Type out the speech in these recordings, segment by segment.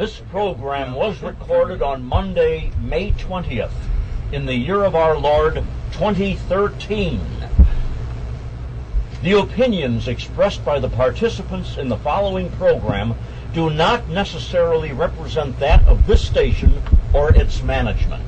This program was recorded on Monday, May 20th, in the year of our Lord 2013. The opinions expressed by the participants in the following program do not necessarily represent that of this station or its management.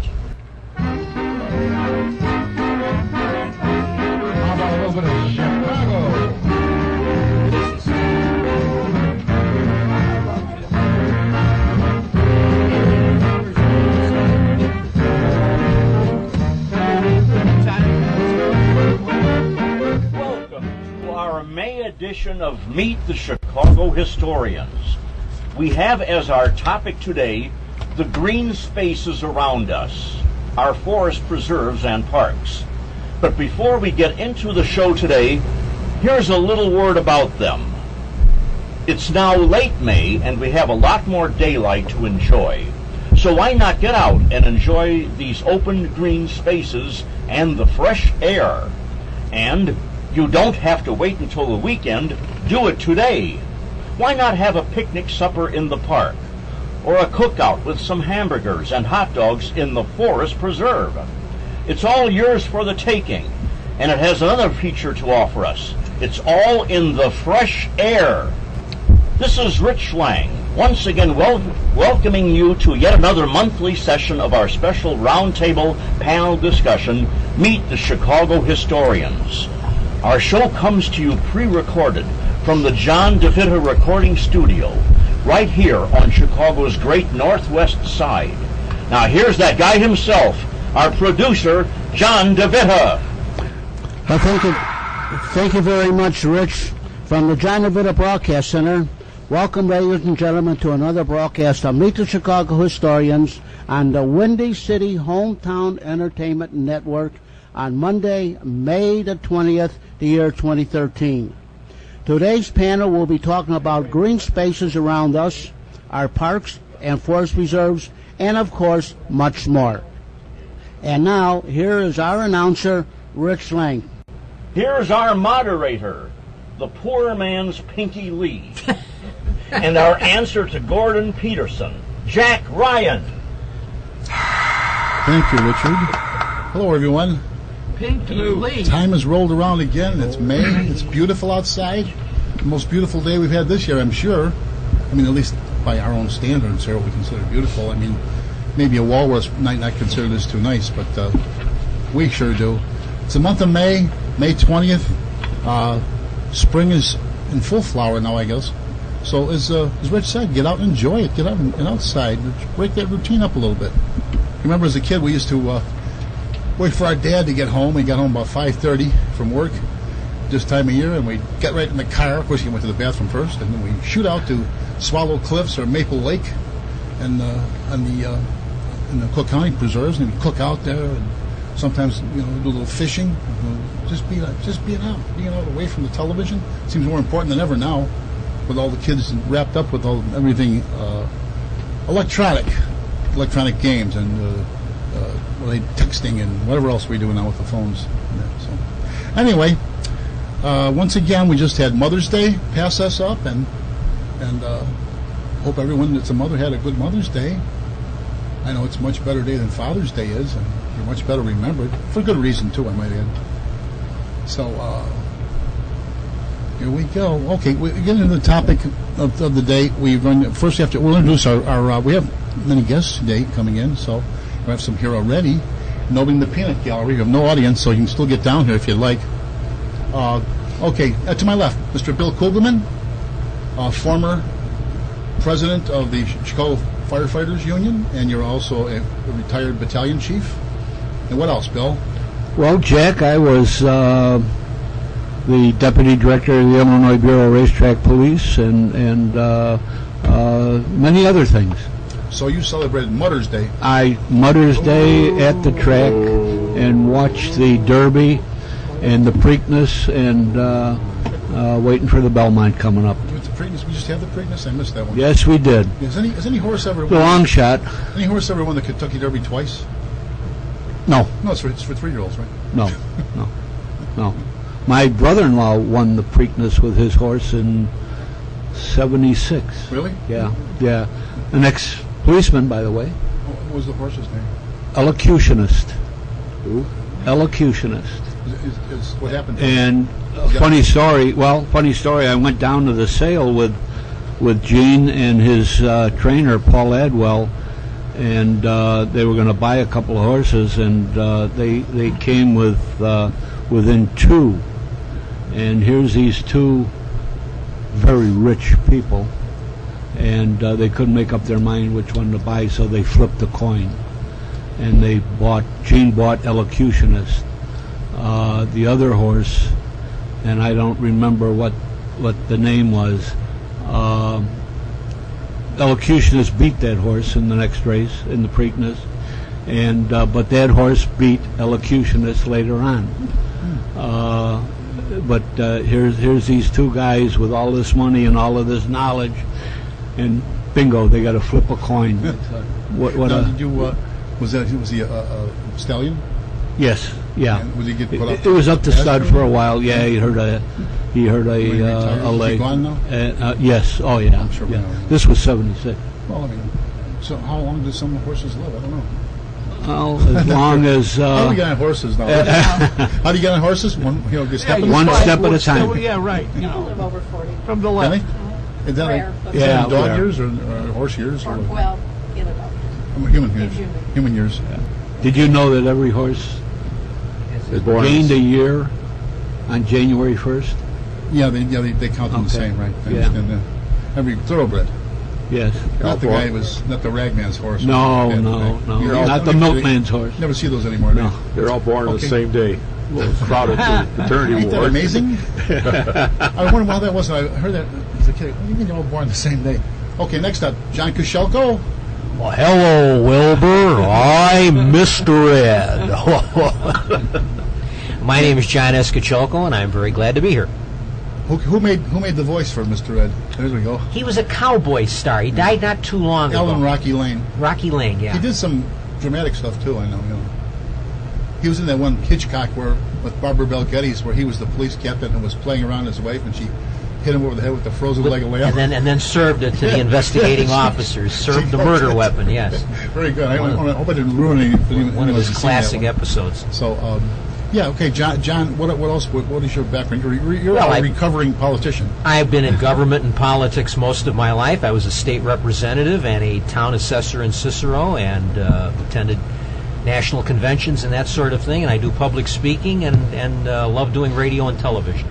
Edition of Meet the Chicago Historians. We have as our topic today the green spaces around us, our forest preserves and parks. But before we get into the show today, here's a little word about them. It's now late May and we have a lot more daylight to enjoy. So why not get out and enjoy these open green spaces and the fresh air? And you don't have to wait until the weekend. Do it today. Why not have a picnic supper in the park? Or a cookout with some hamburgers and hot dogs in the forest preserve? It's all yours for the taking. And it has another feature to offer us. It's all in the fresh air. This is Rich Lang, once again wel- welcoming you to yet another monthly session of our special roundtable panel discussion, Meet the Chicago Historians. Our show comes to you pre-recorded from the John DeVita Recording Studio, right here on Chicago's great northwest side. Now here's that guy himself, our producer, John DeVita. Well, thank you, thank you very much, Rich, from the John DeVita Broadcast Center. Welcome, ladies and gentlemen, to another broadcast of Meet the Chicago Historians on the Windy City Hometown Entertainment Network on Monday, May the 20th, the year 2013. Today's panel will be talking about green spaces around us, our parks and forest reserves, and of course, much more. And now, here is our announcer, Rich Lang. Here's our moderator, the poor man's Pinky Lee. and our answer to Gordon Peterson, Jack Ryan. Thank you, Richard. Hello, everyone. Pinky Lee. Time has rolled around again. It's May. It's beautiful outside. The most beautiful day we've had this year, I'm sure. I mean, at least by our own standards, here, what we consider beautiful. I mean, maybe a walrus might not consider this too nice, but uh, we sure do. It's the month of May, May 20th. Uh, spring is in full flower now, I guess. So, as, uh, as Rich said, get out and enjoy it. Get out and, and outside. Break that routine up a little bit. Remember, as a kid, we used to uh, wait for our dad to get home. He got home about 5.30 from work this time of year, and we'd get right in the car. Of course, he went to the bathroom first, and then we shoot out to Swallow Cliffs or Maple Lake and uh, on the uh, in the Cook County preserves, and we'd cook out there. And sometimes, you know, do a little fishing. Just be just being out, being out away from the television seems more important than ever now, with all the kids wrapped up with all everything uh, electronic, electronic games and uh, uh, they- texting and whatever else we do now with the phones. So, anyway, uh, once again, we just had Mother's Day pass us up, and and uh, hope everyone that's a mother had a good Mother's Day. I know it's a much better day than Father's Day is, and you're much better remembered for good reason too, I might add. So uh, here we go. Okay, we get into the topic of, of the day. Going to, first we have to we'll introduce our, our uh, we have many guests today coming in, so we have some here already. Nobody in the peanut gallery. You have no audience, so you can still get down here if you'd like. Uh, okay, uh, to my left, Mr. Bill Kugelman, uh, former president of the Chicago Firefighters Union, and you're also a, a retired battalion chief. And what else, Bill? Well, Jack, I was uh, the deputy director of the Illinois Bureau of Racetrack Police and and uh, uh, many other things. So you celebrated Mother's Day. I Mother's Day at the track and watched the Derby and the Preakness and uh, uh, waiting for the Belmont coming up. Went to Preakness. We just had the Preakness. I missed that one. Yes, we did. Has any has any horse ever The long shot. any horse ever won the Kentucky Derby twice? No, No, it's for, it's for three year olds, right? no, no, no. My brother-in-law won the Preakness with his horse in 76. Really? Yeah, yeah. An ex-policeman, by the way. What was the horse's name? Elocutionist. Who? Elocutionist. Is, is, what happened? to? And funny story. Well, funny story. I went down to the sale with with Gene and his uh, trainer Paul Adwell, and uh, they were going to buy a couple of horses, and uh, they they came with uh, within two, and here's these two very rich people, and uh, they couldn't make up their mind which one to buy, so they flipped the coin, and they bought Gene bought Elocutionist. Uh, the other horse, and I don't remember what what the name was. Um Elocutionist beat that horse in the next race in the Preakness, and uh, but that horse beat Elocutionist later on. Uh, but uh, here's here's these two guys with all this money and all of this knowledge, and bingo, they got to flip a coin. what what Now, a did you? Uh, was that was he a, a, a stallion? yes yeah. And would he get put It, up? it was up to stud for a while. Yeah, he heard a he heard When he a retired? uh, a Is he leg. gone now? Uh, uh, yes. Oh yeah. I'm sure we yeah. know. This was seventy six. Well, I mean, so how long do some horses live? I don't know. Well, as long as How do uh, you get on horses now? how do you get on horses? One, you know, just step Yeah, in you One find step at a what's- time. Yeah, right, you People live know, over 40. from the Can left. They? Is that Rare, like but- Yeah, dog rare. years or, or horse years or Or, well, oh, in about. human years? human. Human years. did you know that every horse gained a year on January first? Yeah, they, yeah, they, they count them the Okay. same, right? I Yeah. understand that. Every thoroughbred, Yes. not the guy who was not the ragman's horse. No, Yeah, no, right. no. You're all- Not the milkman's horse. Never see those anymore. No. do you? They're all born on Okay. the same day. Crowded to paternity Ain't that ward. amazing? I wonder why that was. I heard that as a kid. What do you mean they're all born the same day? Okay, next up, John Kushelko. Well, hello, Wilbur. I'm Mr. Ed. My name is John Escacholco, and I'm very glad to be here. Who, who made who made the voice for Mr. Ed? There we go. He was a cowboy star. He died not too long Alan ago. Rocky Lane. Rocky Lane, yeah. He did some dramatic stuff too. I know. You know. He was in that one Hitchcock where with Barbara Bel Geddes, where he was the police captain and was playing around his wife, and she hit him over the head with the frozen leg of lamb. and then and then served it to the investigating officers. Served the murder weapon. Yes, Very good. I, One of- I hope I didn't ruin anything. one of his hasn't seen that classic episodes. So, um, yeah, okay, John. John, what, what else? What, what is your background? You're, you're Well, a recovering politician. I've been in government and politics most of my life. I was a state representative and a town assessor in Cicero, and uh, attended national conventions and that sort of thing. And I do public speaking and and uh, love doing radio and television.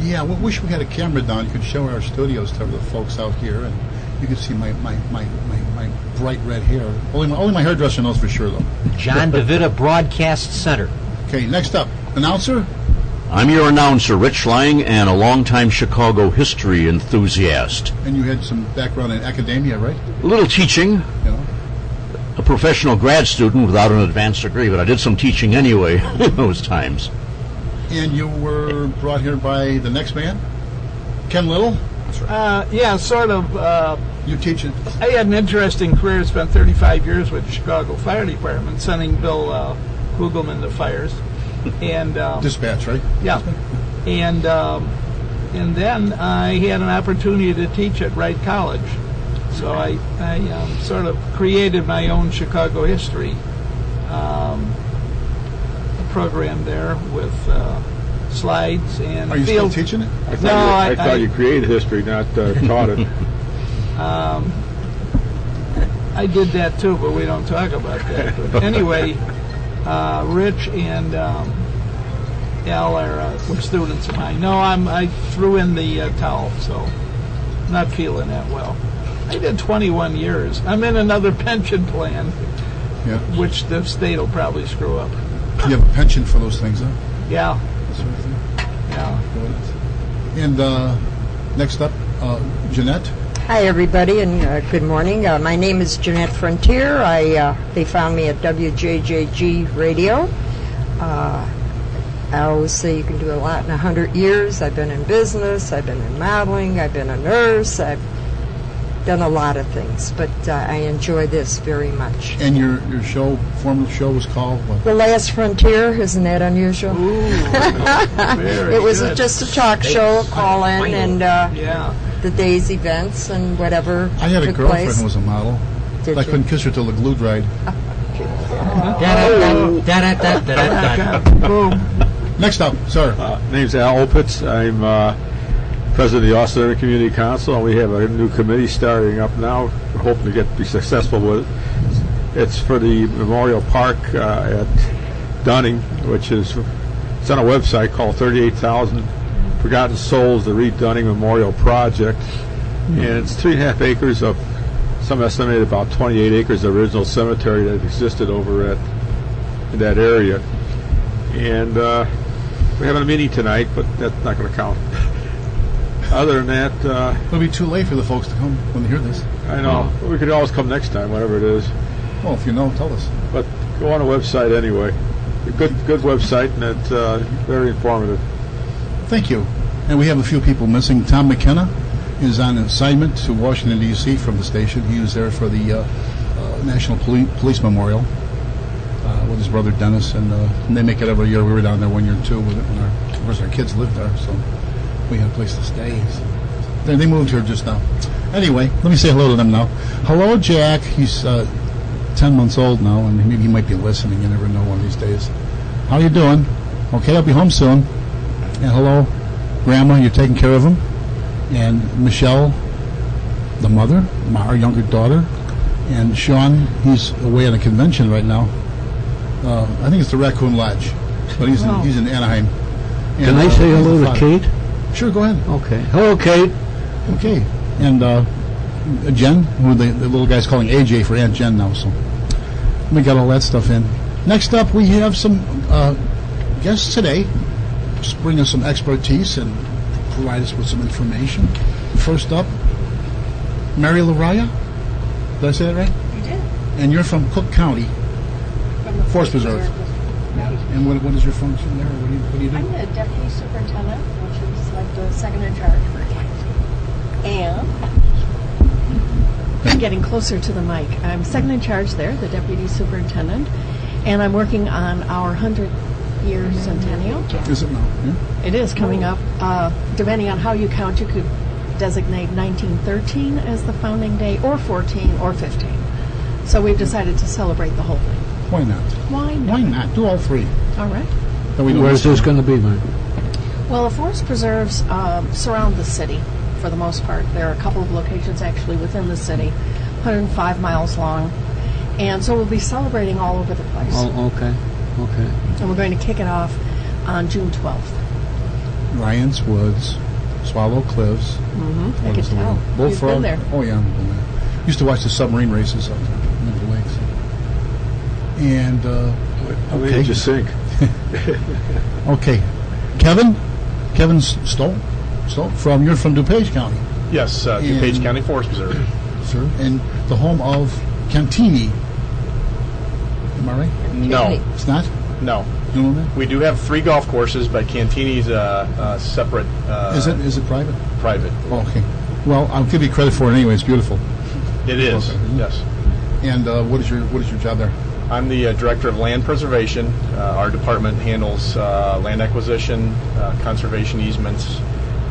Yeah, we wish we had a camera down. You could show our studios to the folks out here, and you could see my my, my, my, my bright red hair. Only my, only my hairdresser knows for sure, though. John DeVita Broadcast Center. Okay, next up, announcer. I'm your announcer, Rich Lang, and a longtime Chicago history enthusiast. And you had some background in academia, right? A little teaching, You know. a professional grad student without an advanced degree, but I did some teaching anyway in those times. And you were brought here by the next man, Ken Little. Uh, yeah, sort of. Uh, You teach it. I had an interesting career. Spent 35 years with the Chicago Fire Department, sending Bill uh, Kugelman to fires, and um, Dispatch, right? yeah, and um, and then I had an opportunity to teach at Wright College, so I I um, sort of created my own Chicago history um, program there with uh, slides and Are you still field. teaching it? I thought, No, you, I, I- thought I- you created history, not uh, taught it. I did that too, but we don't talk about that. But anyway, uh, Rich and um, Al are uh, were students of mine. No, I'm I threw in the uh, towel, so not feeling that well. I did 21 years. I'm in another pension plan, Yeah. which the state will probably screw up. You have a pension for those things, huh? Yeah, That sort of thing. yeah. And uh, next up, uh, Jeanette. Hi, everybody, and uh, good morning. Uh, my name is Jeanette Frontier. I uh, they found me at WJJG Radio. Uh, I always say you can do a lot in a hundred years. I've been in business. I've been in modeling. I've been a nurse. I've done a lot of things, but uh, I enjoy this very much. And your, your show, former show was called what? The Last Frontier, isn't that unusual? Very it was good. just a talk show, a call in, and uh, Yeah. the day's events and whatever I had a took girlfriend place. who was a model. Did I you? couldn't kiss her till the glue dried. Next up, sir. Uh, name's Al Opitz. I'm uh, president of the Austin Area Community Council, and we have a new committee starting up now. We're hoping to get be successful with it. It's for the Memorial Park uh, at Dunning, which is it's on a website called 38,000 Forgotten Souls: The Read Dunning Memorial Project, and it's three and a half acres of some estimate about 28 acres of original cemetery that existed over at in that area. And uh, we're having a meeting tonight, but that's not going to count. Other than that, uh, It'll be too late for the folks to come when they hear this. I know we could always come next time, whatever it is. Well, if you know, tell us. But go on the website anyway. A good, good website, and it's uh, very informative. Thank you. And we have a few people missing. Tom McKenna is on assignment to Washington, D.C. from the station. He was there for the uh, uh, National Poli- Police Memorial uh, with his brother Dennis, and, uh, and they make it every year. We were down there one year too. With it when our, of course, our kids lived there, so we had a place to stay. They, they moved here just now. Anyway, let me say hello to them now. Hello, Jack. He's uh, 10 months old now, and maybe he might be listening. You never know one of these days. How you doing? Okay, I'll be home soon. And hello, Grandma, you're taking care of him. And Michelle, the mother, my, our younger daughter. And Sean, he's away at a convention right now. Uh, I think it's the Raccoon Lodge, but he's in, he's in Anaheim. Can And, I uh, say hello to. Kate? Sure, go ahead. Okay. Hello, Kate. Okay. And uh, Jen, who the, the little guy's calling AJ for Aunt Jen now, so we got all that stuff in. Next up, we have some uh, guests today. Just bring us some expertise and provide us with some information. First up, Mary Laraya. Did I say that right? You did. And you're from Cook County. From the Forest Preserve. And what, what is your function there? What do you, what do, you do? I'm the deputy superintendent, which is like the second in charge for county. And I'm getting closer to the mic. I'm second in charge there, the deputy superintendent, and I'm working on our 100 year centennial. Is it now? Yeah? It is coming up. Uh, depending on how you count, you could designate 1913 as the founding day, or 14, or 15. So we've decided to celebrate the whole thing. Why not? Why not? Why not? Do all three. All right. Then we Where's this going to be, Mike? Well, the forest preserves um, surround the city for the most part. There are a couple of locations actually within the city, 105 miles long. And so we'll be celebrating all over the place. Oh, okay. Okay. And we're going to kick it off on June 12th. Ryan's Woods, Swallow Cliffs. Mm-hmm. I what can tell. word? You've Bullfrog. been there. Oh yeah, I've been there. Used to watch the submarine races up there in the lakes. And uh, How many Okay. did you sink? okay, Kevin, Kevin Stoll, Stoll from you're from DuPage County, Yes, uh, And- DuPage County Forest Preserve. sir, and the home of Cantigny. Am I right? No, It's not. no. You know that? We do have three golf courses, but Cantigny's uh, uh, separate. Uh, Is it? Is it private? private? Oh, okay. Well, I'll give you credit for it anyway. It's beautiful. It is. Okay. Yes. And uh, what is your what is your job there? I'm the uh, director of land preservation. Uh, our department handles uh, land acquisition, uh, conservation easements,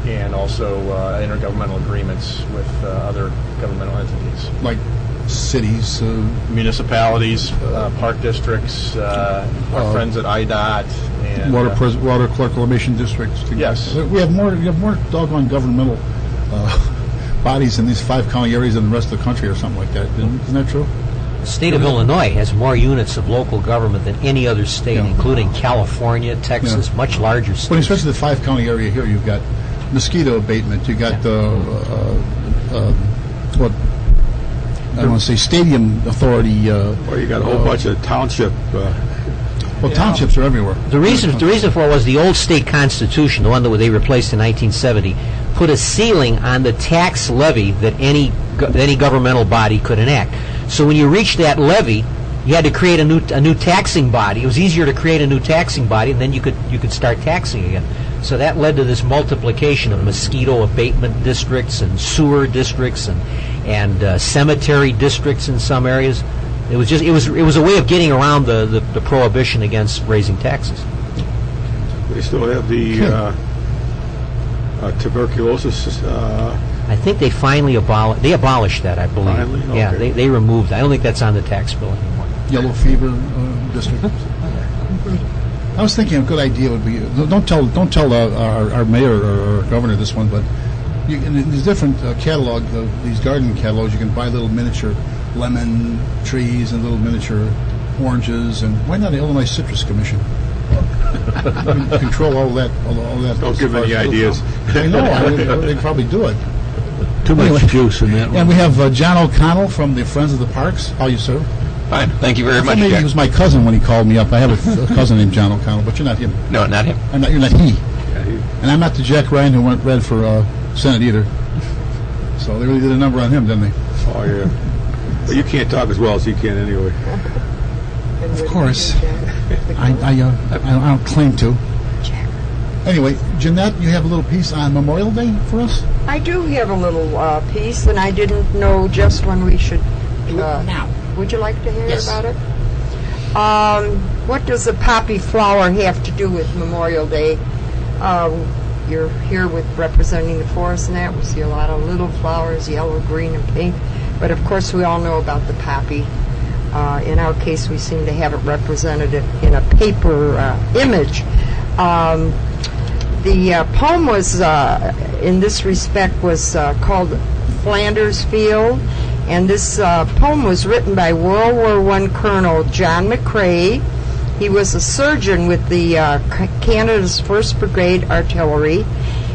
and also uh, intergovernmental agreements with uh, other governmental entities, Like cities, uh, municipalities, uh, park districts, uh, our friends at IDOT, and water pres- water reclamation districts. Yes. We have more. We have more doggone governmental uh, bodies in these five county areas than the rest of the country, or something like that. Isn't that true? The state of Illinois has more units of local government than any other state, Yeah. including California, Texas, Yeah. much larger But states. especially the five county area here, you've got mosquito abatement. you've got the uh, uh, what I don't want to say stadium authority. Uh, Well, you got a whole bunch of township. Uh, well, townships are everywhere. The reason, the reason for it was the old state constitution, the one that they replaced in 1970, put a ceiling on the tax levy that any go- that any governmental body could enact. So when you reached that levy, you had to create a new a new taxing body. It was easier to create a new taxing body, and then you could you could start taxing again. So that led to this multiplication of mosquito abatement districts and sewer districts, and and uh, cemetery districts in some areas. It was just it was it was a way of getting around the, the, the prohibition against raising taxes. They still have the uh, uh, tuberculosis. Uh, I think they finally abolished they abolished that. I believe. Finally? Yeah, Okay. they, they removed. I don't think that's on the tax bill anymore. Yellow fever uh, district. I was thinking a good idea would be don't tell don't tell uh, our, our mayor or, or governor this one, but you, in these different uh, catalog uh, these garden catalogs you can buy little miniature lemon trees and little miniature oranges and why not the Illinois Citrus Commission? Control all that all, all that. Don't as give any ideas. I know I, they'd probably do it. Too much Anyway. juice in that And we have uh, John O'Connell from the Friends of the Parks. How are you, sir? Fine. Thank you very I much, maybe Jack. he was my cousin when he called me up. I have a, a cousin named John O'Connell, but you're not him. No, not him. I'm not, you're not he. yeah, he- And I'm not the Jack Ryan who went red for uh, Senate either. So they really did a number on him, didn't they? oh yeah. But you can't talk as well as he can anyway. Of course. I, I, uh, I, I don't claim to. Anyway, Jeanette, you have a little piece on Memorial Day for us? I do have a little uh, piece, and I didn't know just when we should. Uh, now, would you like to hear Yes. about it? Um, what does the poppy flower have to do with Memorial Day? Um, you're here with representing the forest, and that we see a lot of little flowers, yellow, green, and pink. But of course, we all know about the poppy. Uh, in our case, we seem to have it represented in a paper uh, image. Um, the uh, poem was, uh, in this respect, was uh, called Flanders Field, and this uh, poem was written by World War I Colonel John McCrae. He was a surgeon with the uh, Canada's First Brigade Artillery,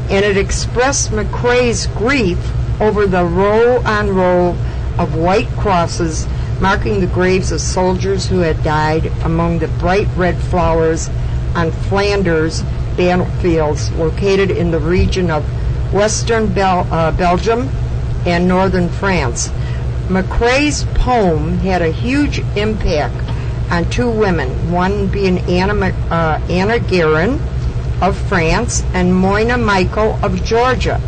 and it expressed McCrae's grief over the row on row of white crosses marking the graves of soldiers who had died among the bright red flowers on Flanders battlefields located in the region of western Bel- uh, Belgium and northern France. McCrae's poem had a huge impact on two women, one being Anna, uh, Anna Guerin of France and Moina Michael of Georgia.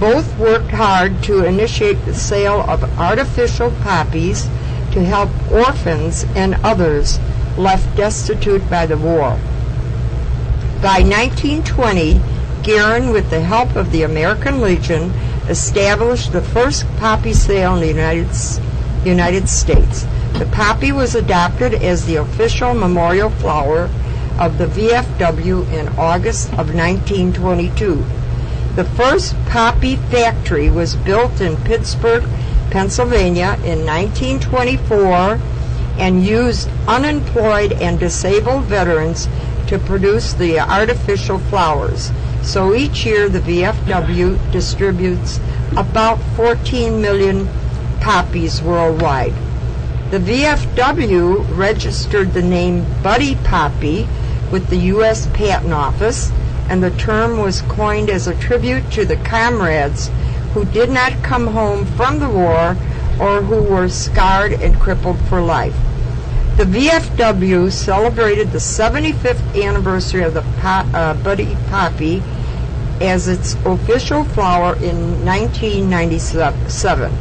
Both worked hard to initiate the sale of artificial poppies to help orphans and others left destitute by the war. By 1920, Guerin, with the help of the American Legion, established the first poppy sale in the United, United States. The poppy was adopted as the official memorial flower of the VFW in August of 1922. The first poppy factory was built in Pittsburgh, Pennsylvania in 1924 and used unemployed and disabled veterans to produce the artificial flowers. So each year the VFW distributes about 14 million poppies worldwide. The VFW registered the name Buddy Poppy with the U.S. Patent Office, and the term was coined as a tribute to the comrades who did not come home from the war or who were scarred and crippled for life. The VFW celebrated the 75th anniversary of the po- uh, Buddy Poppy as its official flower in 1997.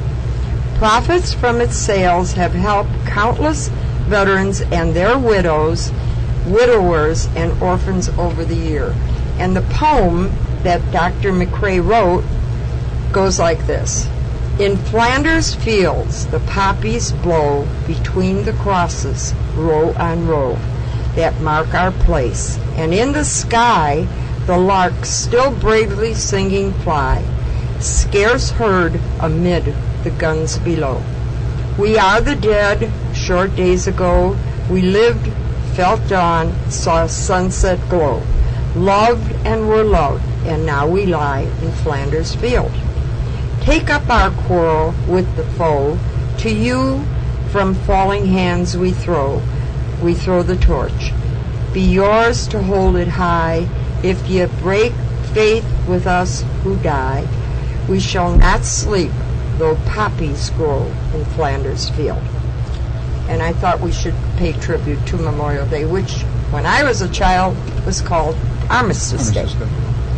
Profits from its sales have helped countless veterans and their widows, widowers, and orphans over the year. And the poem that Dr. McCrae wrote goes like this. In Flanders fields the poppies blow between the crosses, row on row, that mark our place. And in the sky the larks still bravely singing fly, scarce heard amid the guns below. We are the dead, short days ago, we lived, felt dawn, saw sunset glow, loved and were loved, and now we lie in Flanders field. Take up our quarrel with the foe. To you from falling hands we throw. We throw the torch. Be yours to hold it high. If ye break faith with us who die, we shall not sleep though poppies grow in Flanders field. And I thought we should pay tribute to Memorial Day, which when I was a child was called Armistice Day.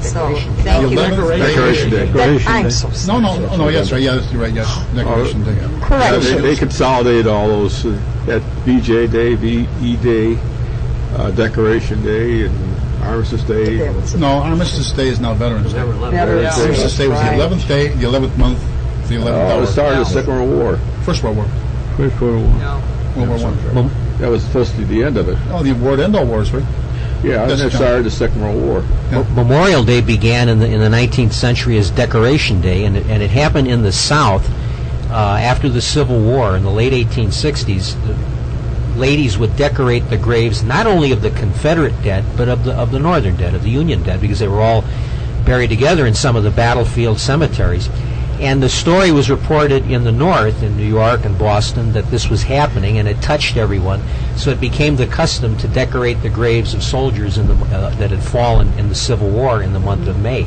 So, Decoration Day. thank you. Decoration Day. Decoration I'm Day. so No, sorry. no, oh, no, yes, right, yes, you're right, yes, Decoration Day. yeah. Yeah, they, Correction. they consolidate all those, uh, that VJ Day, VE Day, uh, Decoration Day, and Armistice Day. No, Armistice Day is now Veterans Day. Veterans Day. Armistice Day was the Right. 11th day, the 11th month, the 11th Oh, it hour. started the Second World War. First World War, First World War. World War One. That was supposed to be the end of it. Oh, the war end all wars, right? Yeah, and that the- started the Second World War. Mo- Memorial Day began in the in the 19th century as Decoration Day, and it, and it happened in the South uh, after the Civil War in the late 1860s. Ladies would decorate the graves not only of the Confederate dead, but of the of the Northern dead, of the Union dead, because they were all buried together in some of the battlefield cemeteries. And the story was reported in the North, in New York and Boston, that this was happening, and it touched everyone. So it became the custom to decorate the graves of soldiers in the, uh, that had fallen in the Civil War in the month of May.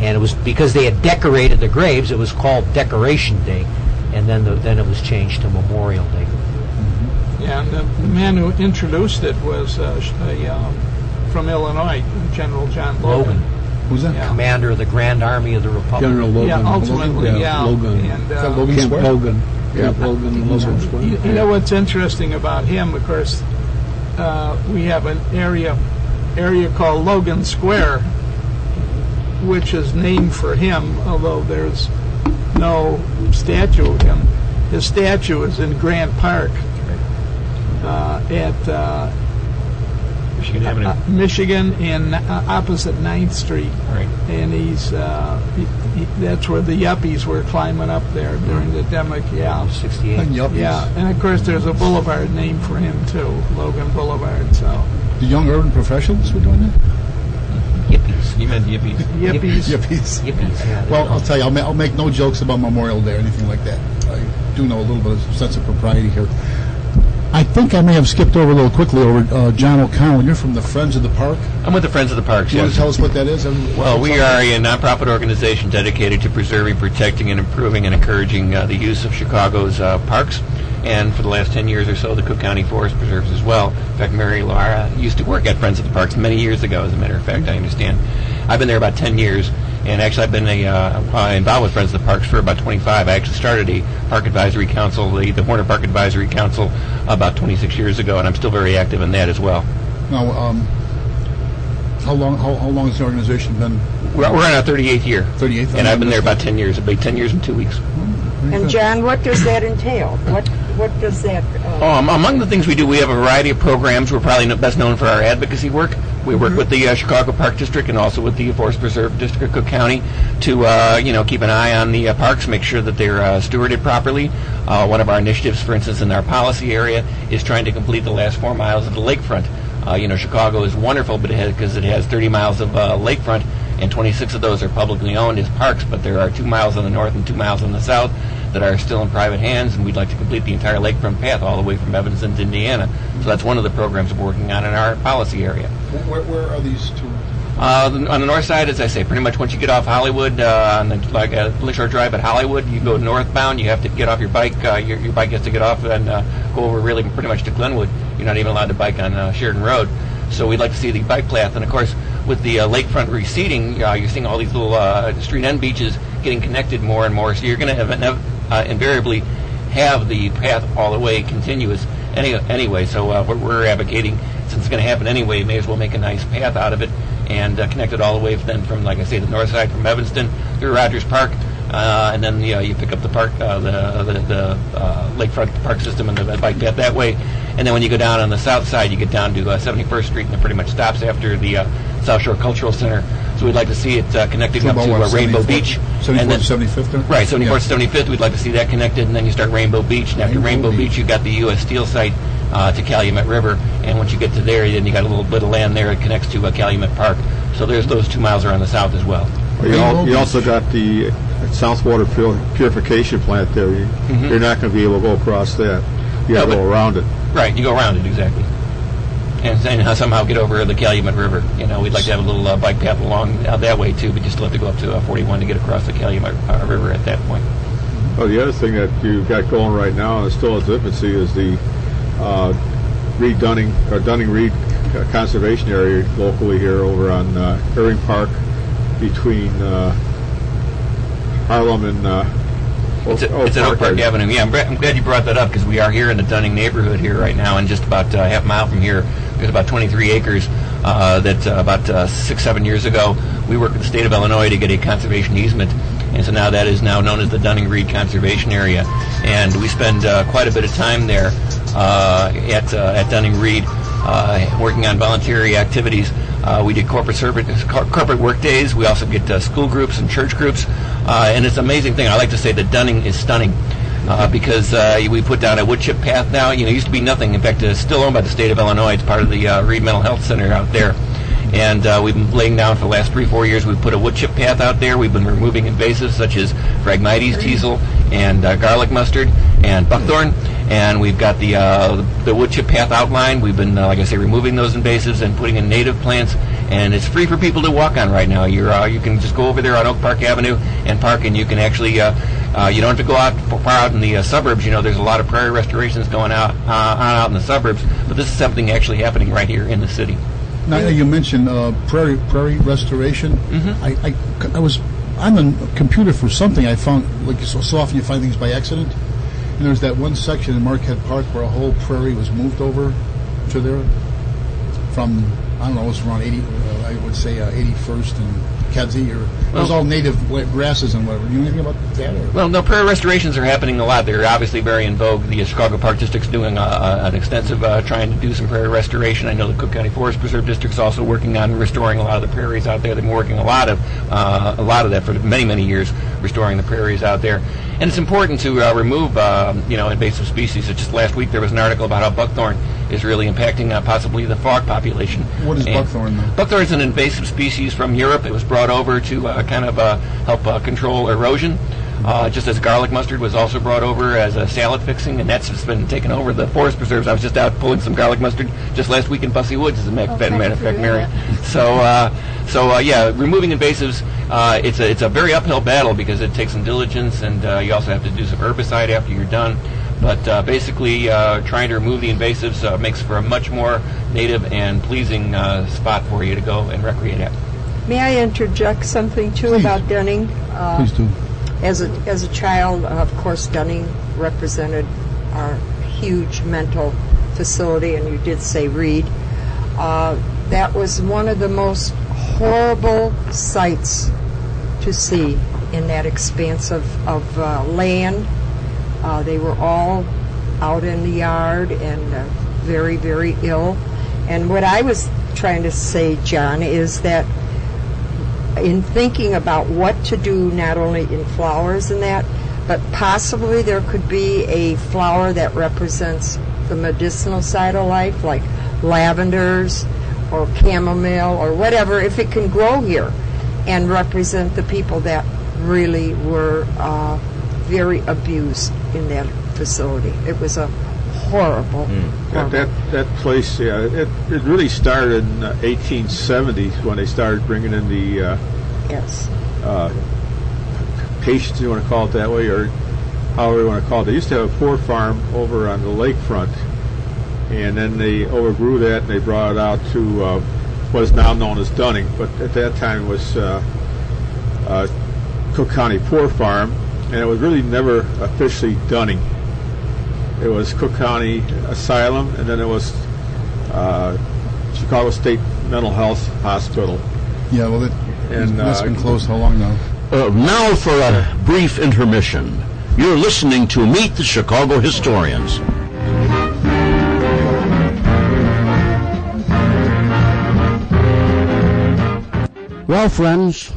And it was because they had decorated the graves, it was called Decoration Day, and then the, then it was changed to Memorial Day. Yeah, and the the man who introduced it was uh, a, um, from Illinois, General John Logan. Logan, Who's that? Yeah. commander of the Grand Army of the Republic. General Logan. Yeah, ultimately, yeah. Logan. And, uh, Logan Camp Square? Logan. Camp Logan, Logan Square. You, you know what's interesting about him? Of course, uh, we have an area area called Logan Square, which is named for him, although there's no statue of him. His statue is in Grant Park uh, at uh, Michigan Avenue. uh, Michigan in uh, opposite 9th Street. Right. And he's uh, he, he, that's where the yuppies were climbing up there during the demic. Yeah. 68. And yuppies. Yeah, and of course there's a boulevard named for him too, Logan Boulevard. So The young urban professionals were doing that? Yippies. You meant yippies. yippies. Yippies. Yippies, yeah. Well, I'll tell you, I'll, ma- I'll make no jokes about Memorial Day or anything like that. I do know a little bit of sense of propriety here. I think I may have skipped over a little quickly over uh, John O'Connell. You're from the Friends of the Park. I'm with the Friends of the Parks, you want yes. to tell us what that is? Well, we are a nonprofit organization dedicated to preserving, protecting, and improving and encouraging uh, the use of Chicago's uh, parks. And for the last 10 years or so, the Cook County Forest Preserves as well. In fact, Mary Laura used to work at Friends of the Parks many years ago, as a matter of fact, I understand. I've been there about 10 years, and actually I've been a, uh, uh, involved with Friends of the Parks for about 25. I actually started a Park Advisory Council, the, the Warner Park Advisory Council, about 26 years ago, and I'm still very active in that as well. Now, um, how long? How, how long has the organization been? We're, we're in our 38th year. 38th. And I've been there about 10 years. It'll be 10 years in two weeks. And John, what does that entail? What what does that? Uh, Um, among the things we do, we have a variety of programs. We're probably kn- best known for our advocacy work. We work with the uh, Chicago Park District and also with the Forest Preserve District of Cook County to, uh, you know, keep an eye on the uh, parks, make sure that they're uh, stewarded properly. Uh, one of our initiatives, for instance, in our policy area, is trying to complete the last four miles of the lakefront. Uh, you know, Chicago is wonderful, but because it, has 30 miles of lakefront, and 26 of those are publicly owned as parks, but there are two miles on the north and two miles on the south that are still in private hands, and we'd like to complete the entire lakefront path all the way from Evanston to Indiana. So that's one of the programs we're working on in our policy area. Where, where are these two? Uh, on the north side, as I say, pretty much once you get off Hollywood, uh, on the, like uh, Lakeshore Drive at Hollywood, you go northbound. You have to get off your bike. Uh, your, your bike has to get off and uh, go over really pretty much to Glenwood. You're not even allowed to bike on uh, Sheridan Road. So we'd like to see the bike path. And of course, with the uh, lakefront receding, you're seeing all these little street end beaches getting connected more and more. So you're going to invariably have the path all the way continuous any, anyway. So we're, we're advocating, since it's going to happen anyway, you may as well make a nice path out of it and uh, connect it all the way then from, like I say, the north side from Evanston through Rogers Park. Uh, and then you, know, you pick up the park, uh, the the, the uh, lakefront park system and the bike path that way. And then when you go down on the south side, you get down to uh, 71st Street, and it pretty much stops after the uh, South Shore Cultural Center. So we'd like to see it uh, connecting up to uh, Rainbow 74th? Beach. 74th, and then, 75th there? Right, 74th, Yeah. 75th. We'd like to see that connected, and then you start Rainbow Beach. And after Rainbow Rainbow Beach, Beach. you got the U.S. Steel site uh, to Calumet River, and once you get to there, then you got a little bit of land there that connects to uh, Calumet Park. So there's those two miles around the south as well. You, al- you also got the South Water Purification Plant there. You, You're not going to be able to go across that. You got to No, go around it. Right, you go around it exactly, and, and uh, somehow get over the Calumet River. You know, we'd like to have a little uh, bike path along out that way too, but you still have to go up to uh, 41 to get across the Calumet uh, River at that point. Oh, the other thing that you've got going right now, and still its infancy, is the uh, Read Dunning, or Dunning Read Conservation Area locally here over on uh, Irving Park between uh, Harlem and uh, It's, a, it's at Oak Park Avenue. Yeah, I'm, I'm glad you brought that up because we are here in the Dunning neighborhood here right now, and just about uh, half a mile from here, there's about 23 acres uh, that uh, about uh, six, seven years ago, we worked with the state of Illinois to get a conservation easement, and so now that is now known as the Dunning Read Conservation Area, and we spend uh, quite a bit of time there uh, at uh, at Dunning Read, uh, working on voluntary activities. Uh, we did corporate service, corporate work days. We also get uh, school groups and church groups, uh, and it's an amazing thing. I like to say that Dunning is stunning. Because we put down a wood chip path now. You know, it used to be nothing. In fact, it's still owned by the state of Illinois. It's part of the Read Mental Health Center out there. And uh, we've been laying down for the last three, four years. We've put a wood chip path out there. We've been removing invasives such as Phragmites, teasel, and uh, garlic mustard, and buckthorn. And we've got the uh, the wood chip path outlined. We've been, uh, like I say, removing those invasives and putting in native plants. And it's free for people to walk on right now. You're uh, you can just go over there on Oak Park Avenue and park, and you can actually uh, uh, you don't have to go out far out in the uh, suburbs. You know, there's a lot of prairie restorations going out uh, on out in the suburbs, but this is something actually happening right here in the city. Now you mentioned uh, prairie prairie restoration. Mhm. I, I I was on the computer for something. I found like so, so often you find things by accident. And there's that one section in Marquette Park where a whole prairie was moved over to there from I don't know, it was around 80. Uh, I would say uh, 81st and Kedzie, or it was all native grasses and whatever. You know anything about that? Or? Well, no, prairie restorations are happening a lot. They're obviously very in vogue. The Chicago Park District's doing uh, uh, an extensive uh, trying to do some prairie restoration. I know the Cook County Forest Preserve District's also working on restoring a lot of the prairies out there. They've been working a lot of uh, a lot of that for many many years, restoring the prairies out there. And it's important to uh, remove um, you know invasive species. So just last week there was an article about how buckthorn is really impacting uh, possibly the frog population. What is And- buckthorn, though? Buckthorn is an invasive species from Europe. It was brought over to uh, kind of uh, help uh, control erosion. Uh, just as garlic mustard was also brought over as a salad fixing, and that's just been taken over the forest preserves. I was just out pulling some garlic mustard just last week in Busse Woods, as a matter, Oh, matter of fact, Mary. So, uh, so uh, yeah, removing invasives, uh, it's a it's a very uphill battle because it takes some diligence, and uh, you also have to do some herbicide after you're done. But uh, basically, uh, trying to remove the invasives uh, makes for a much more native and pleasing uh, spot for you to go and recreate at. May I interject something too Please. about Dunning? Uh, Please do. As a, as a child, of course, Dunning represented our huge mental facility, and you did say Read. Uh, that was one of the most horrible sights to see in that expanse of, of uh, land. Uh, they were all out in the yard and uh, very, very ill. And what I was trying to say, John, is that in thinking about what to do not only in flowers and that, but possibly there could be a flower that represents the medicinal side of life, like lavenders or chamomile or whatever, if it can grow here and represent the people that really were uh, very abused in that facility. It was a horrible, That, horrible that, that place, yeah, it, it really started in uh, 1870s when they started bringing in the uh, yes. uh, patients, you want to call it that way, or however you want to call it. They used to have a poor farm over on the lakefront, and then they overgrew that and they brought it out to uh, what is now known as Dunning, but at that time it was uh, uh, Cook County Poor Farm, and it was really never officially Dunning. It was Cook County Asylum, and then it was uh, Chicago State Mental Health Hospital. Yeah, well, it, And, that's uh, been closed how long now? Uh, now for a brief intermission. You're listening to Meet the Chicago Historians. Well, friends,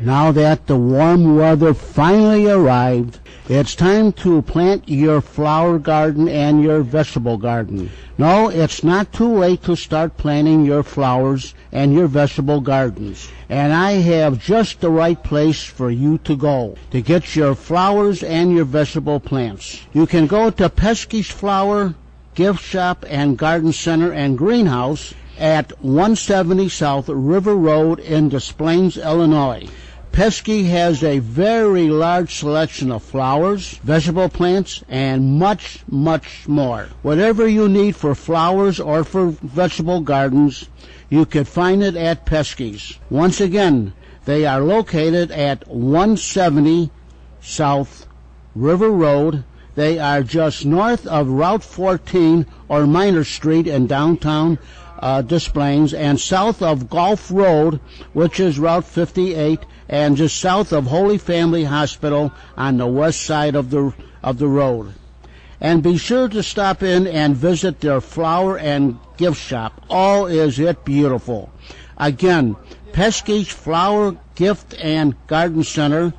now that the warm weather finally arrived, it's time to plant your flower garden and your vegetable garden. No, it's not too late to start planting your flowers and your vegetable gardens. And I have just the right place for you to go to get your flowers and your vegetable plants. You can go to Pesche's Flower Gift Shop and Garden Center and Greenhouse at 170 South River Road in Des Plaines, Illinois. Pesche has a very large selection of flowers, vegetable plants, and much, much more. Whatever you need for flowers or for vegetable gardens, you can find it at Pesche's. Once again, They are located at 170 South River Road. They are just north of Route 14 or Miner Street in downtown uh, Des Plaines and south of Golf Road, which is Route 58, and just south of Holy Family Hospital on the west side of the of the road. And be sure to stop in and visit their flower and gift shop. Oh, is it beautiful! Again, Pesche's Flower Gift and Garden Center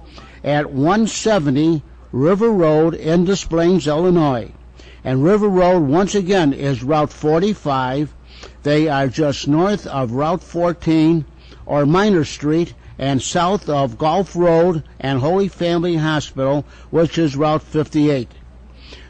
at 170 River Road in Des Plaines, Illinois. And River Road, once again, is Route 45. They are just north of Route 14 or Miner Street and south of Golf Road and Holy Family Hospital, which is Route 58.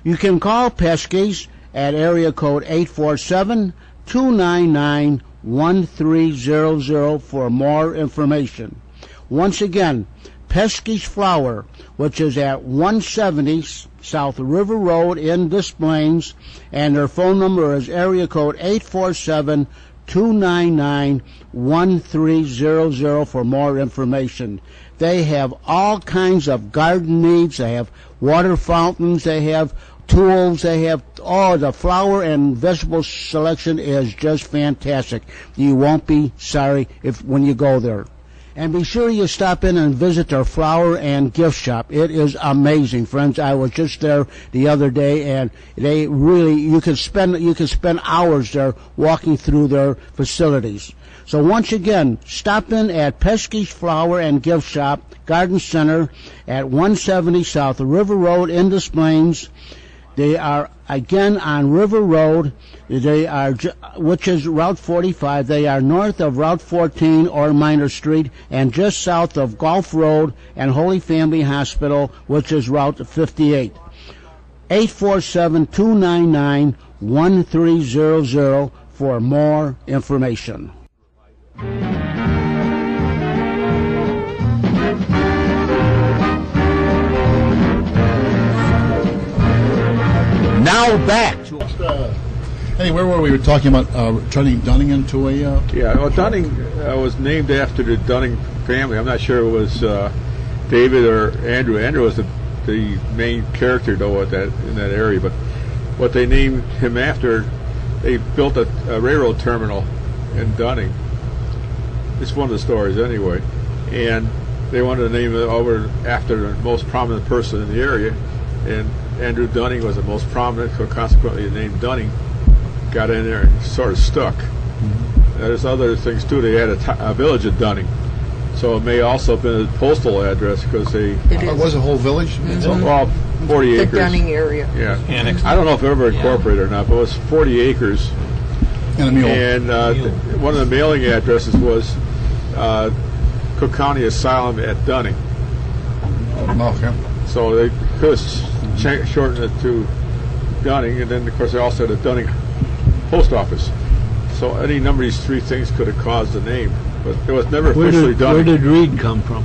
You can call Pesche's at area code 847 299 1300 for more information. Once again, Pesche's Flower, which is at 170 South River Road in Des Plaines, and their phone number is area code 847 299 1300 for more information. They have all kinds of garden needs. They have water fountains. They have tools. They have oh, the flower and vegetable selection is just fantastic. You won't be sorry if when you go there. And be sure you stop in and visit their flower and gift shop. It is amazing, friends. I was just there the other day, and they really you can spend you can spend hours there walking through their facilities. So once again, stop in at Pesche's Flower and Gift Shop, Garden Center, at 170 South River Road in Des Plaines. They are again on River Road. They are, which is Route 45. They are north of Route 14 or Miner Street, and just south of Golf Road and Holy Family Hospital, which is Route 58. 847-299-1300 for more information. Now back to Hey, where were we? We were talking about uh, turning Dunning into a. Uh, Yeah, well, Dunning uh, was named after the Dunning family. I'm not sure it was uh, David or Andrew. Andrew was the, the main character, though, at that in that area. But what they named him after, they built a, a railroad terminal in Dunning. It's one of the stories, anyway. And they wanted to name it over after the most prominent person in the area. And Andrew Dunning was the most prominent, so consequently the name Dunning got in there and sort of stuck. There's other things too. They had a, t- a village of Dunning, so it may also have been a postal address because they It uh, is. was a whole village? well 40 The acres. Dunning area. Yeah, Annexed. I don't know if it ever incorporated or not, but it was 40 acres, And a mule. and uh, th- one of the mailing addresses was uh, Cook County Asylum at Dunning. Oh, okay. So they could have ch- shortened it to Dunning, and then of course they also had a Dunning post office. So any number of these three things could have caused the name, but it was never Where officially did, where did Read come from?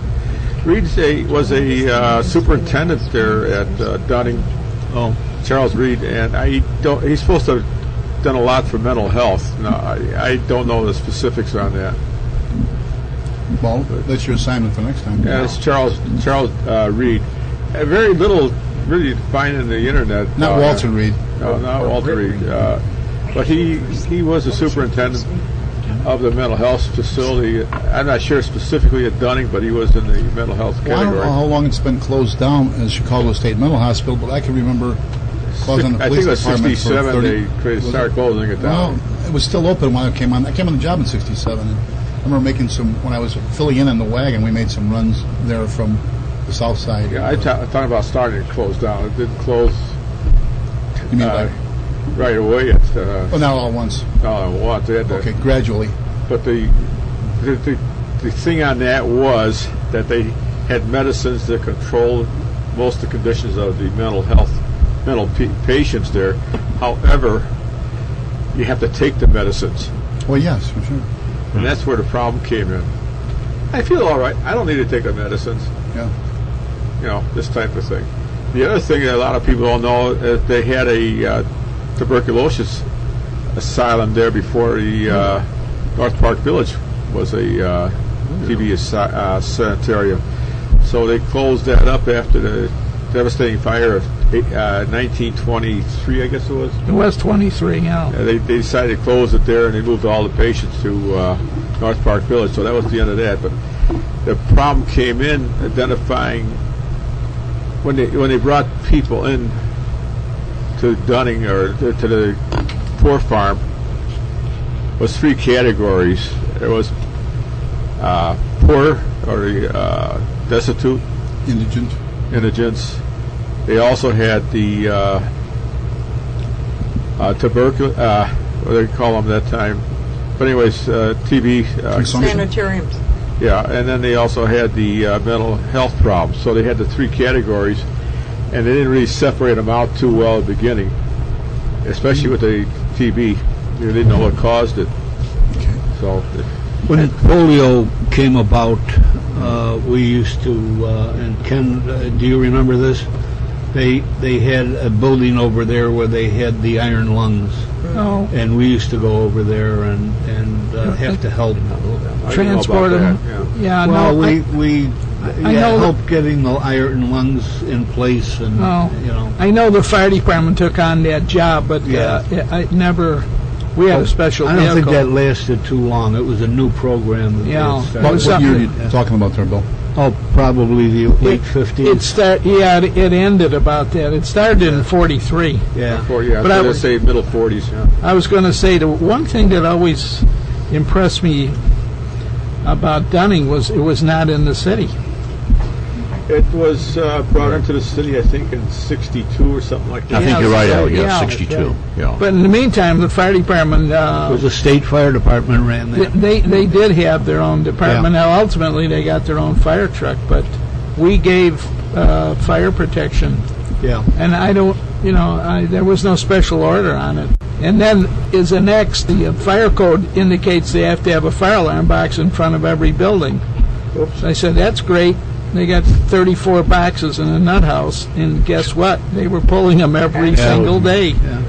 Read a, was a uh, superintendent there at uh, Dunning, Oh, Charles Read, and I don't. He's supposed to have done a lot for mental health. No, I, I don't know the specifics on that. Well, that's your assignment for next time. Yeah, it's Charles Charles uh, Read. Uh, very little really to find in the internet. Not uh, Walter Reed. No, not Walter Reed. Uh, but he he was a superintendent of the mental health facility. I'm not sure specifically at Dunning, but he was in the mental health Well, I don't category. know how long it's been closed down as Chicago State Mental Hospital, but I can remember closing the I police think it was department for 67 30 they created, started closing it down. Well, it was still open when I came on. I came on the job in '67, and I remember making some when I was filling in on the wagon. We made some runs there from the south side. yeah, I ta- I thought about starting to close down. It didn't close You mean uh, like? right away. At, uh, Oh, not all at once. uh, once. They had to- Okay, gradually. But the, the the the thing on that was that they had medicines that controlled most of the conditions of the mental health mental pa- patients there. However, you have to take the medicines, Well, yes, for sure. and that's where the problem came in. I feel all right. I don't need to take the medicines. Yeah. You know this type of thing. The other thing that a lot of people don't know is they had a uh, tuberculosis asylum there before the uh, North Park Village was a uh, TB uh, sanitarium. So they closed that up after the devastating fire of uh, 1923, I guess it was. It was 23, yeah. Uh, they, they decided to close it there, and they moved all the patients to uh, North Park Village. So that was the end of that. But the problem came in identifying when they when they brought people in to Dunning or to, to the poor farm was three categories. There was uh, poor or uh, destitute, Indigent. indigents. They also had the uh, uh, tuberculosis, uh, what do they call them that time? But anyways, uh, TB. Uh, Sanitariums. Yeah, and then they also had the uh, mental health problems. So they had the three categories, and they didn't really separate them out too well at the beginning, especially with the TB. They didn't know what caused it. Okay. So When polio came about, uh, we used to, uh, and Ken, uh, do you remember this? They they had a building over there where they had the iron lungs, Oh, and we used to go over there and and uh, have to help. I didn't know about transport them. yeah. Yeah, Well, no, I- we we I yeah, know that- helped getting the iron lungs in place, and Oh. you know. I know the fire department took on that job, but uh, I never, we had a special I don't think that lasted too long. It was a new program. that they Yeah. started. What, what year are you talking about there, Bill? Oh, probably the late It- fifties. It start, yeah, it, it ended about that. It started in '43. yeah. Before, yeah, But so I they was- say middle 40s. Yeah. I was going to say the one thing that always impressed me about Dunning was it was not in the city. It was uh, brought into the city, I think, in '62 or something like I that. Yeah, think you're right, Al. Yeah, yeah, 62. Yeah. But in the meantime, the fire department It uh, was a state fire department ran Th- that. They they did have their own department. Now ultimately they got their own fire truck, but we gave uh, fire protection, Yeah. and I don't, you know, I, there was no special order on it. And then is annexed. The uh, fire code indicates they have to have a fire alarm box in front of every building. So I said that's great. They got 34 boxes in a nut house, and guess what? They were pulling them every Yeah. single day. Yeah.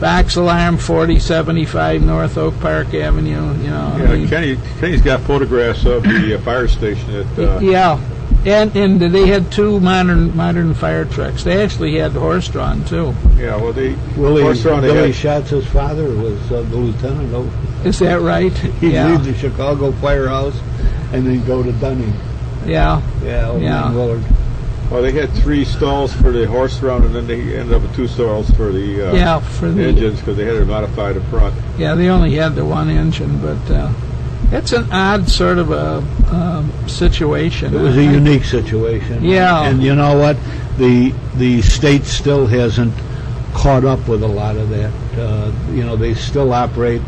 Box alarm 4075 North Oak Park Avenue. You know, I Yeah, mean- Kenny, Kenny's got photographs of the uh, fire station at. Uh, Yeah, and and they had two modern modern fire trucks. They actually had horse drawn too. yeah, well, they. Willie, horse drawn, they Billy had- Schatz's father was uh, the lieutenant. Of, Is that right? he'd yeah, leave the Chicago firehouse and then go to Dunning. Yeah, Yeah, over Yeah. in Willard. Well, they had three stalls for the horse round, and then they ended up with two stalls for the uh, yeah. For the engines because they had it modified up front. yeah, they only had the one engine, but uh, it's an odd sort of a um, situation. It was a I- unique situation. Yeah. And you know what? The the state still hasn't caught up with a lot of that. Uh, you know, they still operate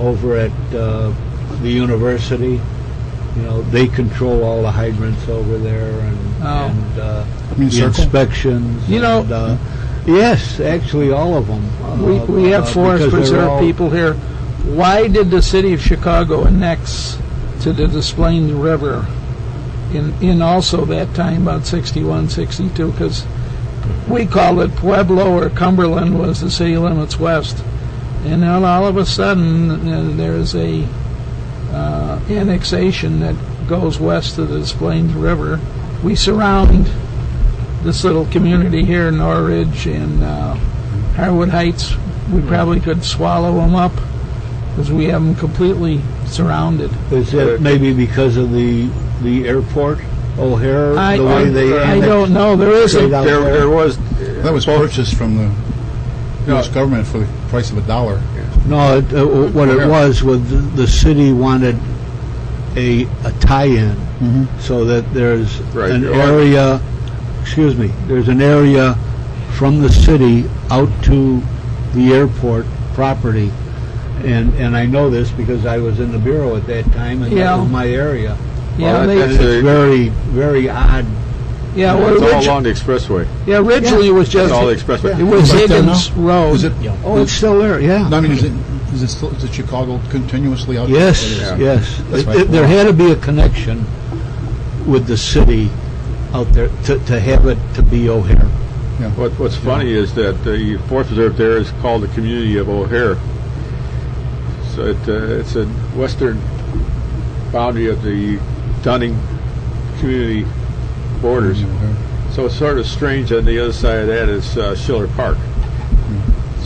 over at uh, the university. You know, they control all the hydrants over there and, Oh. and uh, the inspections. You know- and, uh, yes, actually, all of them. Uh, We, we have uh, Forest Preserve people here. Why did the city of Chicago annex to the Des Plaines River in, in also that time, about 61, 62? Because we called it Pueblo or Cumberland was the city limits west. And then all of a sudden, uh, there's a uh, annexation that goes west of the Des Plaines River. We surround this little community here, Norridge and uh, Harwood Heights. We probably could swallow them up because we have them completely surrounded. Is that maybe because of the the airport, O'Hare, I, the way they I don't know. There is straight a There, there was. That was purchased from the U.S. Government for the price of a dollar. No, it, uh, what it was, was the, city wanted a, a tie-in, so that there's Right, an you're area, excuse me, there's an area from the city out to the airport property. And, and I know this because I was in the bureau at that time, and Yeah. that was my area. yeah, Well, they, And That's it's a- very, very odd. Yeah. Well, It's all origi- along the expressway. yeah, originally it was just It's all the expressway. it was Right there Higgins? Road. Is it? Oh, it's still there, yeah. I mean, is it is it still is it Chicago continuously out? Yes, Yeah. yes. That's It- right. it- There had to be a connection with the city out there to, to have it to be O'Hare. What, what's funny is that the Forest Reserve there is called the community of O'Hare. So it, uh, it's a western boundary of the Dunning community borders. So it's sort of strange. On the other side of that is uh, Schiller Park.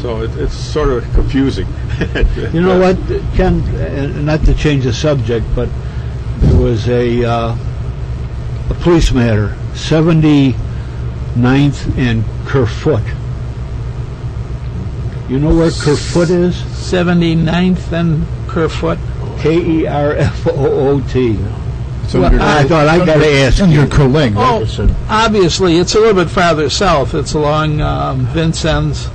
So it, it's sort of confusing. You know what, Ken, uh, not to change the subject, but there was a, uh, a police matter, 79th and Kerfoot. You know where Kerfoot is? 79th and Kerfoot. E K-E-R-F-O-O-T. It's Well, under- I thought I gotta under- ask Under you. Kerling, right? Oh, Listen. obviously, it's a little bit farther south. It's along um, Vincennes,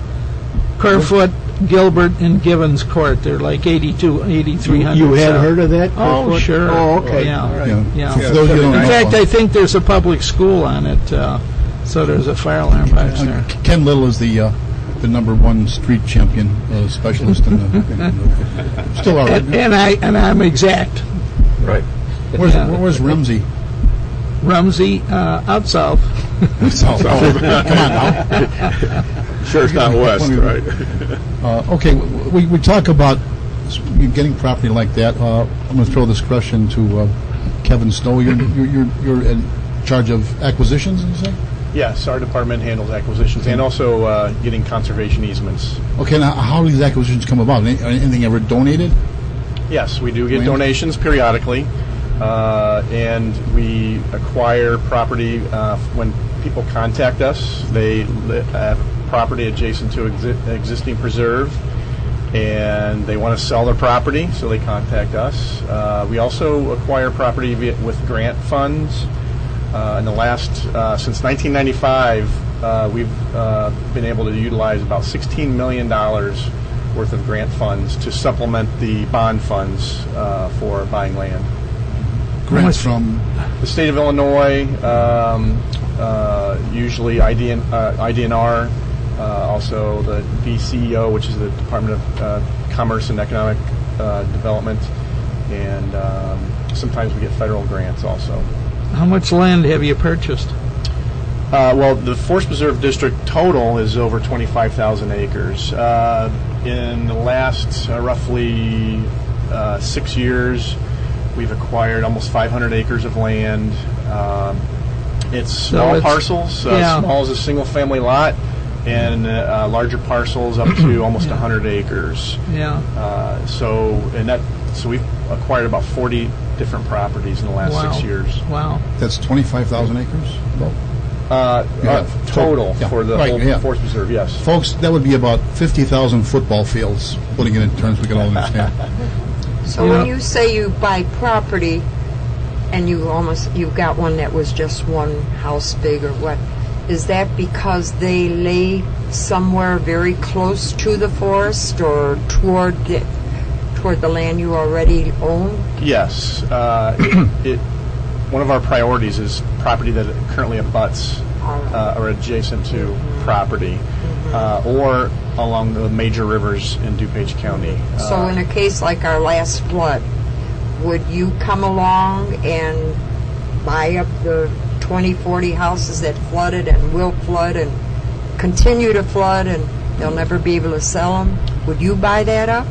Kerfoot, Gilbert, and Givens Court. They're like 82, 8300. You had south. heard of that? Oh, sure. Oh, okay. Yeah. All right. Yeah. Yeah. For those who don't In know, fact, I think there's a public school on it, uh, so there's a fire alarm box there. uh, Ken Little is the uh, the number one street champion uh, specialist in the. in the- Still are. And, and I and I'm exact. right. Where's, Yeah. where's Rumsey? Rumsey, uh, out south. South. Come on now. Sure, it's not west, right? Uh, okay, we, we talk about s- getting property like that. Uh, I'm going to throw this question to uh, Kevin Snow. You're, you're, you're, you're in charge of acquisitions, you say? Yes, our department handles acquisitions and also uh, getting conservation easements. Okay, now how do these acquisitions come about? Any- Anything ever donated? Yes, we do get Land? donations periodically, uh, and we acquire property uh, when people contact us. They have property adjacent to exi- existing preserve, and they want to sell their property, so they contact us. Uh, we also acquire property via, with grant funds. Uh, in the last, uh, since 1995, uh, we've been able to utilize about $16 million worth of grant funds to supplement the bond funds for buying land. Grants from, The state of Illinois, um, uh, usually IDN, uh, IDNR, uh, also the DCEO, which is the Department of uh, Commerce and Economic uh, Development, and um, sometimes we get federal grants also. How much land have you purchased? Uh, well, the Forest Preserve District total is over 25,000 acres. Uh, in the last uh, roughly uh, six years, we've acquired almost 500 acres of land. Um, it's small it's- parcels, uh, yeah. small as a single family lot, and uh, larger parcels up to almost 100 acres. Yeah. Uh, so, and that, so we've acquired about 40 different properties in the last Wow. six years. Wow. that's 25,000 acres? Well, Uh, Yeah. uh, total Yeah. for the Right, whole yeah. Forest Preserve, yes. Folks, that would be about 50,000 football fields, putting it in terms we can all understand. So You when you say you buy property and you almost you got one that was just one house big or what, is that because they lay somewhere very close to the forest or toward the, toward the land you already own? Yes. Uh, it, it, one of our priorities is property that currently abuts uh, or adjacent to property uh, or along the major rivers in DuPage County. So Uh, in a case like our last flood, would you come along and buy up the 20, 40 houses that flooded and will flood and continue to flood and they'll never be able to sell them? Would you buy that up?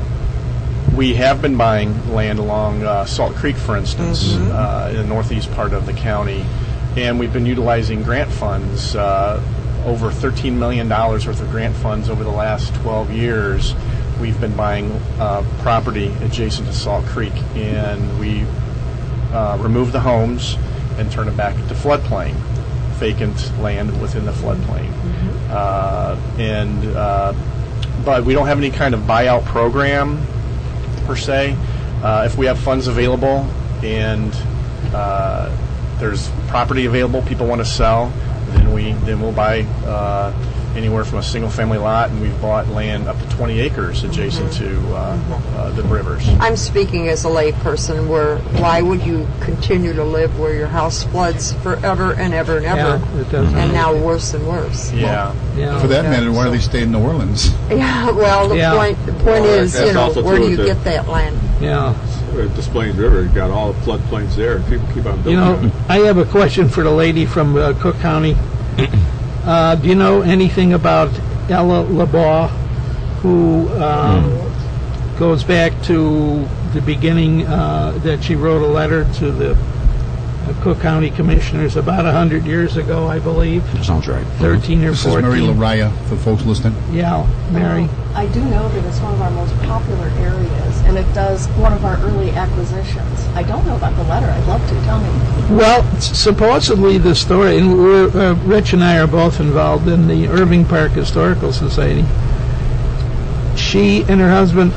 we have been buying land along uh, Salt Creek, for instance, uh, in the northeast part of the county, and we've been utilizing grant funds, uh, over $13 million worth of grant funds over the last 12 years. We've been buying uh, property adjacent to Salt Creek, and we uh, remove the homes and turn it back to floodplain, vacant land within the floodplain. Uh, and uh, but we don't have any kind of buyout program per se. Uh, if we have funds available and uh, there's property available, people want to sell, then we then we'll buy uh, anywhere from a single family lot, and we've bought land up to 20 acres adjacent to uh, uh, the rivers. I'm speaking as a layperson where why would you continue to live where your house floods forever and ever and ever? Yeah, it does. And now worse and worse. Yeah. Yeah. For that Yeah, matter, why do they stay in New Orleans? Yeah, well, the Yeah. point the point Well, is, you know, where do you that- get that land? Yeah. Des Plaines River, you got all the floodplains there, and people keep on building You know, them. I have a question for the lady from uh, Cook County. Uh, do you know anything about Ella LaBagh, who um, goes back to the beginning uh, that she wrote a letter to the Cook County Commissioners about 100 years ago, I believe, Sounds right. 13 or This is 14. Mary Laraya, for folks listening. Yeah, Mary. I do know that it's one of our most popular areas, and it does one of our early acquisitions. I don't know about the letter. I'd love to. Tell me. Well, supposedly the story, and we're, uh, Rich and I are both involved in the Irving Park Historical Society. She and her husband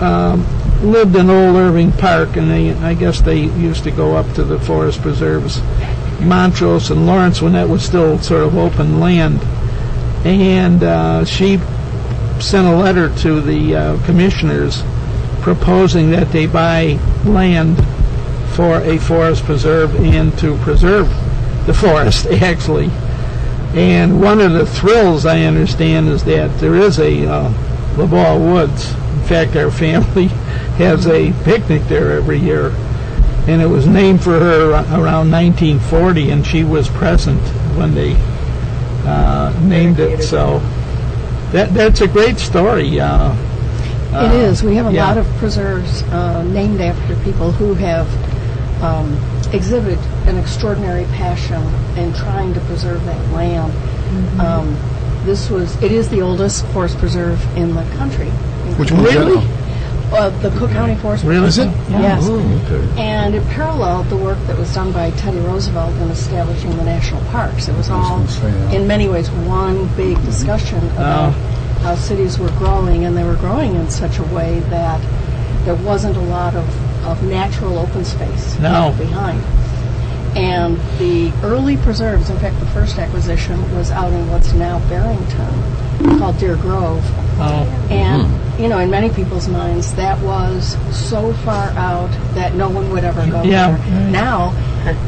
um, lived in Old Irving Park, and they, I guess they used to go up to the forest preserves, Montrose and Lawrence, when that was still sort of open land. And uh, she sent a letter to the uh, commissioners proposing that they buy land for a forest preserve and to preserve the forest, actually. And one of the thrills, I understand, is that there is a uh, LaBagh Woods. In fact, our family has a picnic there every year. And it was named for her around 1940, and she was present when they uh, named it. So that that's a great story. Uh, It is. We have a yeah. lot of preserves uh, named after people who have um, exhibited an extraordinary passion in trying to preserve that land. Mm-hmm. Um, this was. It is the oldest forest preserve in the country. Which one's that? Really? Uh, the Cook County Forest Really? Is it? Yes. Oh, okay. And it paralleled the work that was done by Teddy Roosevelt in establishing the national parks. It was all, gonna say, yeah. in many ways, one big discussion uh-huh. about how cities were growing, and they were growing in such a way that there wasn't a lot of, of natural open space No. left behind. And the early preserves, in fact, the first acquisition was out in what's now Barrington, called Deer Grove. Oh. And, mm-hmm. You know, in many people's minds, that was so far out that no one would ever go Yeah, there. right. Now,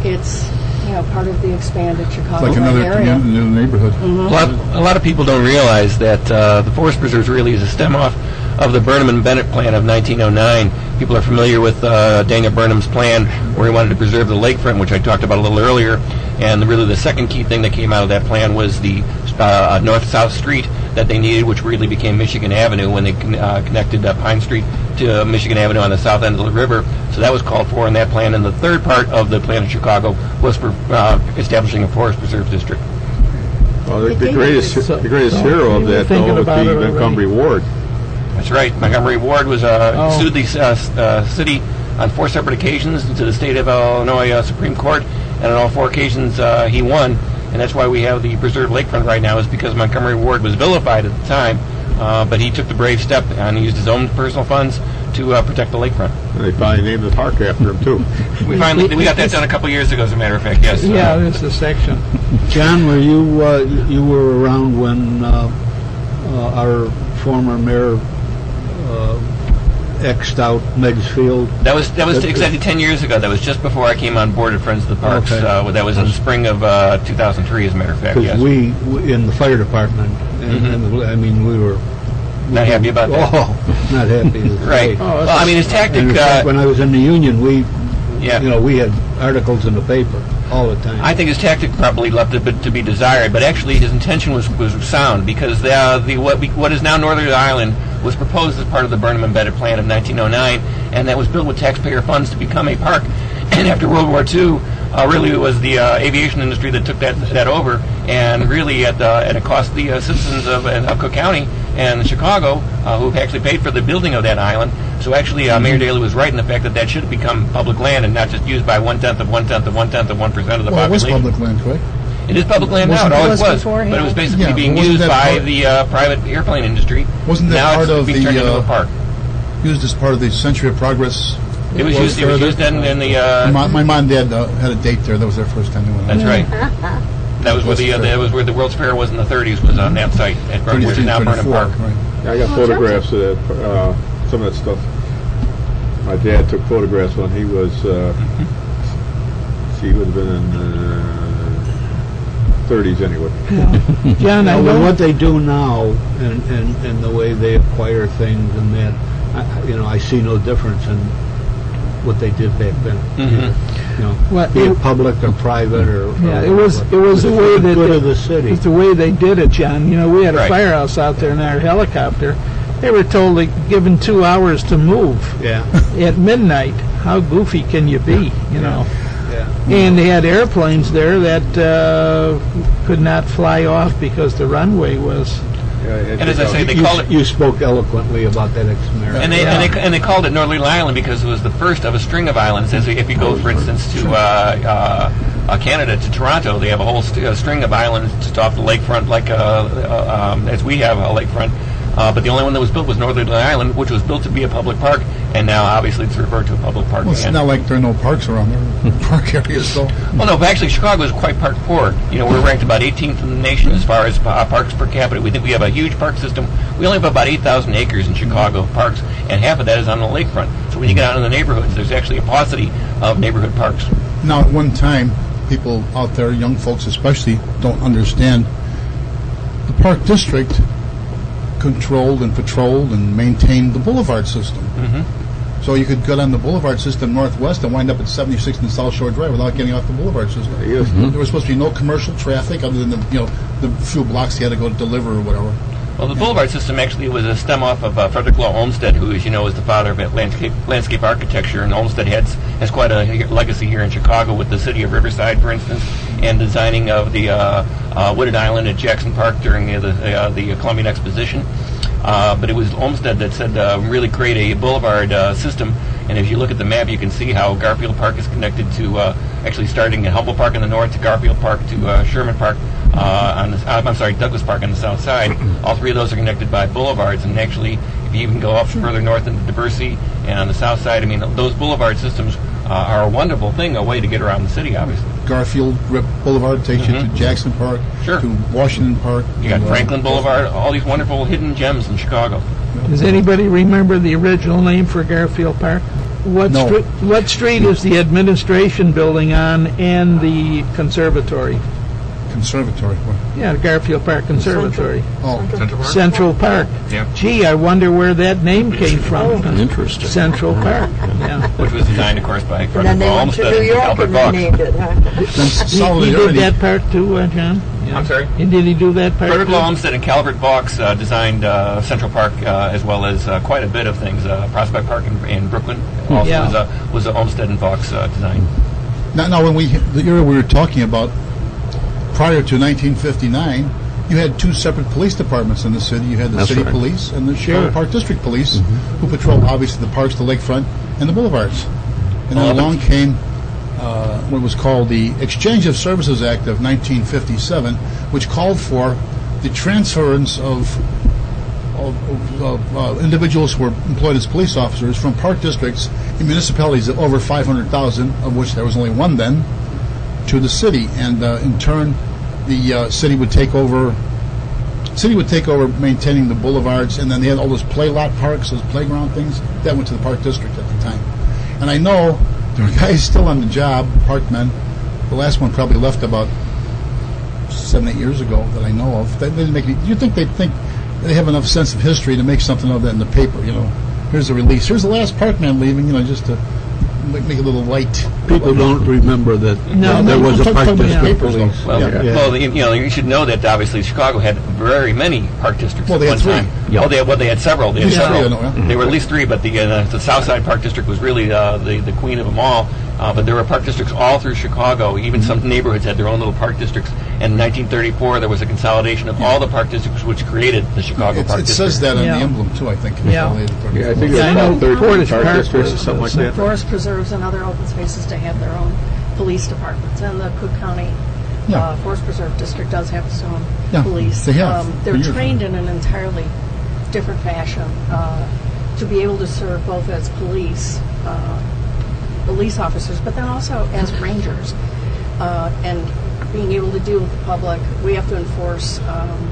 it's, you know, part of the expanded Chicago Like another area. community, new neighborhood. A lot, a lot of people don't realize that uh, the Forest Preserves really is a stem off of the Burnham and Bennett plan of 1909. People are familiar with uh, Daniel Burnham's plan where he wanted to preserve the lakefront, which I talked about a little earlier. And really the second key thing that came out of that plan was the uh, north-south street that they needed, which really became Michigan Avenue when they con- uh, connected uh, Pine Street to uh, Michigan Avenue on the south end of the river. So that was called for in that plan. And the third part of the plan of Chicago was for uh, establishing a forest preserve district. Well, the, the greatest, the greatest so hero of that, though, would about be it. Montgomery Ward. That's right. Montgomery Ward was uh, Oh. sued the uh, uh, city on four separate occasions to the state of Illinois uh, Supreme Court, and on all four occasions uh, he won. And that's why we have the preserved lakefront right now, is because Montgomery Ward was vilified at the time, uh, but he took the brave step and he used his own personal funds to uh, protect the lakefront. And they finally named the park after him, too. We finally we got that done a couple years ago, as a matter of fact. Yes. Yeah, there's a section. John, were you uh, you were around when uh, uh, our former mayor uh, xed out Meigs Field? That was that was exactly ten years ago. That was just before I came on board at Friends of the Parks. Okay. Uh, that was in the spring of uh, 2003, as a matter of fact. Because Yes. we, we in the fire department, and, Mhm. and I mean we were Not happy about that. Oh, not happy. Right. Oh, well, I mean, his tactic. Uh, fact, when I was in the union, we, Yeah. you know, we had articles in the paper all the time. I think his tactic probably left a bit to be desired, but actually his intention was, was sound because the, uh, the what, we, what is now Northerly Island was proposed as part of the Burnham and Bennett Plan of 1909, and that was built with taxpayer funds to become a park. And after World War II, uh, really it was the uh, aviation industry that took that that over, and really at uh, at a cost the uh, citizens of, of Cook County and Chicago, uh, who actually paid for the building of that island. So actually, uh, Mayor Daley was right in the fact that that should become public land and not just used by one tenth of one tenth of one tenth of one percent of the Well, it was population. public land, correct? It is public land now. It Wasn't it- always Was was, beforehand? but it was basically Yeah, being wasn't used that by part- the uh, private airplane industry. Wasn't that now part it's of being the, turned into uh, a park. Used as part of the Century of Progress. It was used. It was further? used in, in the. Uh, My, my mom and dad uh, had a date there. That was their first time they went. that's out. right. That was where the uh, that was where the World's Fair was in the 30s. Was on that site at Burnham, which is now Burnham Park. right. I got photographs of that, uh, some of that stuff. My dad took photographs when he was, uh, he would have been in uh, 30s anyway. John, I Now, with know what they do now and, and, and the way they acquire things and that, I, I- you know, I see no difference in what they did back then. Mhm. You know, What- be it- it public or private or. Yeah, or it was- it was the way that Good they- of the city. it's the way they did it, John. You know, we had a Right. firehouse out there in our helicopter. They were told they given two hours to move Yeah, at midnight. How goofy can you be? You know. And they had airplanes there that uh, could not fly off because the runway was. Yeah, And as I say, they You, called it you spoke eloquently about that ex-mayor. And they, and they and they called it Northerly Island because it was the first of a string of islands. As if you go, for instance, to uh, uh, uh, Canada to Toronto, they have a whole st- uh, string of islands just off the lakefront, like uh, uh, um, as we have a lakefront. Uh, but the only one that was built was Northerly Island, which was built to be a public park, and now obviously it's referred to a public park Well, it's again. not like there are no parks around there, park areas, so. Well, no, but actually, Chicago is quite park poor. You know, we're ranked about 18th in the nation as far as uh, parks per capita. We think we have a huge park system. We only have about 8,000 acres in Chicago of parks, and half of that is on the lakefront. So when you get out in the neighborhoods, there's actually a paucity of neighborhood parks. Now, at one time, people out there, young folks especially, don't understand the park district controlled and patrolled and maintained the boulevard system. Mm-hmm. So you could go down the boulevard system northwest and wind up at 76th and South Shore Drive without getting off the boulevard system. Yes. There was supposed to be no commercial traffic other than the you know the few blocks you had to go to deliver or whatever. Well, the boulevard system actually was a stem off of uh, Frederick Law Olmsted, who, as you know, is the father of landscape, landscape architecture. And Olmsted has, has quite a legacy here in Chicago with the city of Riverside, for instance, and designing of the uh, uh, wooded island at Jackson Park during uh, the, uh, the Columbian Exposition. Uh, but it was Olmsted that said uh, really create a boulevard uh, system. And if you look at the map, you can see how Garfield Park is connected to uh, actually starting at Humboldt Park in the north to Garfield Park to uh, Sherman Park uh, on the, I'm sorry, Douglas Park on the south side. All three of those are connected by boulevards. And actually, if you even go up further north into Diversey and on the south side, I mean, those boulevard systems uh, are a wonderful thing, a way to get around the city, obviously. Garfield Rip Boulevard takes you Mhm. to Jackson Park, Sure. to Washington Park. You got uh, Franklin Boulevard, all these wonderful hidden gems in Chicago. Does anybody remember the original name for Garfield Park? What, No. stri- what street is the administration building on and the conservatory? Conservatory. Well, Yeah, Garfield Park Conservatory. Oh, Central Park. Central Park. Yeah. Gee, I wonder where that name came from. Interesting. Central Park. Yeah. which was designed, of course, by And Frederick then they went to Olmsted New and York Albert and Vaux. renamed it, huh? then He, he did solidarity. that part too, uh, John? Yeah. I'm sorry? And did he do that part Frederick too? Olmsted and Calvert Vaux uh, designed uh, Central Park uh, as well as uh, quite a bit of things. Uh, Prospect Park in, in Brooklyn also Yeah. was, a, was a Olmsted and Vaux uh, design. Now, now, when we the era we were talking about prior to 1959, you had two separate police departments in the city. You had the That's city right. police and the. Chicago Park District Police, who patrolled obviously the parks, the lakefront, and the boulevards. And then along came uh, what was called the Exchange of Services Act of 1957, which called for the transference of of, of uh, individuals who were employed as police officers from park districts in municipalities of over 500,000, of which there was only one then, to the city, and uh, in turn, the uh, city would take over. City would take over maintaining the boulevards, and then they had all those play lot parks, those playground things. That went to the park district at the time. And I know there are guys still on the job, parkmen. The last one probably left about seven, eight years ago that I know of. They, they didn't make. You think they'd think they have enough sense of history to make something of that in the paper? You know, here's the release. Here's the last parkman leaving. You know, just to make, make a little light. People don't remember that No, there no, was a talk- park talk about district papers, though. police. Well, Yeah. Yeah. well, you, you know, you should know that obviously Chicago had very many park districts Well, at they one three. time. Yeah. Oh, they had, well, they had several. They had Yeah, several. three, I know, yeah. They were at least three, but the uh, the South Side Park District was really uh, the the queen of them all. Uh, but there were park districts all through Chicago. Even Mm-hmm. some neighborhoods had their own little park districts. And in 1934, there was a consolidation of all the park districts, which created the Chicago It's- Park it District. It says that on Yeah. the emblem too. I think. Yeah. consolidated Yeah, I think park. it's Yeah, know about 13 Portage park Park districts or something like that. Forest preserves and other open spaces to have their own police departments, and the Cook County Yeah. uh, Forest Preserve District does have its own Yeah, police. They have. Um, they're years. trained in an entirely different fashion uh, to be able to serve both as police, uh, police officers, but then also as rangers, uh, and being able to deal with the public. We have to enforce. Um,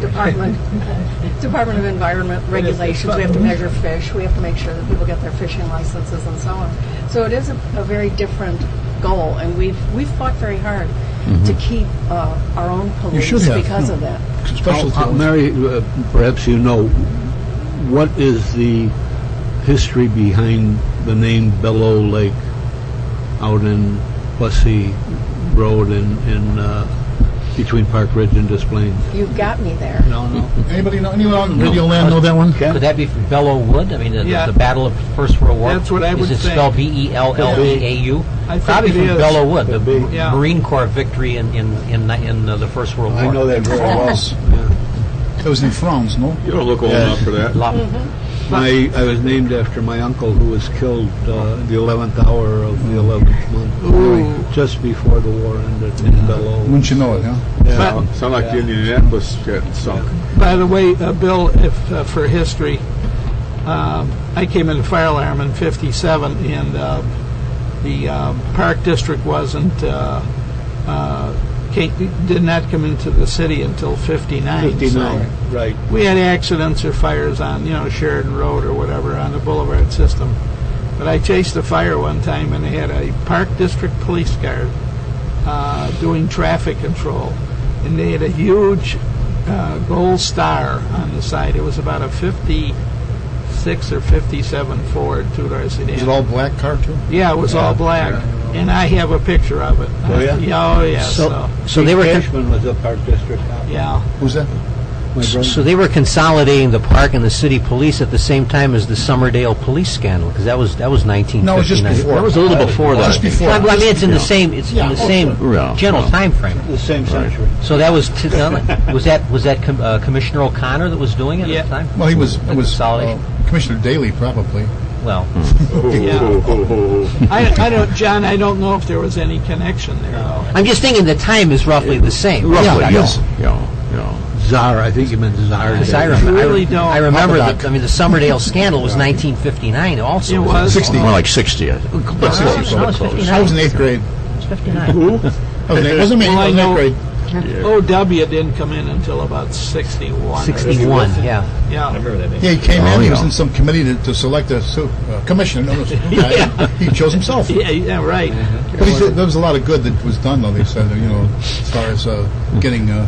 Department, Department of Environment regulations. We have to measure fish. We have to make sure that people get their fishing licenses and so on. So it is a, a very different goal, and we've we've fought very hard to keep uh, our own police should have, because no. of that. Special Uh, uh, Mary, uh, perhaps you know, what is the history behind the name Belleau Lake out in Busse Road in, in uh, between Park Ridge and Des Plaines. You got me there. No, no. Anybody know, anyone on Radio Land know that one? Could that be from Belleau Wood? I mean, the, Yeah. the Battle of the First World War. That's what I would Is it think. spelled B E L L E A U? I think Probably it from is. Belleau Wood, the be. Yeah. Marine Corps victory in in in, in uh, the First World War. I know that very well. It was in France, no? You don't look old Yeah. enough for that. Lot- My, I was named after my uncle who was killed uh, the 11th hour of the 11th month, Ooh. just before the war ended in Belleau. Wouldn't you know it, huh? Yeah. But- Sound like the Indianapolis getting sunk. By the way, uh, Bill, if uh, for history, um, I came in fire alarm in '57, and uh, the uh, Park District wasn't came, did not come into the city until '59. 59, right. we had accidents or fires on, you know, Sheridan Road or whatever on the Boulevard system. But I chased a fire one time and they had a Park District police guard uh, doing traffic control. And they had a huge uh, gold star on the side. It was about a 56 or 57 Ford two-door sedan. Is it all black car, too? Yeah, it was all black. And I have a picture of it. Oh, yeah? yeah, oh, yeah. So, So, so they were con- Cashman was a Park District cop. yeah. Who's that? My brother. so they were consolidating the park and the city police at the same time as the Summerdale police scandal because that was that was 1959. No, it was just before. That was a little before that. Just before. I mean, it's in the same it's in the same Yeah. general Yeah. time frame. the same century. So that was t- was that was that com- uh, Commissioner O'Connor that was doing it Yeah. at the time? Well, he was, it was uh, Consolidation. Commissioner Daley, probably. Well, Yeah. I, I don't, John, I don't know if there was any connection there, though. I'm just thinking the time is roughly the same. Roughly, Yeah, yeah, yes. yeah, yeah. Czar, I think you meant Czar. Yes, I, Day. remember. really I, don't. I remember Papa that. I mean, the Summerdale scandal was 1959. Also, It was. 60. More like 60. I think. No, no, it's 59. I was in eighth grade. It's 59. I was in eighth, wasn't me, Well, I I was in eighth grade. OW didn't come in until about 61. or 61. 50. Yeah. I Yeah. Yeah, he came Oh, in, he was in some committee to, to select a su- uh, commissioner. No, no, He chose himself. Yeah, yeah, right. But he said there was a lot of good that was done, though. They said, you know, as far as uh, getting uh,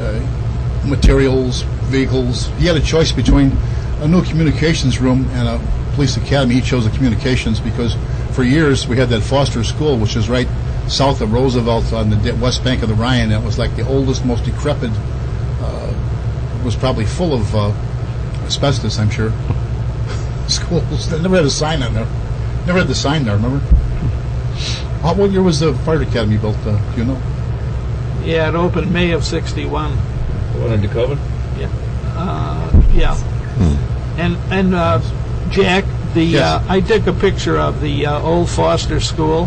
uh, materials, vehicles. He had a choice between a new communications room and a police academy. He chose the communications because for years we had that Foster School, which is right south of Roosevelt on the west bank of the Rhine. It was like the oldest, most decrepit. Uh, was probably full of uh, asbestos, I'm sure. Schools. They never had a sign on there. Never had the sign there. Remember? How, what year was the fire academy built? Uh, do you know? Yeah, it opened May of 61. One in Dakota? Uh, yeah. And, and uh, Jack, the Yes. uh, I took a picture of the uh, old Foster School.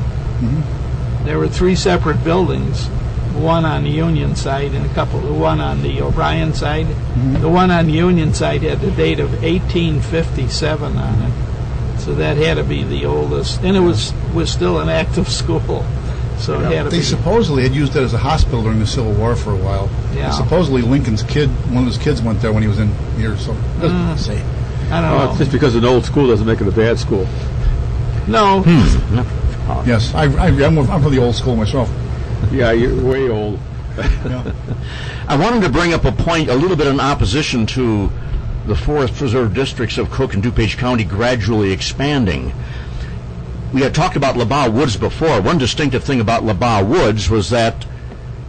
There were three separate buildings, one on the Union side and a couple, the one on the O'Brien side. Mm-hmm. The one on the Union side had the date of 1857 on it, so that had to be the oldest, and it was was still an active school, so it had to They be. supposedly had used it as a hospital during the Civil War for a while. Yeah. And supposedly Lincoln's kid, one of his kids, went there when he was in here. So doesn't mm. say. I don't Well, know. just because an old school doesn't make it a bad school. No, hmm. Yes, I, I, I'm, I'm from the old school myself. Yeah, you're way old. I wanted to bring up a point a little bit in opposition to the forest preserve districts of Cook and DuPage County gradually expanding. We had talked about LaBagh Woods before. One distinctive thing about LaBagh Woods was that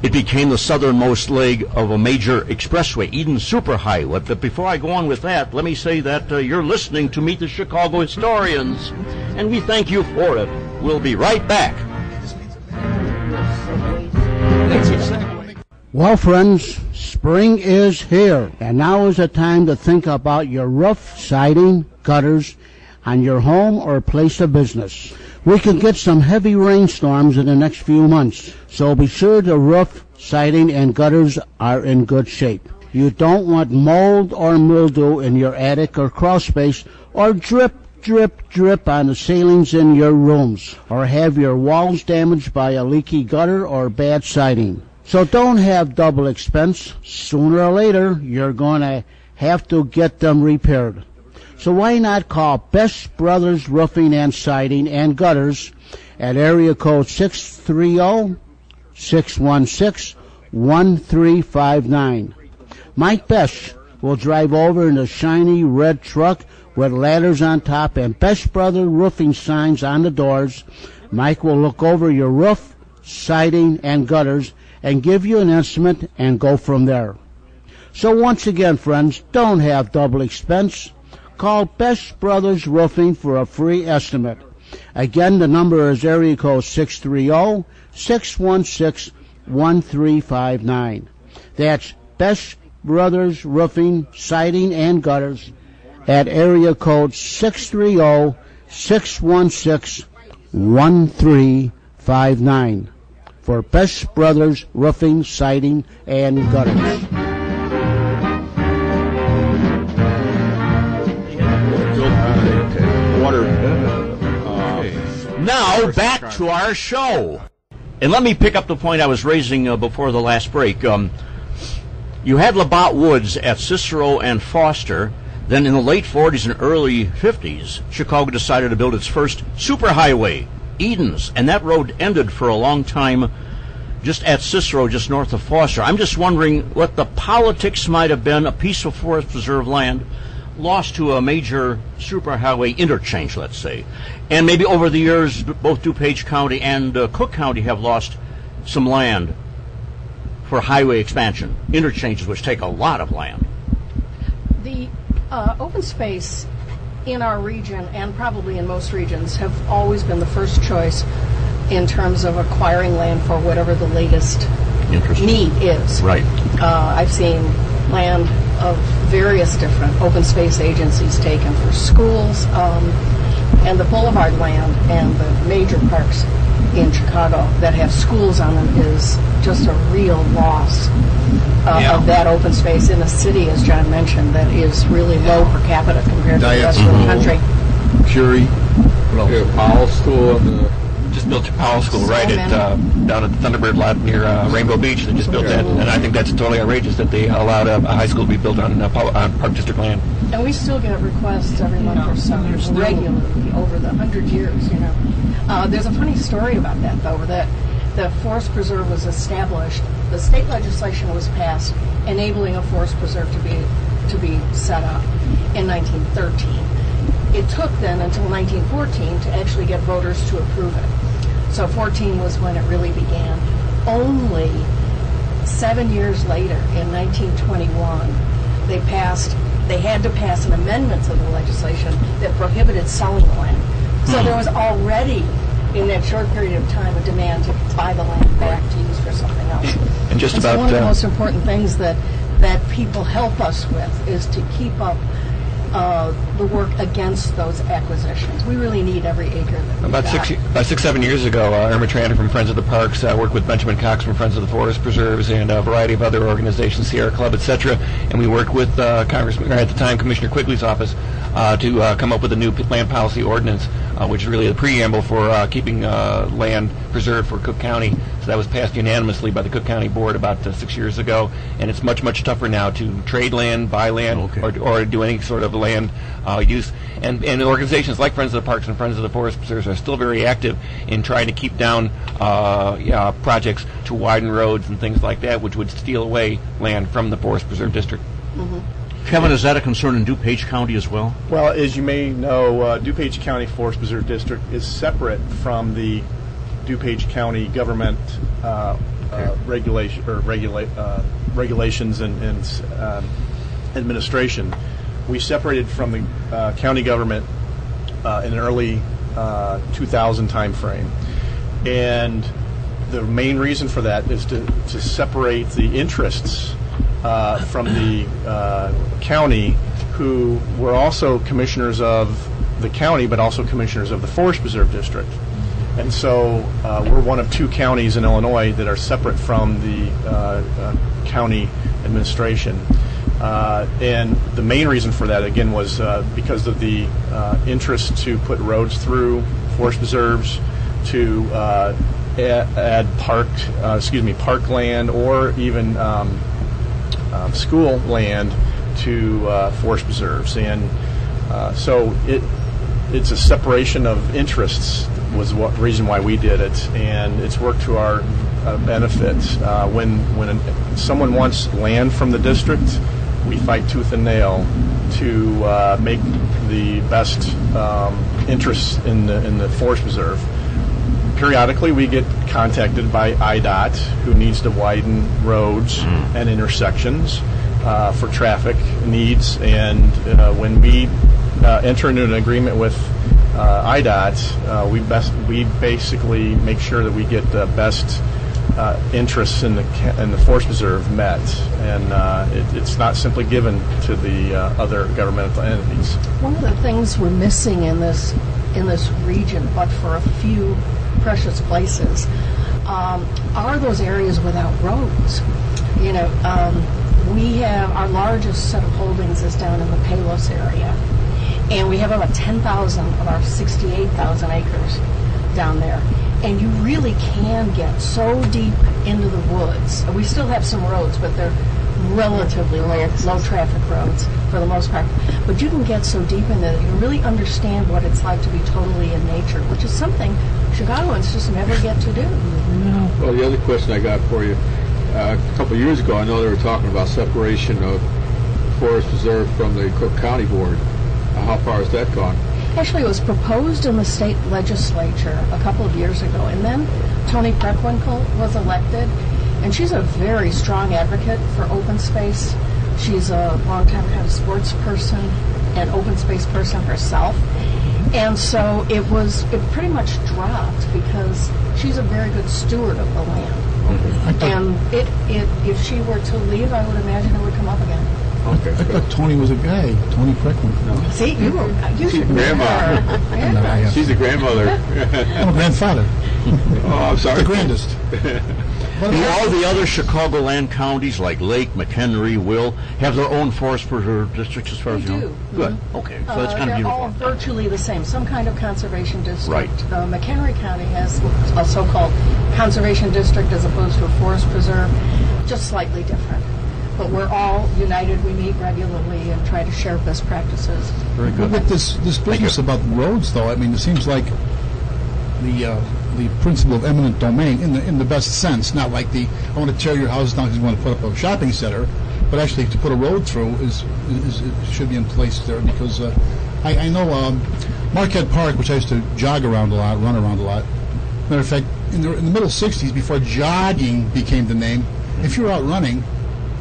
it became the southernmost leg of a major expressway, Edens Superhighway. But before I go on with that, let me say that uh, you're listening to Meet the Chicago Historians, and we thank you for it. We'll be right back. Well, friends, spring is here, and now is the time to think about your roof, siding, gutters, on your home or place of business. We could get some heavy rainstorms in the next few months, so be sure the roof, siding, and gutters are in good shape. You don't want mold or mildew in your attic or crawl space, or drip, drip, drip on the ceilings in your rooms, or have your walls damaged by a leaky gutter or bad siding. So don't have double expense. Sooner or later, you're going to have to get them repaired. So why not call Best Brothers Roofing and Siding and Gutters at area code 630-616-1359. Mike Best will drive over in a shiny red truck with ladders on top and Best Brother roofing signs on the doors. Mike will look over your roof, siding, and gutters and give you an estimate and go from there. So once again, friends, don't have double expense. Call Best Brothers Roofing for a free estimate. Again, the number is area code 630-616-1359. That's Best Brothers Roofing, Siding, and Gutters at area code 630-616-1359 for Best Brothers Roofing, Siding, and Gutters. Water. Now back to our show. And let me pick up the point I was raising uh, before the last break. Um, you had LaBagh Woods at Cicero and Foster. Then in the late 40s and early 50s, Chicago decided to build its first superhighway, Edens, and that road ended for a long time just at Cicero, just north of Foster. I'm just wondering what the politics might have been, a piece of forest preserve land lost to a major superhighway interchange, let's say. And maybe over the years, both DuPage County and uh, Cook County have lost some land for highway expansion, interchanges which take a lot of land. The uh, open space in our region and probably in most regions have always been the first choice in terms of acquiring land for whatever the latest need is. Right. Uh, I've seen land of various different open space agencies taken for schools, um, and the boulevard land and the major parks in Chicago that have schools on them is just a real loss uh, Yeah. of that open space in a city, as John mentioned, that is really low per capita compared to the rest of the country. Curie. Yeah, Powell School and the Just built your Powell School right So at uh, down at the Thunderbird lot near uh, Rainbow Beach. They just built that, and I think that's totally outrageous that they allowed a, a high school to be built on, uh, Pow- on Park District land. And we still get requests every month or so, regularly over the hundred years. You know, uh, there's a funny story about that though. That the forest preserve was established, the state legislation was passed enabling a forest preserve to be to be set up in 1913. It took then until 1914 to actually get voters to approve it. So 14 was when it really began. Only seven years later, in 1921, they passed, they had to pass an amendment to the legislation that prohibited selling land. So there was already, in that short period of time, a demand to buy the land back to use for something else. And just about one of the uh, most important things that, that people help us with is to keep up uh, the work against those acquisitions. We really need every acre that we've About got. six, about six, seven years ago, uh, Erma Tranter from Friends of the Parks uh, worked with Benjamin Cox from Friends of the Forest Preserves and a variety of other organizations, Sierra Club, etc. And we worked with uh, Congressman, or at the time, Commissioner Quigley's office uh, to uh, come up with a new land policy ordinance, uh, which is really the preamble for uh, keeping uh, land preserved for Cook County. So that was passed unanimously by the Cook County Board about uh, six years ago, and it's much, much tougher now to trade land, buy land, Okay. or, or do any sort of land uh, use. And, and organizations like Friends of the Parks and Friends of the Forest Preserves are still very active in trying to keep down uh, yeah, projects to widen roads and things like that, which would steal away land from the Forest Preserve District. Kevin, is that a concern in DuPage County as well? Well, as you may know, uh, DuPage County Forest Preserve District is separate from the DuPage County government uh, uh, regulation or regula- uh, regulations and, and um, administration. We separated from the uh, county government uh, in an early uh, 2000 timeframe, and the main reason for that is to, to separate the interests uh, from the uh, county, who were also commissioners of the county, but also commissioners of the Forest Preserve District. And so uh, we're one of two counties in Illinois that are separate from the county administration. Uh, and the main reason for that, again, was uh, because of the uh, interest to put roads through forest preserves, to uh, add park, uh, excuse me, parkland, or even um, um, school land to uh, forest preserves. And so it it's a separation of interests was what reason why we did it, and it's worked to our benefit. When when someone wants land from the district, we fight tooth and nail to uh, make the best um, interests in the in the forest preserve. periodically we get contacted by IDOT who needs to widen roads and intersections uh, for traffic needs. And uh, when we uh, enter into an agreement with uh, IDOT, uh, we best we basically make sure that we get the best uh, interests in the in the forest preserve met, and uh, it, it's not simply given to the uh, other governmental entities. One of the things we're missing in this in this region, but for a few precious places, um, are those areas without roads. You know, um, we have our largest set of holdings is down in the Palos area, and we have about 10,000 of our 68,000 acres down there. And you really can get so deep into the woods. We still have some roads, but they're relatively low, low traffic roads for the most part. But you can get so deep into it, you really understand what it's like to be totally in nature, which is something Chicagoans just never get to do. Well, the other question I got for you, uh, a couple of years ago, I know they were talking about separation of forest preserve from the Cook County Board. Uh, how far has that gone? Actually, it was proposed in the state legislature a couple of years ago, and then Toni Preckwinkle was elected, and she's a very strong advocate for open space. She's a longtime kind of sports person and open space person herself. And so it was, it pretty much dropped because she's a very good steward of the land. Mm-hmm. And it, it, if she were to leave, I would imagine it would come up again. Okay. I thought Toni was a guy. Toni Preckwinkle. See, you were, you should grandma. remember. Yeah. No, She's a grandmother. I'm a grandfather. oh, I'm sorry. The grandest. But Do all the other Chicagoland counties, like Lake, McHenry, Will, have their own forest preserve districts as far They as you do. know? Good. Okay. So that's Uh, kind of they're all uniform. virtually the same, some kind of conservation district. Right. Uh, McHenry County has a so-called conservation district as opposed to a forest preserve, just slightly different. But we're all united, we meet regularly and try to share best practices. Very good. With this this business about roads, though, I mean, it seems like the uh, the principle of eminent domain in the in the best sense, not like the I want to tear your house down because you want to put up a shopping center, but actually to put a road through is, is, is should be in place there because uh, I, I know um, Marquette Park, which I used to jog around a lot, run around a lot. Matter of fact, in the, in the middle '60s, before jogging became the name, if you were out running,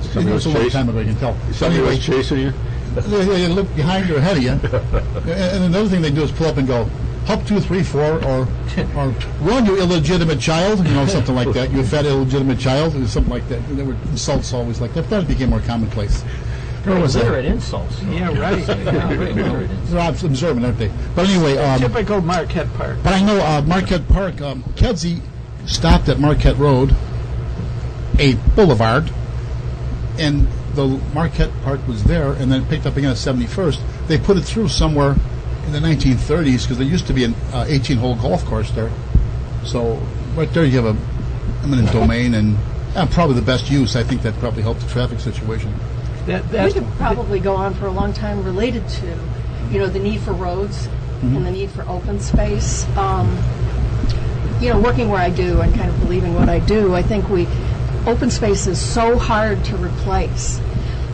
Somebody it was was a long time ago, you can tell. Somebody Anyway, was chasing you? they, they look behind you or ahead of you. and, and another thing they do is pull up and go, hop two, three, four, or or run, you illegitimate child, you know, something like that. You fat illegitimate child, or something like that. There were insults always like that. That became more commonplace. Where was They're that? insults. Yeah, right. Yeah, right. They're observant, aren't they? But anyway, um, Typical Marquette Park. but I know uh, Marquette Park, um, Kedzie stopped at Marquette Road, a boulevard, and the Marquette Park was there, and then picked up again at 71st. They put it through somewhere in the 1930s because there used to be an 18-hole golf course there. So right there you have a eminent domain and uh, probably the best use. I think that probably helped the traffic situation. That, We could probably go on for a long time related to, you know, the need for roads and the need for open space. Um, you know, working where I do and kind of believing what I do, I think we open space is so hard to replace.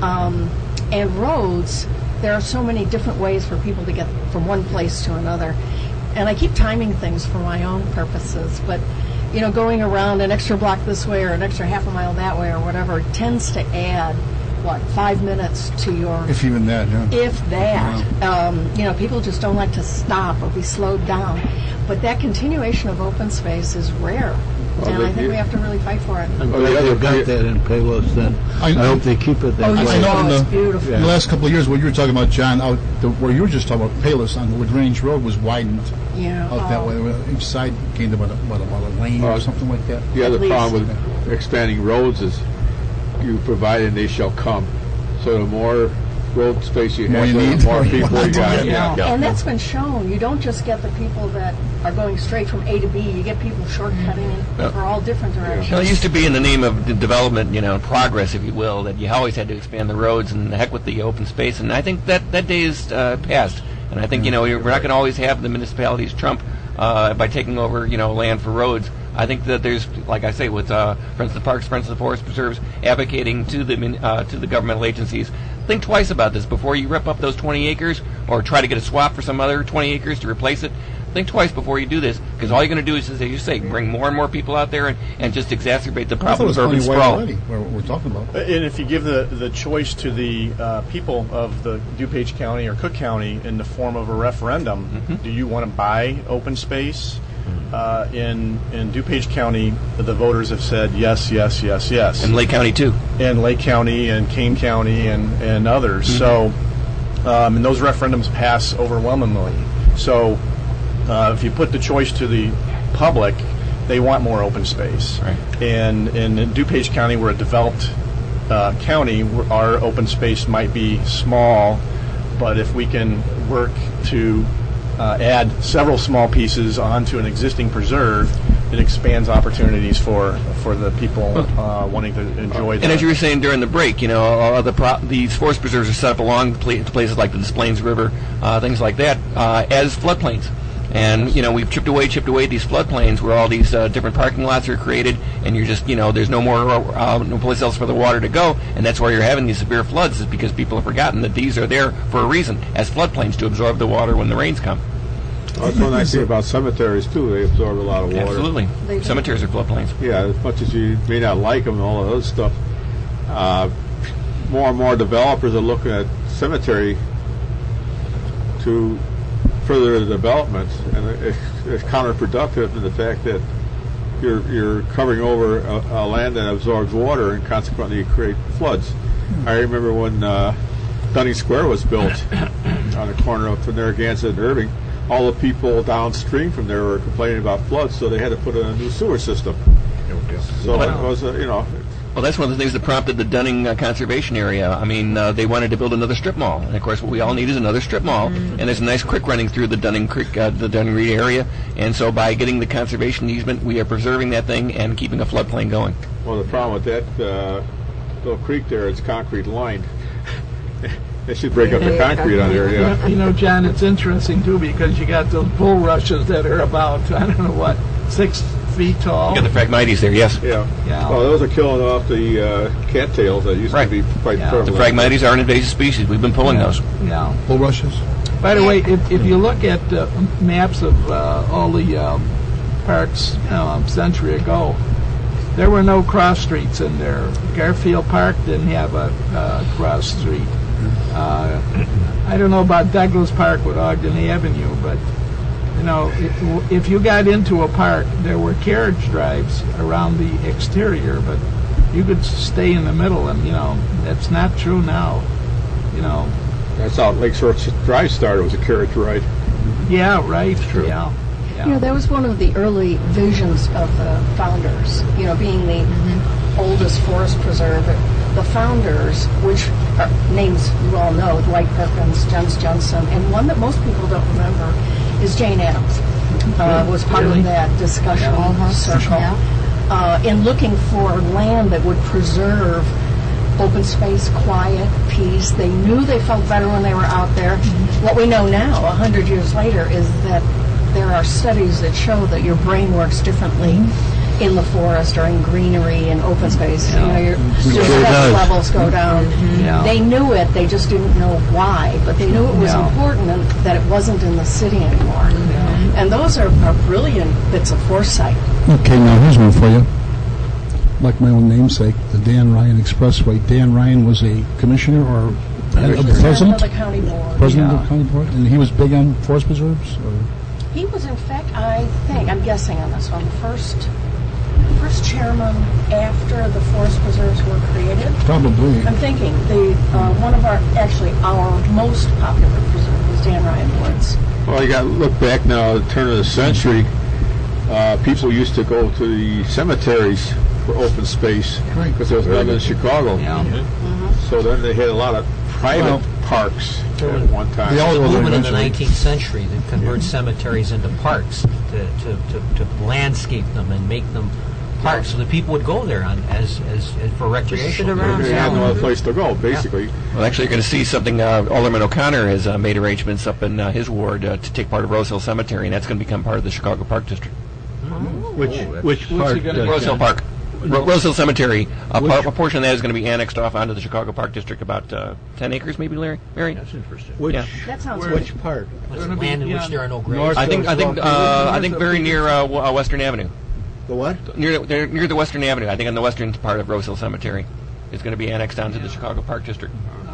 Um, and roads, there are so many different ways for people to get from one place to another. And I keep timing things for my own purposes, but you know, going around an extra block this way or an extra half a mile that way or whatever tends to add what five minutes to your If even that, yeah. if that. Um, you know, people just don't like to stop or be slowed down. But that continuation of open space is rare. Well, and I think we have to really fight for it. I'm Oh, glad they've got that in Palos then. I- I hope they keep it that Oh, I, way. I know in Oh, the, it's beautiful. in the last couple of years, what you were talking about, John, out the, where you were just talking about Palos on Wood Range Road was widened Yeah. out that oh. way. Each side gained about a, what, about a lane Uh, or something like that. The other problem with expanding roads is you provide and they shall come. So the more road space you More have, you the need, more more you people want you to got. get. Yeah. And that's been shown. You don't just get the people that are going straight from A to B. You get people shortcutting Yeah. for all different directions. Well, it used to be in the name of the development, you know, progress, if you will, that you always had to expand the roads and the heck with the open space. And I think that that day is uh, past. And I think you know you're, we're not going to always have the municipalities trump uh, by taking over, you know, land for roads. I think that there's, like I say, with uh, Friends of the Parks, Friends of the Forest Preserves, advocating to the min- uh, to the governmental agencies, think twice about this before you rip up those 20 acres or try to get a swap for some other 20 acres to replace it. think twice before you do this, because all you're going to do is, as you say, bring more and more people out there and, and just exacerbate the I problem of urban sprawl. already, where we're talking about. And if you give the, the choice to the uh, people of the DuPage County or Cook County in the form of a referendum, Mm-hmm. do you want to buy open space? Uh, in in DuPage County, the voters have said yes, yes, yes, yes. And Lake County too. and Lake County and Kane County and, and others. So, um, and those referendums pass overwhelmingly. So, uh, if you put the choice to the public, they want more open space. Right. And, and in DuPage County, we're a developed uh, county, our open space might be small, but if we can work to uh, add several small pieces onto an existing preserve, it expands opportunities for, for the people uh, wanting to enjoy And as you were saying during the break, you know, all the pro- these forest preserves are set up along the places like the Des Plaines River, uh, things like that, uh, as floodplains. And you know, we've chipped away, chipped away these floodplains where all these uh, different parking lots are created, and you're just, you know, there's no more, uh, no place else for the water to go, and that's why you're having these severe floods, is because people have forgotten that these are there for a reason, as floodplains to absorb the water when the rains come. That's one nice thing about cemeteries too. They absorb a lot of water. Absolutely, They cemeteries are floodplains. Yeah, as much as you may not like them and all of those stuff, uh, more and more developers are looking at cemetery to further the development, and it's, it's counterproductive in the fact that you're you're covering over a, a land that absorbs water, and consequently you create floods. I remember when uh, Dunning Square was built on the corner of Narragansett and Irving. All the people downstream from there were complaining about floods, so they had to put in a new sewer system. So it was, uh, you know, Well, that's one of the things that prompted the Dunning uh, Conservation Area. I mean, uh, they wanted to build another strip mall, and of course, what we all need is another strip mall. And there's a nice creek running through the Dunning Creek, uh, the Dunning Read area. And so, by getting the conservation easement, we are preserving that thing and keeping a floodplain going. Well, the problem with that uh, little creek there, it's concrete lined. they should break up the concrete on there, yeah. You know, John, it's interesting too because you got those bulrushes that are about, I don't know what, six feet tall. You got the Phragmites there, yes. Yeah. Yeah. Well, those are killing off the uh, cattails that used Right. to be quite Yeah. The prevalent. Phragmites are an invasive species. We've been pulling those. Yeah. Bulrushes? By the way, if, if you look at uh, maps of uh, all the um, parks you know, a century ago, there were no cross streets in there. Garfield Park didn't have a uh, cross street. Uh, I don't know about Douglas Park with Ogden Avenue, but you know, if, if you got into a park, there were carriage drives around the exterior, but you could stay in the middle, and you know that's not true now. You know, That's how Lake Shore Drive started, was a carriage ride. yeah, right. True. Yeah. You know, that was one of the early visions of the founders, you know, being the mm-hmm. oldest forest preserve. The founders, which are names you all know, Dwight Perkins, Jens Jensen, and one that most people don't remember is Jane Addams, uh, was part Really? of that discussion Uh-huh. circle. Yeah. Uh, in looking for land that would preserve open space, quiet, peace. They knew they felt better when they were out there. What we know now, a hundred years later, is that there are studies that show that your brain works differently in the forest or in greenery and open space. You know, your, your sure stress does. levels go down. Mm-hmm. Yeah. They knew it, they just didn't know why, but they knew it was Yeah. important and that it wasn't in the city anymore. Mm-hmm. And those are, are brilliant bits of foresight. Okay, now here's one for you. Like my own namesake, the Dan Ryan Expressway. Dan Ryan was a commissioner or head of the President president? of the county board. President of Yeah. the county board? And he was big on forest preserves? Or? He was, in fact, I think, I'm guessing on this one, the first, first chairman after the forest preserves were created. Probably. I'm thinking the uh, one of our, actually, our most popular preserve was Dan Ryan Woods. Well, you got to look back now, at the turn of the century, uh, people used to go to the cemeteries for open space because there was none in Chicago. Yeah. So then they had a lot of private Well, parks at one time. they all- There was a Well, movement in the 19th century that converted cemeteries into parks to, to, to, to landscape them and make them parks so that people would go there on, as, as, as for recreation. around, They had no other place to go, basically. Well, actually, you're going to see something. Uh, Alderman O'Connor has uh, made arrangements up in uh, his ward uh, to take part of Rose Hill Cemetery, and that's going to become part of the Chicago Park District. Which, which part? he Rose Hill John? Park. Ro- Rose Hill Cemetery, a, par- a portion of that is going to be annexed off onto the Chicago Park District, about uh, 10 acres, maybe, Larry? Mary? That's interesting. Which, Yeah. That sounds which part? What's Gonna be land in which beyond- there are no North graves? I think I think uh, I think very near uh, w- uh, Western Avenue, The what? near the, they're near the Western Avenue. I think on the western part of Rose Hill Cemetery, it's going to be annexed onto the Chicago Park District.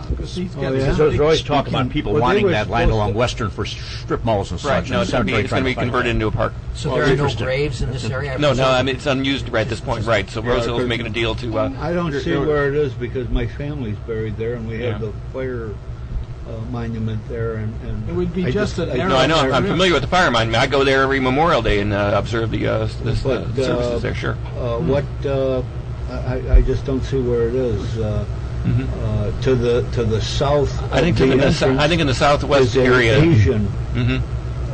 Because Oh, yeah? Because there's always talk about people Well, they wanting were that land supposed along to- Western for strip malls and such. Right. No, and it's going to be cemetery it's going to be trying converted into a park. So Well, there are no interesting. graves in this area? I No, no, presume? I mean it's unused right at this point. Right. So Rose Hill is making a deal to. Uh, I don't see where it is because my family's buried there, and we have Yeah. the fire uh, monument there, and, and It would be I just an I- no, I know. I'm, I'm familiar with the fire monument. I go there every Memorial Day and uh, observe the uh, this, uh, But, uh, services there. Sure. Uh, what uh, I, I just don't see where it is. Uh, uh, to the to the south. Mm-hmm. I think of to the, entrance I think in the southwest is an area. Asian hmm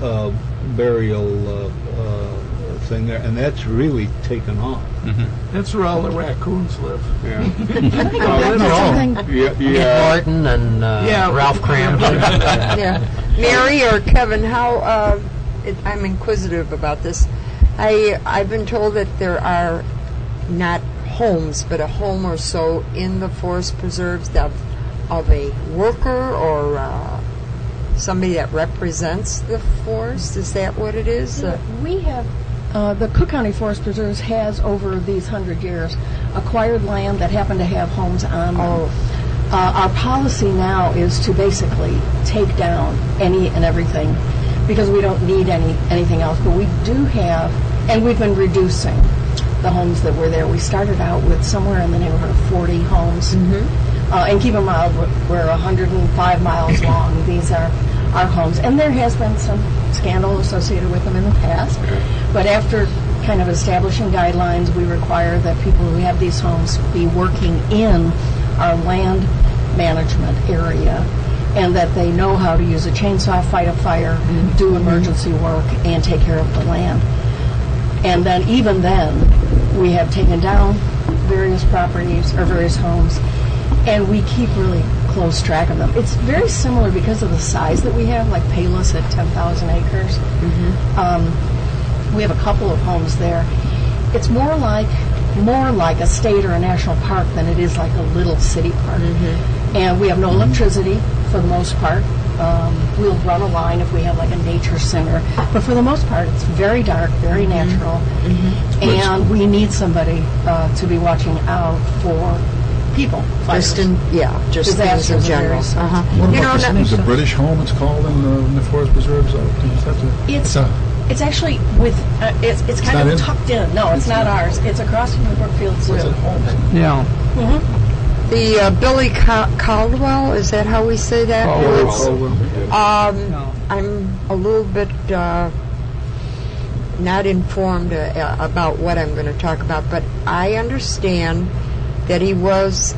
uh, burial uh, uh, thing there, and that's really taken off. That's where all the raccoons live. Yeah. I think that's something Yeah, Ed yeah. Norton and uh, Yeah. Ralph Kramden. Yeah. Mary or Kevin, how, uh, it, I'm inquisitive about this. I, I've been told that there are not homes, but a home or so in the forest preserves of, of a worker or uh, somebody that represents the forest. Is that what it is? Uh, We have, uh, the Cook County Forest Preserves has, over these hundred years, acquired land that happened to have homes on them. Oh. Uh, our policy now is to basically take down any and everything because we don't need any anything else. But we do have, and we've been reducing the homes that were there. We started out with somewhere in the neighborhood of 40 homes. Uh, and keep in mind, we're, we're 105 miles long. These are our homes. And there has been some scandal associated with them in the past. But after kind of establishing guidelines, we require that people who have these homes be working in our land management area and that they know how to use a chainsaw, fight a fire, do emergency work, and take care of the land. And then, even then, we have taken down various properties or various homes, and we keep really close track of them. It's very similar because of the size that we have, like Palos at 10,000 acres. Um, we have a couple of homes there. It's more like more like a state or a national park than it is like a little city park. And we have no electricity for the most part. Um, we'll run a line if we have like a nature center, but for the most part, it's very dark, very natural, and we need somebody uh, to be watching out for people. just in, yeah, just things in general. various sorts. Uh-huh. What You know, about no- the, the British home? It's called in the, in the forest preserves. Uh, is that the- It's a it's actually with uh, it's it's kind not of in? tucked in. No, it's not ours. It's across from the Brookfield Zoo. what's it home? Yeah. The uh, Billy Ca- Caldwell, is that how we say that? It's- Um, No. I'm a little bit uh, not informed uh, about what I'm going to talk about, but I understand that he was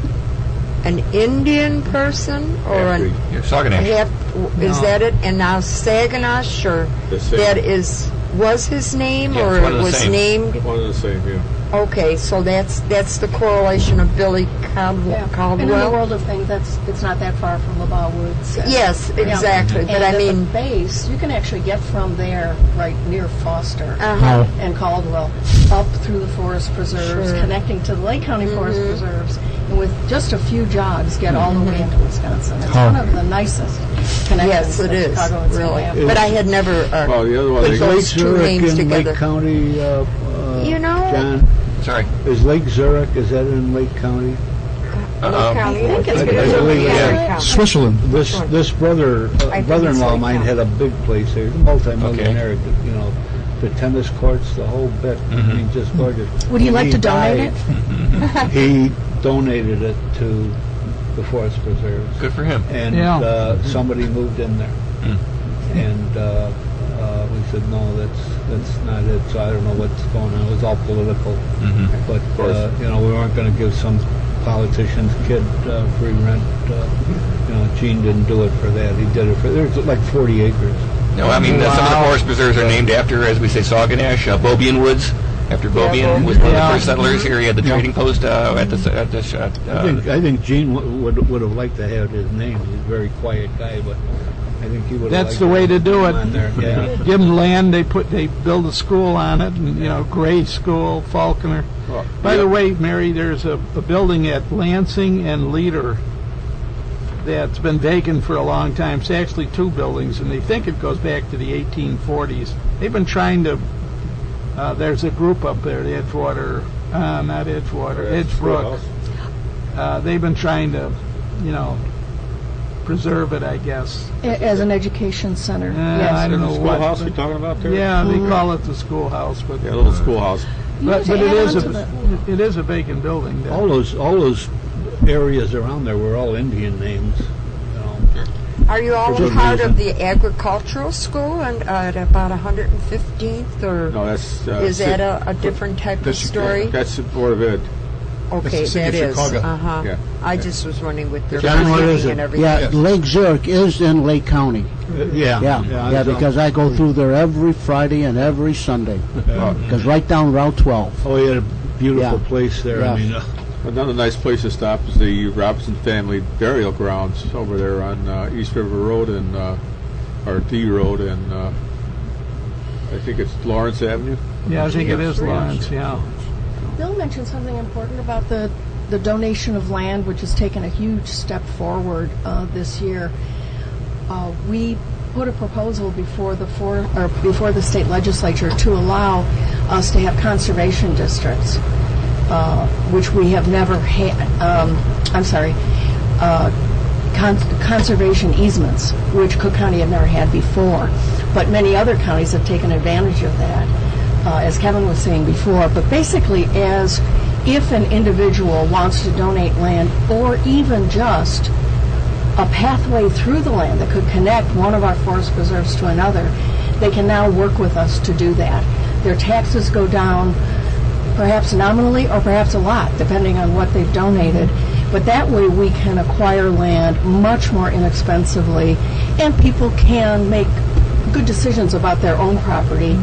an Indian person or an You're half. Is No. that it? And now Sauganash, or that is was his name, Yeah, or one it was same. named? One of the same, yeah. Okay, so that's that's the correlation of Billy Caldwell. Yeah. And in the world of things, that's it's not that far from LaBagh Woods. And- Yes, Yeah. exactly. But and I mean, the base, you can actually get from there right near Foster uh-huh. and Caldwell up through the forest preserves, Sure. connecting to the Lake County Forest Preserves, and with just a few jobs, get all the way into Wisconsin. It's one of the nicest connections Yes, it that is Chicagoans can really. have. But I had never. Uh, Well, the other one, But Is they, Lake those two Zurich names in together. Lake County? Uh, uh, You know- John, Sorry. is Lake Zurich? Is that in Lake County? Um, County. I think it's I- I good. believe Yeah. it's- County. Switzerland. This this brother I think uh, it's brother-in-law of Lake mine County. had a big place there. He's a multi-millionaire. You know, the tennis courts, the whole bit. I mean, just gorgeous. Would you When like he to donate died, he donated it to the forest preserves, Good for him. and Yeah. uh, somebody moved in there, and uh, uh, we said no, that's that's not it. So I don't know what's going on. It was all political, but uh, you know, we weren't going to give some politician's kid uh, free rent. Uh, you know, Gene didn't do it for that. He did it for there's like 40 acres. No, I mean uh, some of the forest preserves are named after, as we say, Sauganash, uh, Beaubien Woods. After Beaubien was one of the first settlers here. He had the trading post uh, at the s- at the sh- uh, I think I think Gene w- would would have liked to have his name. He's a very quiet guy, but I think he would. That's the way to do it. Yeah. Give them land, they put, they build a school on it, and, you know, Gray School, Falconer. Well, By the way, Mary, there's a, a building at Lansing and Leader that's been vacant for a long time. It's actually two buildings, and they think it goes back to the 1840s. They've been trying to, uh, there's a group up there, the Edgewater, uh, not Edgewater, Edgebrook. Uh, they've been trying to, you know, preserve it, I guess. A- As an education center, Uh, yes. I don't know what. Schoolhouse you talking about there? Yeah, they call it the schoolhouse, but Yeah, a little schoolhouse. but, to but it add is on to a the- it is a vacant building. there. All those, all those areas around there were all Indian names. You know. Are you all good part of the agricultural school and uh, at about 115th, or No, that's. uh, is that a, a different type of That's story? That's the Board of Ed. Okay, the city that of is. Chicago. Uh-huh. Yeah. I just was running with their John, what is parking it? and everything. Yeah, Yes. Lake Zurich is in Lake County. Uh, Yeah. Yeah, yeah, I know. because I go through there every Friday and every Sunday. Because right down Route 12. Oh, he had a beautiful Yeah. place there. Yeah. I mean, uh, Another nice place to stop is the Robinson family burial grounds over there on uh, East River Road and uh, or D Road and uh, I think it's Lawrence Avenue. Yeah, I think it is Lawrence. Yeah. Bill mentioned something important about the, the donation of land, which has taken a huge step forward uh, this year. Uh, we put a proposal before the for, or before the state legislature to allow us to have conservation districts, uh, which we have never had. Um, I'm sorry. Uh, con- conservation easements, which Cook County had never had before. But many other counties have taken advantage of that, uh, as Kevin was saying before. But basically, as if an individual wants to donate land or even just a pathway through the land that could connect one of our forest preserves to another, they can now work with us to do that. Their taxes go down, perhaps nominally or perhaps a lot, depending on what they've donated. But that way we can acquire land much more inexpensively, and people can make good decisions about their own property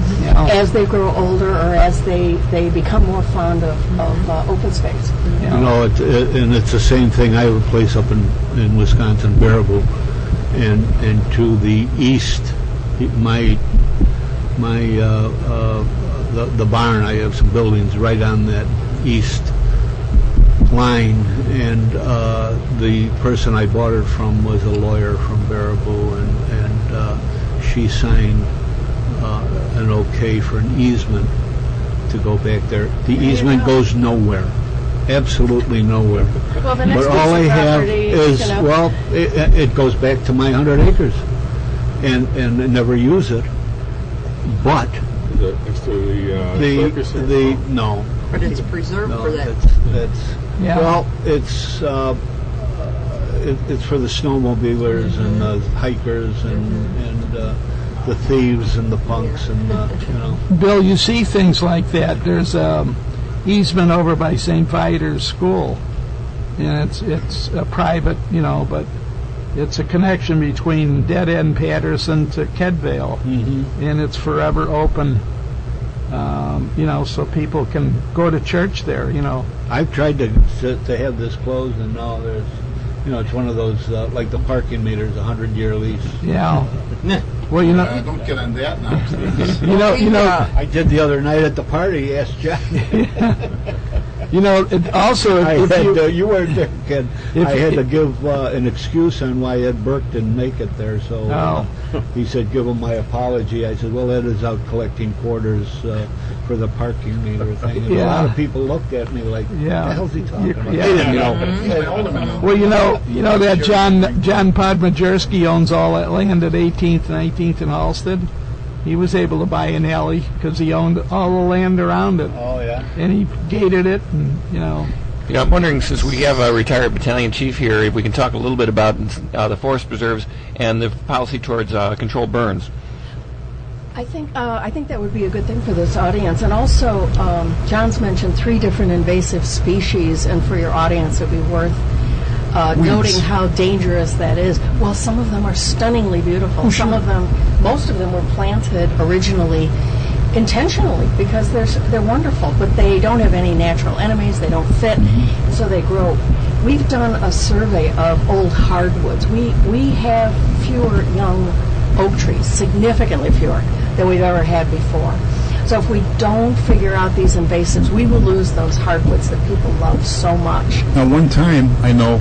as they grow older or as they, they become more fond of, of uh, open space. You know, it, it, and it's the same thing. I have a place up in, in Wisconsin, Baraboo, and and to the east, my my uh, uh, the, the barn. I have some buildings right on that east line, and uh, the person I bought it from was a lawyer from Baraboo, and and uh, she signed uh, an okay for an easement to go back there. The easement goes nowhere, absolutely nowhere. Well, the next But all I have is, well, it, it goes back to my hundred acres, and, and I never use it. But The, next to the uh, the, circus there? the, no, But it's preserved no, for that. that's, that's, Yeah. well, it's, uh, it, it's for the snowmobilers and the hikers and, and, uh, the thieves and the punks and, uh, you know. Bill, you see things like that. There's um, easement over by St. Viator's School, and it's it's a private, you know, but it's a connection between Dead End Patterson to Kedvale, and it's forever open. Um, you know, so people can go to church there. You know, I've tried to, to, to have this closed and now there's, you know, it's one of those, uh, like the parking meters, a hundred year lease. yeah. Well, you Uh, know, don't get on that now. you know, you know. Uh, I did the other night at the party, asked John. You know, it also, I if had, you, to, you weren't there, Ken. I had to give uh, an excuse on why Ed Burke didn't make it there. So uh, he said, "Give him my apology." I said, "Well, Ed is out collecting quarters uh, for the parking meter thing." And A lot of people looked at me like, Yeah. "What the hell's he talking You- about?" yeah. They didn't know. Mm-hmm. Well, you know, you know that John John Podmajersky owns all that land at 18th, and 19th, and Halsted. He was able to buy an alley because he owned all the land around it, Oh yeah. and he gated it, and you know, Yeah, I'm wondering, since we have a retired battalion chief here, if we can talk a little bit about uh, the forest preserves and the policy towards uh, controlled burns. I think uh, I think that would be a good thing for this audience, and also um, John's mentioned three different invasive species, and for your audience, it'd be worth uh, noting how dangerous that is. Well, some of them are stunningly beautiful. some of them, most of them, were planted originally intentionally because they're they're wonderful, but they don't have any natural enemies. They don't fit, so they grow we've done a survey of old hardwoods. We we have fewer young oak trees, significantly fewer than we've ever had before. So if we don't figure out these invasives, we will lose those hardwoods that people love so much. Now, one time, I know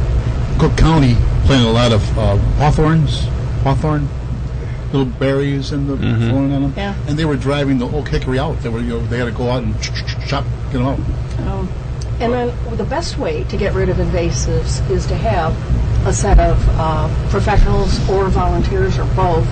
Cook County planted a lot of uh, hawthorns, hawthorn, little berries and the thorn on them. Yeah. And they were driving the oak hickory out. They were, you know, they had to go out and ch- ch- ch- chop, get them out. Um, and then the best way to get rid of invasives is to have a set of uh, professionals or volunteers or both,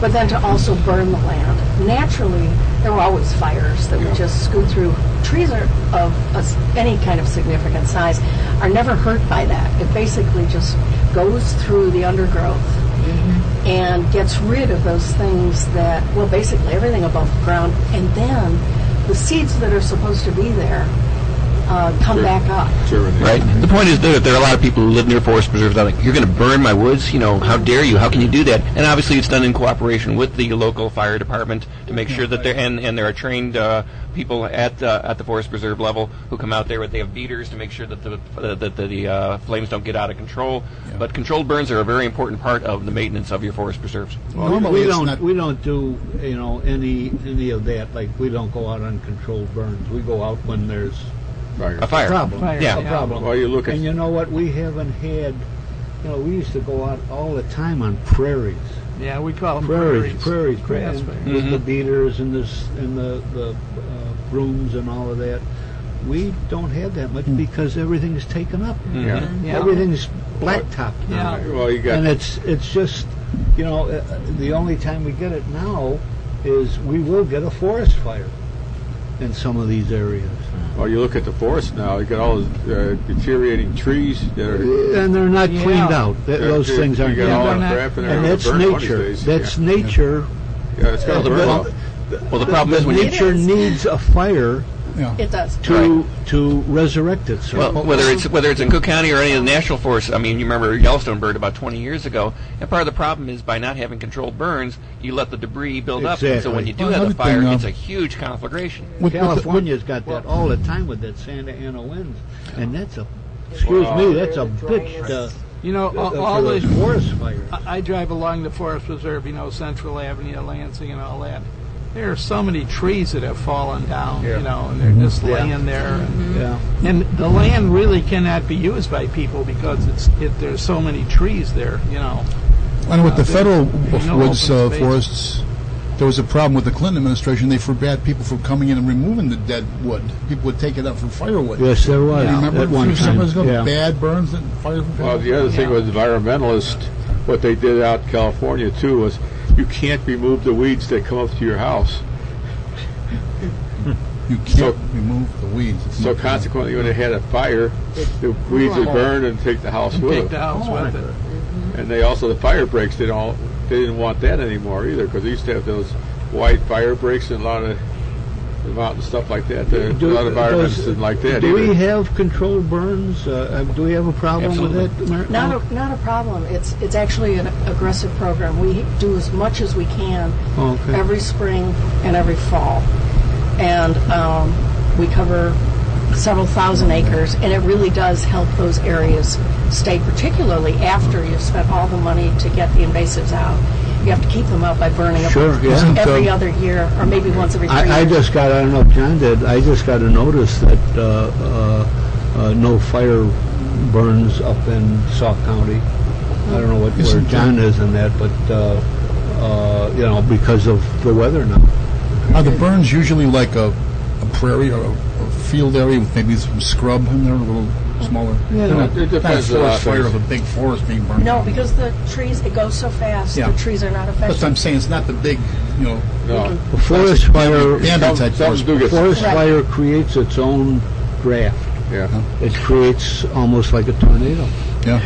but then to also burn the land. Naturally, there were always fires that would just scoot through. Trees are of a any kind of significant size are never hurt by that. It basically just goes through the undergrowth mm-hmm. and gets rid of those things that, well, basically everything above ground, and then the seeds that are supposed to be there uh, come back up. Right. The point is that there are a lot of people who live near forest preserves. that are like, you're going to burn my woods. You know, how dare you? How can you do that? And obviously, it's done in cooperation with the local fire department to make sure that there and and there are trained uh, people at uh, at the forest preserve level who come out there. With, they have beaters to make sure that the uh, that the, the uh, flames don't get out of control. But controlled burns are a very important part of the maintenance of your forest preserves. Normally we don't not- we don't do you know any any of that. Like we don't go out on controlled burns. We go out when there's A fire. problem. Fire, Yeah. a problem. Well, you look at and you know what? We haven't had. You know, we used to go out all the time on prairies. Yeah, we call them prairies, prairies. prairies, Grass and fires. with the Mhm. beaters and this and the the uh, brooms and all of that. We don't have that much because everything's taken up. Yeah. Yeah. Everything's blacktop. Yeah. Well, you got and it's it's just you know uh, the only time we get it now is we will get a forest fire in some of these areas, well, you look at the forest now. You got all those uh, deteriorating trees that are. and they're not Yeah. cleaned out. Th- Yeah, those you- things aren't. got cleaned all out. that crap in there. and it'll that's burn one of these nature. That's yeah. nature. Yeah, it's got to burn Well, up. Well, the problem is when nature needs a fire Yeah. It does. to to resurrect itself. Well, whether it's whether it's in Cook County or any of the national forests, I mean, you remember Yellowstone burned about 20 years ago, and part of the problem is by not having controlled burns, you let the debris build up, and so Exactly. when you do Well, have a another fire, thing, uh, it's a huge conflagration. With- with the- California's got that all the time with that Santa Ana winds, and that's a excuse me, that's a bitch to, You know, uh, all, for all those those. forest fires. I, I drive along the Forest Reserve, you know, Central Avenue, Lansing, and all that. There are so many trees that have fallen down, you know, and they're mm-hmm. just Yeah. laying there. And, Yeah. and the land really cannot be used by people because it's it, there's so many trees there, you know. And with the uh, federal there's no woods open uh, forests, there was a problem with the Clinton administration. They forbade people from coming in and removing the dead wood. People would take it up for firewood. Yes, there was You remember at a one few time. summers ago, Yeah. bad burns and fire. Well, the other thing with environmentalists, what they did out in California too was you can't remove the weeds that come up to your house. you can't so- remove the weeds. It's So not- consequently, when they had a fire, the weeds would burn and take the house with Take the them. house with it. And they also the fire breaks. They don't. They didn't want that anymore either because they used to have those white fire breaks and a lot of the mountain stuff like that. There- Do- a lot of environments does- didn't like that Do we have controlled burns? Uh, uh, do we have a problem Absolutely. with that? Not a, not a problem. It's it's actually an aggressive program. We do as much as we can Oh, okay. every spring and every fall, and um, we cover several thousand acres, and it really does help those areas stay, particularly after you've spent all the money to get the invasives out. You have to keep them out by burning them Sure, yeah. every Um, other year, or maybe once every three I, I years. just got, I don't know if John did, I just got a notice that uh, uh, uh, no fire burns up in Sauk County. I don't know what, where Isn't John is in that, but, uh, uh, you know, because of the weather now. Are the burns usually like a, a prairie or a, a field area with maybe some scrub in there, a little smaller? Yeah. They're not, It depends not a on a lot of fire of a big forest being burned. no, because the trees it goes so fast. Yeah. The trees are not affected. That's what. I'm saying. It's not the big, you know, No. The forest fire, Bambi Some, type some forest. do get. forest Right. fire creates its own draft. Yeah. It creates almost like a tornado. Yeah.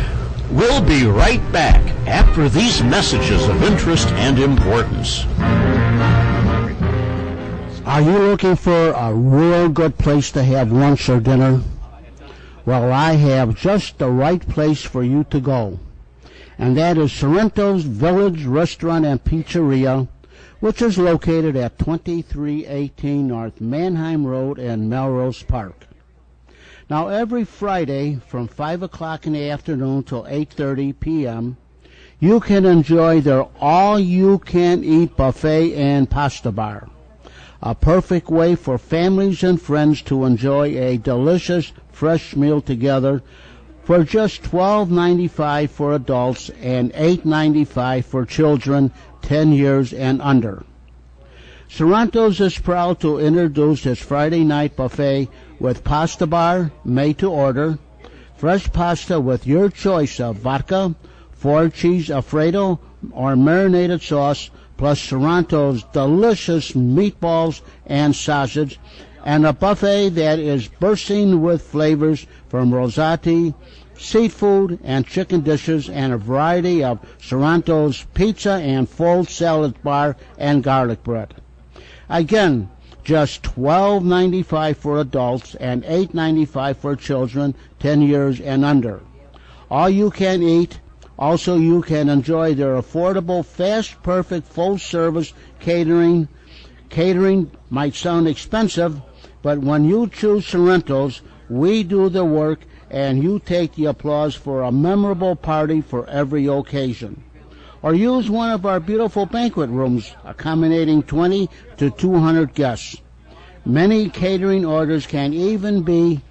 We'll be right back after these messages of interest and importance. Are you looking for a real good place to have lunch or dinner? Well, I have just the right place for you to go. And that is Sorrento's Village Restaurant and Pizzeria, which is located at 2318 North Mannheim Road in Melrose Park. Now, every Friday from 5 o'clock in the afternoon till 8.30 p.m., you can enjoy their all-you-can-eat buffet and pasta bar. A perfect way for families and friends to enjoy a delicious fresh meal together for just $12.95 for adults and $8.95 for children 10 years and under. Sorrento's is proud to introduce its Friday night buffet with pasta bar made to order, fresh pasta with your choice of vodka, four cheese Alfredo, or marinated sauce, plus Sorrento's delicious meatballs and sausage, and a buffet that is bursting with flavors from rosati, seafood and chicken dishes, and a variety of Sorrento's pizza and full salad bar and garlic bread. Again, just $12.95 for adults and $8.95 for children 10 years and under. All you can eat. Also, you can enjoy their affordable, fast, perfect, full service catering. Catering might sound expensive, but when you choose Sorrento's, we do the work and you take the applause for a memorable party for every occasion or use one of our beautiful banquet rooms accommodating 20 to 200 guests. Many catering orders can even be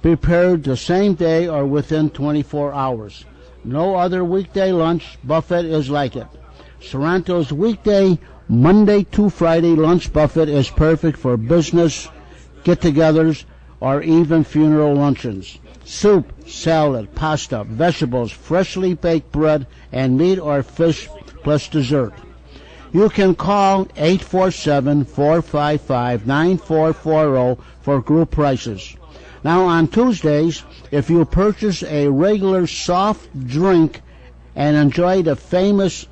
prepared the same day or within 24 hours. No other weekday lunch buffet is like it. Sorrento's weekday Monday to Friday lunch buffet is perfect for business get-togethers or even funeral luncheons soup, salad, pasta, vegetables, freshly baked bread, and meat or fish plus dessert. You can call 847-455-9440 for group prices. Now on Tuesdays, if you purchase a regular soft drink and enjoy the famous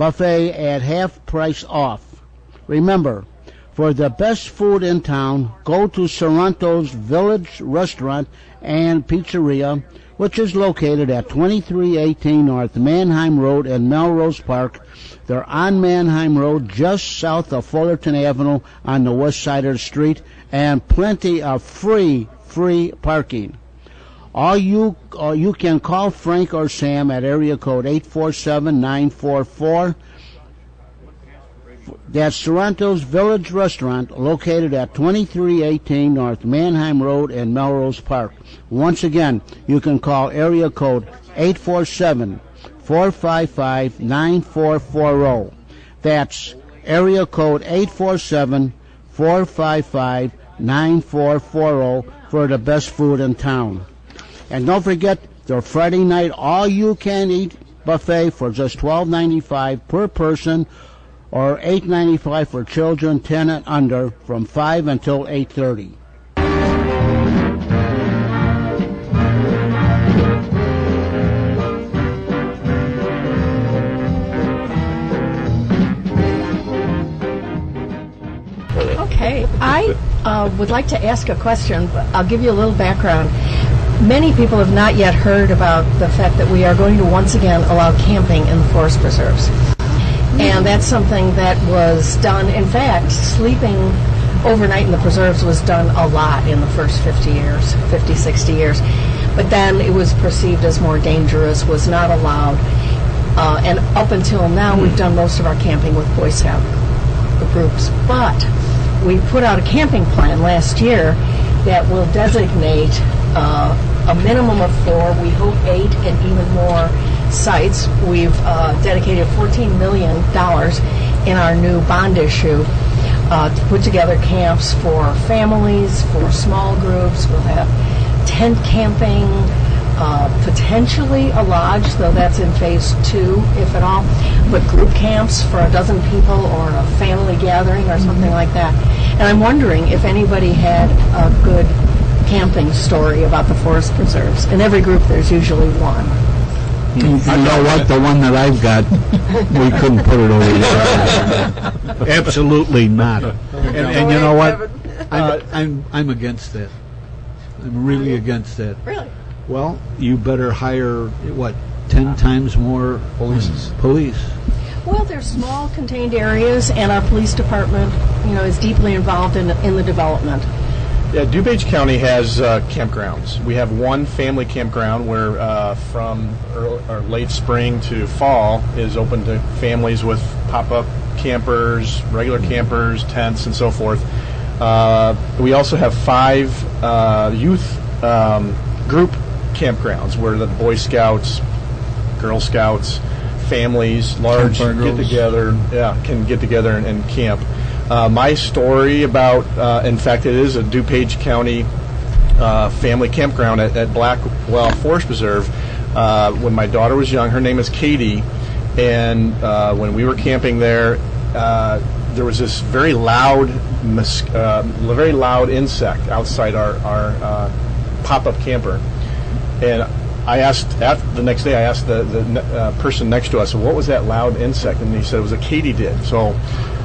buffet at half price off. Remember, for the best food in town, go to Sorrento's Village Restaurant and Pizzeria, which is located at 2318 North Mannheim Road in Melrose Park. They're on Mannheim Road, just south of Fullerton Avenue on the west side of the street, and plenty of free, free parking. All you, uh, you can call Frank or Sam at area code 847-944 that's Sorrento's Village Restaurant located at 2318 North Mannheim Road in Melrose Park. Once again, you can call area code 847-455-9440. That's area code 847-455-9440 for the best food in town. And don't forget their Friday night all-you-can-eat buffet for just $12.95 per person or $8.95 for children 10 and under from 5 until 8.30. Okay, I uh, would like to ask a question. I'll give you a little background. Many people have not yet heard about the fact that we are going to once again allow camping in the forest preserves. And that's something that was done. In fact, sleeping overnight in the preserves was done a lot in the first 50 years, 50, 60 years. But then it was perceived as more dangerous, was not allowed. Uh, and up until now, we've done most of our camping with Boy Scout groups. But we put out a camping plan last year that will designate a minimum of four, we hope eight, and even more sites. We've uh, dedicated $14 million in our new bond issue uh, to put together camps for families, for small groups. We'll have tent camping, uh, potentially a lodge, though that's in phase two, if at all, but group camps for a dozen people or a family gathering or something like that. And I'm wondering if anybody had a good camping story about the forest preserves. In every group, there's usually one. You know what? The one that I've got, we couldn't put it over there. Absolutely not. And, and you know what? I'm, I'm, I'm against that. I'm really against that. Really? Well, you better hire, what, 10 times more police? Hmm. Police. Well, there's small contained areas, and our police department, you know, is deeply involved in in the development. Yeah, DuPage County has uh, campgrounds. We have one family campground where uh, from early, or late spring to fall is open to families with pop-up campers, regular campers, tents, and so forth. Uh, we also have five uh, youth um, group campgrounds where the Boy Scouts, Girl Scouts, families, large get together, yeah, can get together and, and camp. Uh, my story about, uh, in fact, it is a DuPage County uh, family campground at, at Blackwell Forest Preserve. Uh, when my daughter was young, her name is Katie, and uh, when we were camping there, uh, there was this very loud, very loud insect outside our, our pop-up camper, and I asked the next day. I asked the the person next to us, "What was that loud insect?" And he said it was a katydid. So,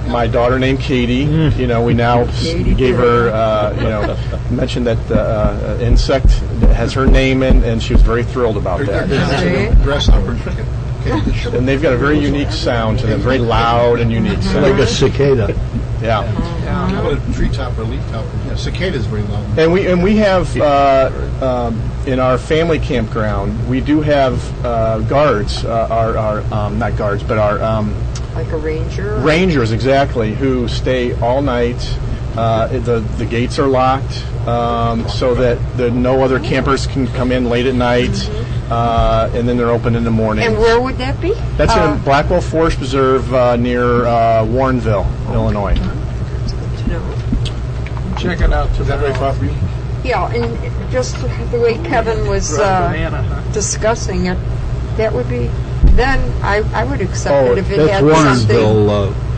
my daughter named Katie. You know, we now s- gave her. Uh, you know, mentioned that the uh, insect has her name in, and she was very thrilled about that. Grasshopper. And they've got a very unique sound to them, very loud and unique sound. Like a cicada. Yeah. How about a treetop or a leaf topper? Yeah, cicada's very loud. And we and we have uh, um, in our family campground we do have uh, guards, uh, our, our um, not guards, but our um, Like a ranger? rangers exactly who stay all night. Uh, the the gates are locked um, so that the, no other campers can come in late at night, uh, and then they're open in the morning. And where would that be? That's Uh, in Blackwell Forest Preserve uh, near uh, Warrenville, Illinois. That's good to know. Check it out Is that very tomorrow. far from you? Yeah, and just the way Kevin was uh, discussing it, that would be, then I, I would accept Oh, it if it That's had something. Warrensville.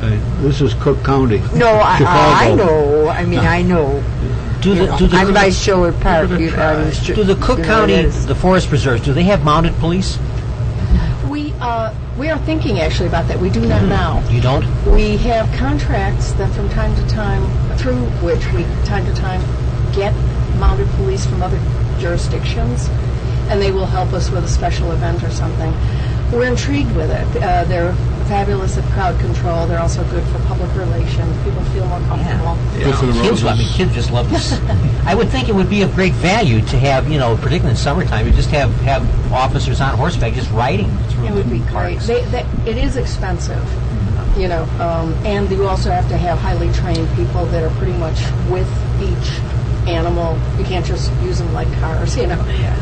Uh, uh, this is Cook County. No, I, I Chicago. know. I mean, I know. Do You the, know, do the, I'm by Schiller Park. You, sh- do the Cook you know, County, that is- the forest preserves, do they have mounted police? We, uh, we are thinking actually about that. We do not now. You don't? We have contracts that from time to time, through which we, time to time, get mounted police from other jurisdictions, and they will help us with a special event or something. We're intrigued with it. Uh, they're fabulous at crowd control. They're also good for public relations. People feel more comfortable. Good for the Kids, I mean, kids just love this. I would think it would be of great value to have, you know, particularly in summertime, you just have, have officers on horseback just riding through It would be the great. They, they, it is expensive, you know, um, and you also have to have highly trained people that are pretty much with each animal. You can't just use them like cars, you know.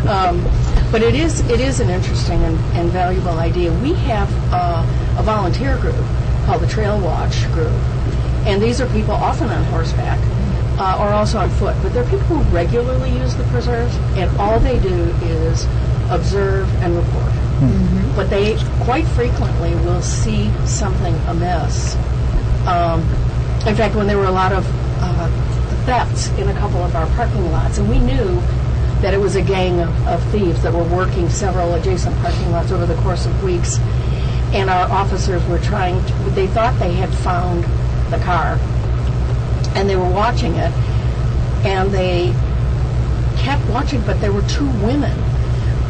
Um, but it is it is an interesting and, and valuable idea. We have uh, a volunteer group called the Trail Watch Group, and these are people often on horseback. Uh, or also on foot, but they're people who regularly use the preserves, and all they do is observe and report but they quite frequently will see something amiss. Um, in fact, when there were a lot of uh, thefts in a couple of our parking lots, and we knew that it was a gang of, of thieves that were working several adjacent parking lots over the course of weeks, and our officers were trying to, they thought they had found the car, and they were watching it, and they kept watching, but there were two women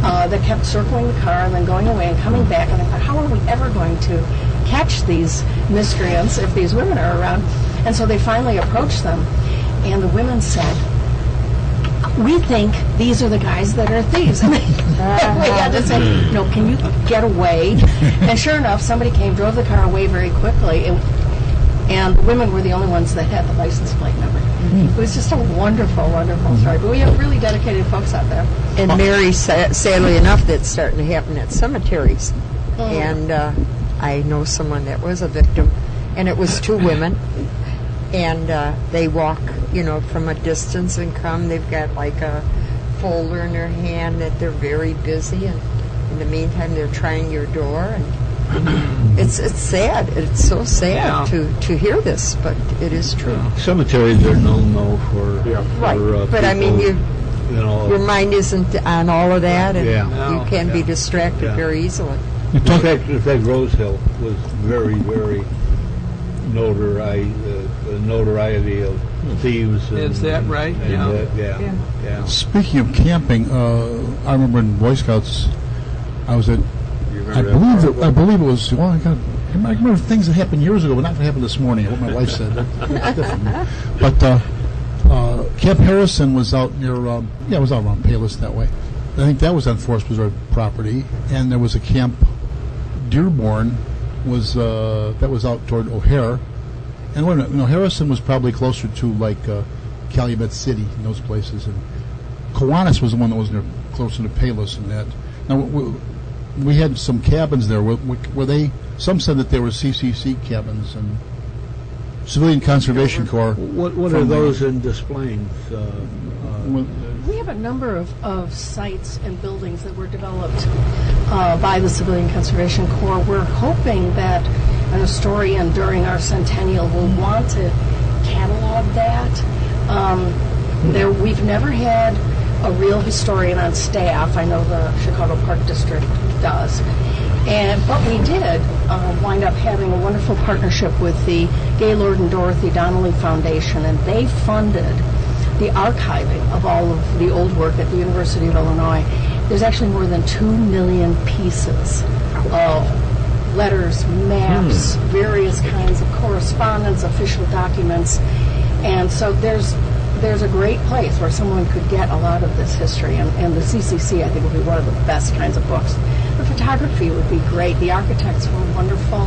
uh, that kept circling the car and then going away and coming back. And I thought, how are we ever going to catch these miscreants if these women are around? And so they finally approached them, and the women said, we think these are the guys that are thieves. And we had to say, no, can you get away? And sure enough, somebody came, drove the car away very quickly, and, and the women were the only ones that had the license plate number. It was just a wonderful, wonderful story. But we have really dedicated folks out there. And Mary, sa- sadly enough, that's starting to happen at cemeteries. Mm. And uh, I know someone that was a victim, and it was two women. And uh, they walk, you know, from a distance and come. They've got like a folder in their hand that they're very busy, and in the meantime, they're trying your door. And it's it's sad. It's so sad Yeah. to to hear this, but it is true. Cemeteries are no-no for, Right. for uh, But I mean, you you know. your mind isn't on all of that, and Yeah. you No, can be distracted Yeah. very easily. In fact, in fact, Rose Hill was very, very notori- uh, notoriety of thieves. And, Is that right? and, Yeah. uh, yeah. Yeah. yeah. Speaking of camping, uh, I remember in Boy Scouts, I was at, You I remember that believe, part? it, I believe it was, well, I, got, I remember things that happened years ago, but not what happened this morning, what my wife said. That, that's different. But uh, uh, Camp Harrison was out near, um, yeah, it was out around Palos that way. I think that was on Forest Preserve property, and there was a Camp Dearborn was uh, that was out toward O'Hare, and wait a minute, you know, Harrison was probably closer to like uh, Calumet City and those places, and Kiwanis was the one that was near closer to Palos and that. Now we, we had some cabins there. Were, were they? Some said that they were CCC cabins and Civilian Conservation Corps. What, what are From, those in Displays? Uh, uh, We have a number of, of sites and buildings that were developed uh, by the Civilian Conservation Corps. We're hoping that an historian during our centennial will want to catalog that. Um, there, we've never had a real historian on staff. I know the Chicago Park District does. And, but we did uh, wind up having a wonderful partnership with the Gaylord and Dorothy Donnelly Foundation, and they funded the archiving of all of the old work at the University of Illinois. There's actually more than two million pieces of letters, maps, various kinds of correspondence, official documents, and so there's there's a great place where someone could get a lot of this history, and, and the CCC I think would be one of the best kinds of books. The photography would be great. The architects were wonderful,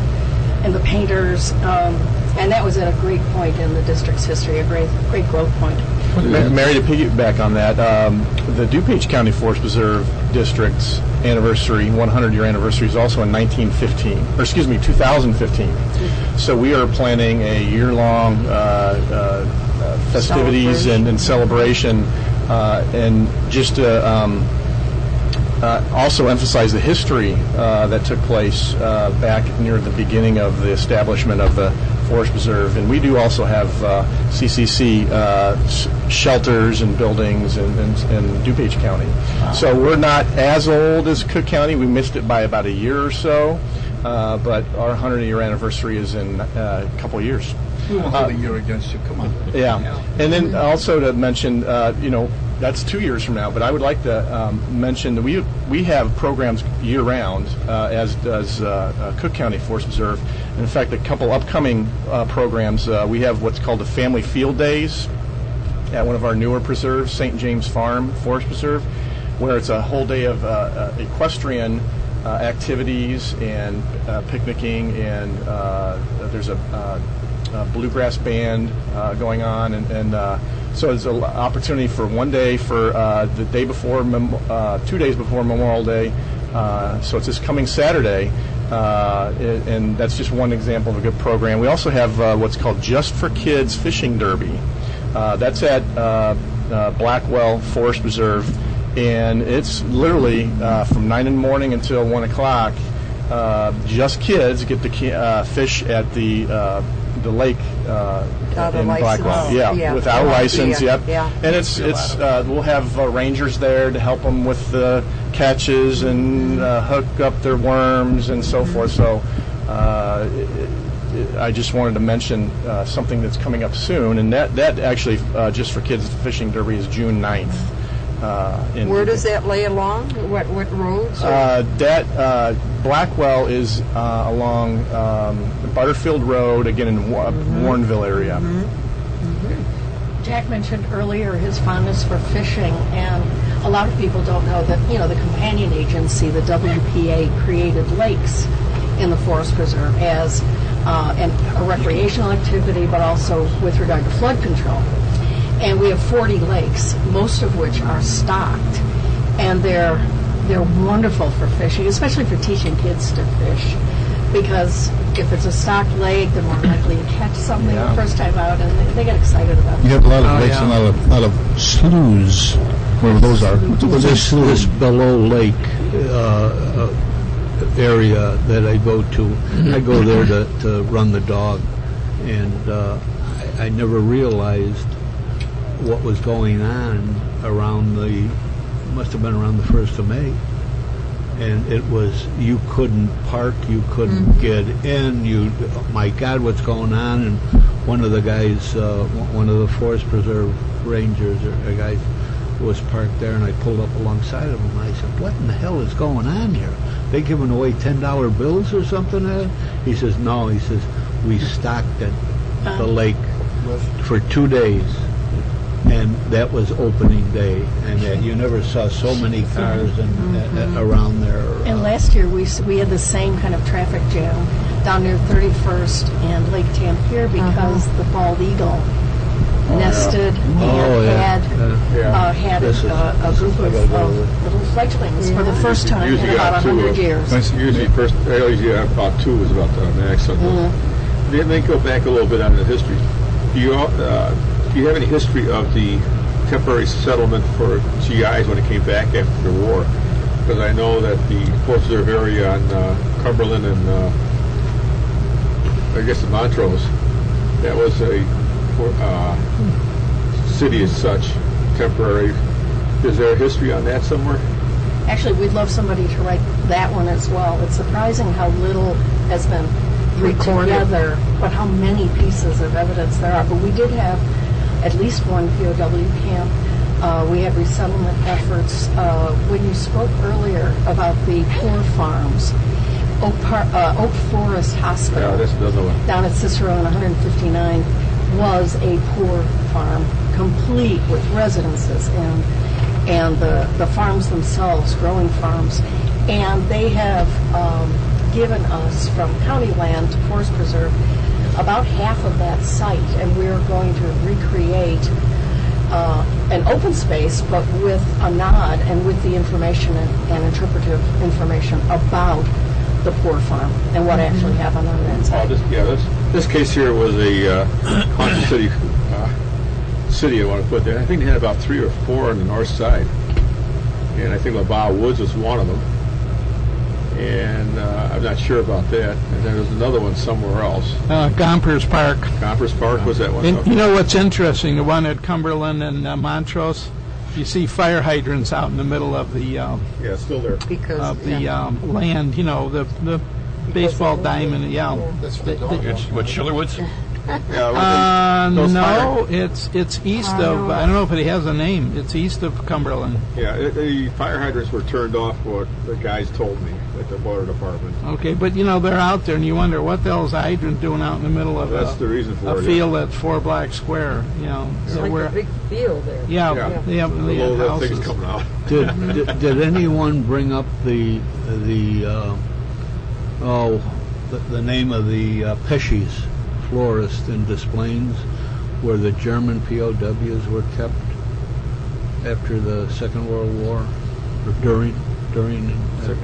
and the painters, um, and that was at a great point in the district's history, a great great growth point. Ma- Mary, to piggyback on that, um, the DuPage County Forest Preserve District's anniversary, 100 year anniversary, is also in 1915, or excuse me, 2015. So we are planning a year long uh, uh, uh, festivities and, and celebration, uh, and just to um, uh, also emphasize the history uh, that took place uh, back near the beginning of the establishment of the Forest Preserve. And we do also have uh, CCC uh, s- shelters and buildings in, in, in DuPage County. So we're not as old as Cook County. We missed it by about a year or so. Uh, but our 100 year anniversary is in uh, a couple of years. we won't hold a year against you. Come on. Yeah, and then also to mention, uh, you know, that's two years from now. But I would like to um, mention that we we have programs year round, uh, as does uh, uh, Cook County Forest Preserve. And in fact, a couple upcoming uh, programs. Uh, we have what's called the Family Field Days at one of our newer preserves, St. James Farm Forest Preserve, where it's a whole day of equestrian activities and picnicking, and there's a, a bluegrass band going on, and, and so it's an opportunity for one day for uh, the day before, Mem- uh, two days before Memorial Day. Uh, so it's this coming Saturday, uh, and that's just one example of a good program. We also have uh, what's called Just for Kids Fishing Derby. Uh, that's at Blackwell Forest Preserve, and it's literally from nine in the morning until one o'clock. Just kids get to ki- fish at the the lake uh, a in license. Blackwell. Yeah, Yeah. without license. Yeah. Yep. Yeah. And it's it's uh, we'll have uh, rangers there to help them with the catches and uh, hook up their worms and so forth. So. Uh, it- I just wanted to mention uh, something that's coming up soon, and that, that actually, uh, just for kids fishing derby, is June 9th. Uh, in Where does that lay along? What what roads? uh, that uh, Blackwell is uh, along um, Butterfield Road, again in Wa- Warrenville area. Jack mentioned earlier his fondness for fishing, and a lot of people don't know that, you know, the companion agency, the WPA, created lakes in the Forest Preserve as uh, an, a recreational activity, but also with regard to flood control. And we have 40 lakes, most of which are stocked, and they're they're wonderful for fishing, especially for teaching kids to fish. Because if it's a stocked lake, they're more likely to catch something Yeah. the first time out, and they, they get excited about it. You have a lot of Oh, lakes and a lot of, lot of sloughs, wherever those are. What's a this slough? this below lake uh, uh, area that I go to, I go there to, to run the dog, and uh, I, I never realized what was going on around the must have been around the first of May. And it was you couldn't park, you couldn't get in. You, my God, what's going on? And one of the guys, uh, one of the Forest Preserve rangers or, or guys, was parked there, and I pulled up alongside of him. And I said, "What in the hell is going on here? They giving away ten dollar bills or something?" Uh, He says, "No." He says, "We stocked it, the lake for two days." And that was opening day, and that you never saw so many cars and, uh, around there. And uh, last year, we, we had the same kind of traffic jam down near 31st and Lake Tampier because the bald eagle nested Oh, and yeah, had, yeah. uh, had is- uh, a group of, gotta of little fledglings for the first time in Usually about got two 100 of- years. Nice. Usually, first, I usually about two was about the max. Mm-hmm. Let me go back a little bit on the history. You, uh, do you have any history of the temporary settlement for GIs when it came back after the war? Because I know that the Fort Reserve area on uh, Cumberland and uh, I guess the Montrose, that was a uh, city as such, temporary. Is there a history on that somewhere? Actually, we'd love somebody to write that one as well. It's surprising how little has been Recorded. together, but how many pieces of evidence there are. But we did have at least one POW camp. Uh, we had resettlement efforts. Uh, when you spoke earlier about the poor farms, Oak, Par- uh, Oak Forest Hospital Yeah, down at Cicero and 159 was a poor farm, complete with residences and and the, the farms themselves, growing farms. And they have um, given us from county land to Forest Preserve about half of that site, and we're going to recreate uh, an open space, but with a nod and with the information and, and interpretive information about the poor farm and what actually happened on that site. Oh, site. this, yeah, this, this case here was a uh, Quonset City, uh, city I want to put there. I think they had about three or four on the north side. And I think LaBagh Woods was one of them. And uh, I'm not sure about that. And then there's another one somewhere else. Uh, Gompers Park. Gompers Park was that one? And you know what's interesting? The one at Cumberland and uh, Montrose, you see fire hydrants out in the middle of the uh, Yeah, it's still there. Because of the yeah. um, land. You know, the the baseball diamond. Yeah. That's They- the they- dog. What, Schiller Woods? Yeah, Uh, those no, it's it's east of. I don't know if it has a name. It's east of Cumberland. yeah, it- the fire hydrants were turned off, what the guys told me at the water department. Okay, but you know they're out there, and you wonder what the hell is a hydrant doing out in the middle of That's a, the reason for a it. field that's four block square. You know, It's so like we're a big field there. yeah, Yeah. they have, The they have little red things houses. coming out. Did, did, did anyone bring up the, the, uh, oh, the, the name of the uh, Pesche's florist in Des Plaines, where the German POWs were kept after the Second World War, or during, during, uh,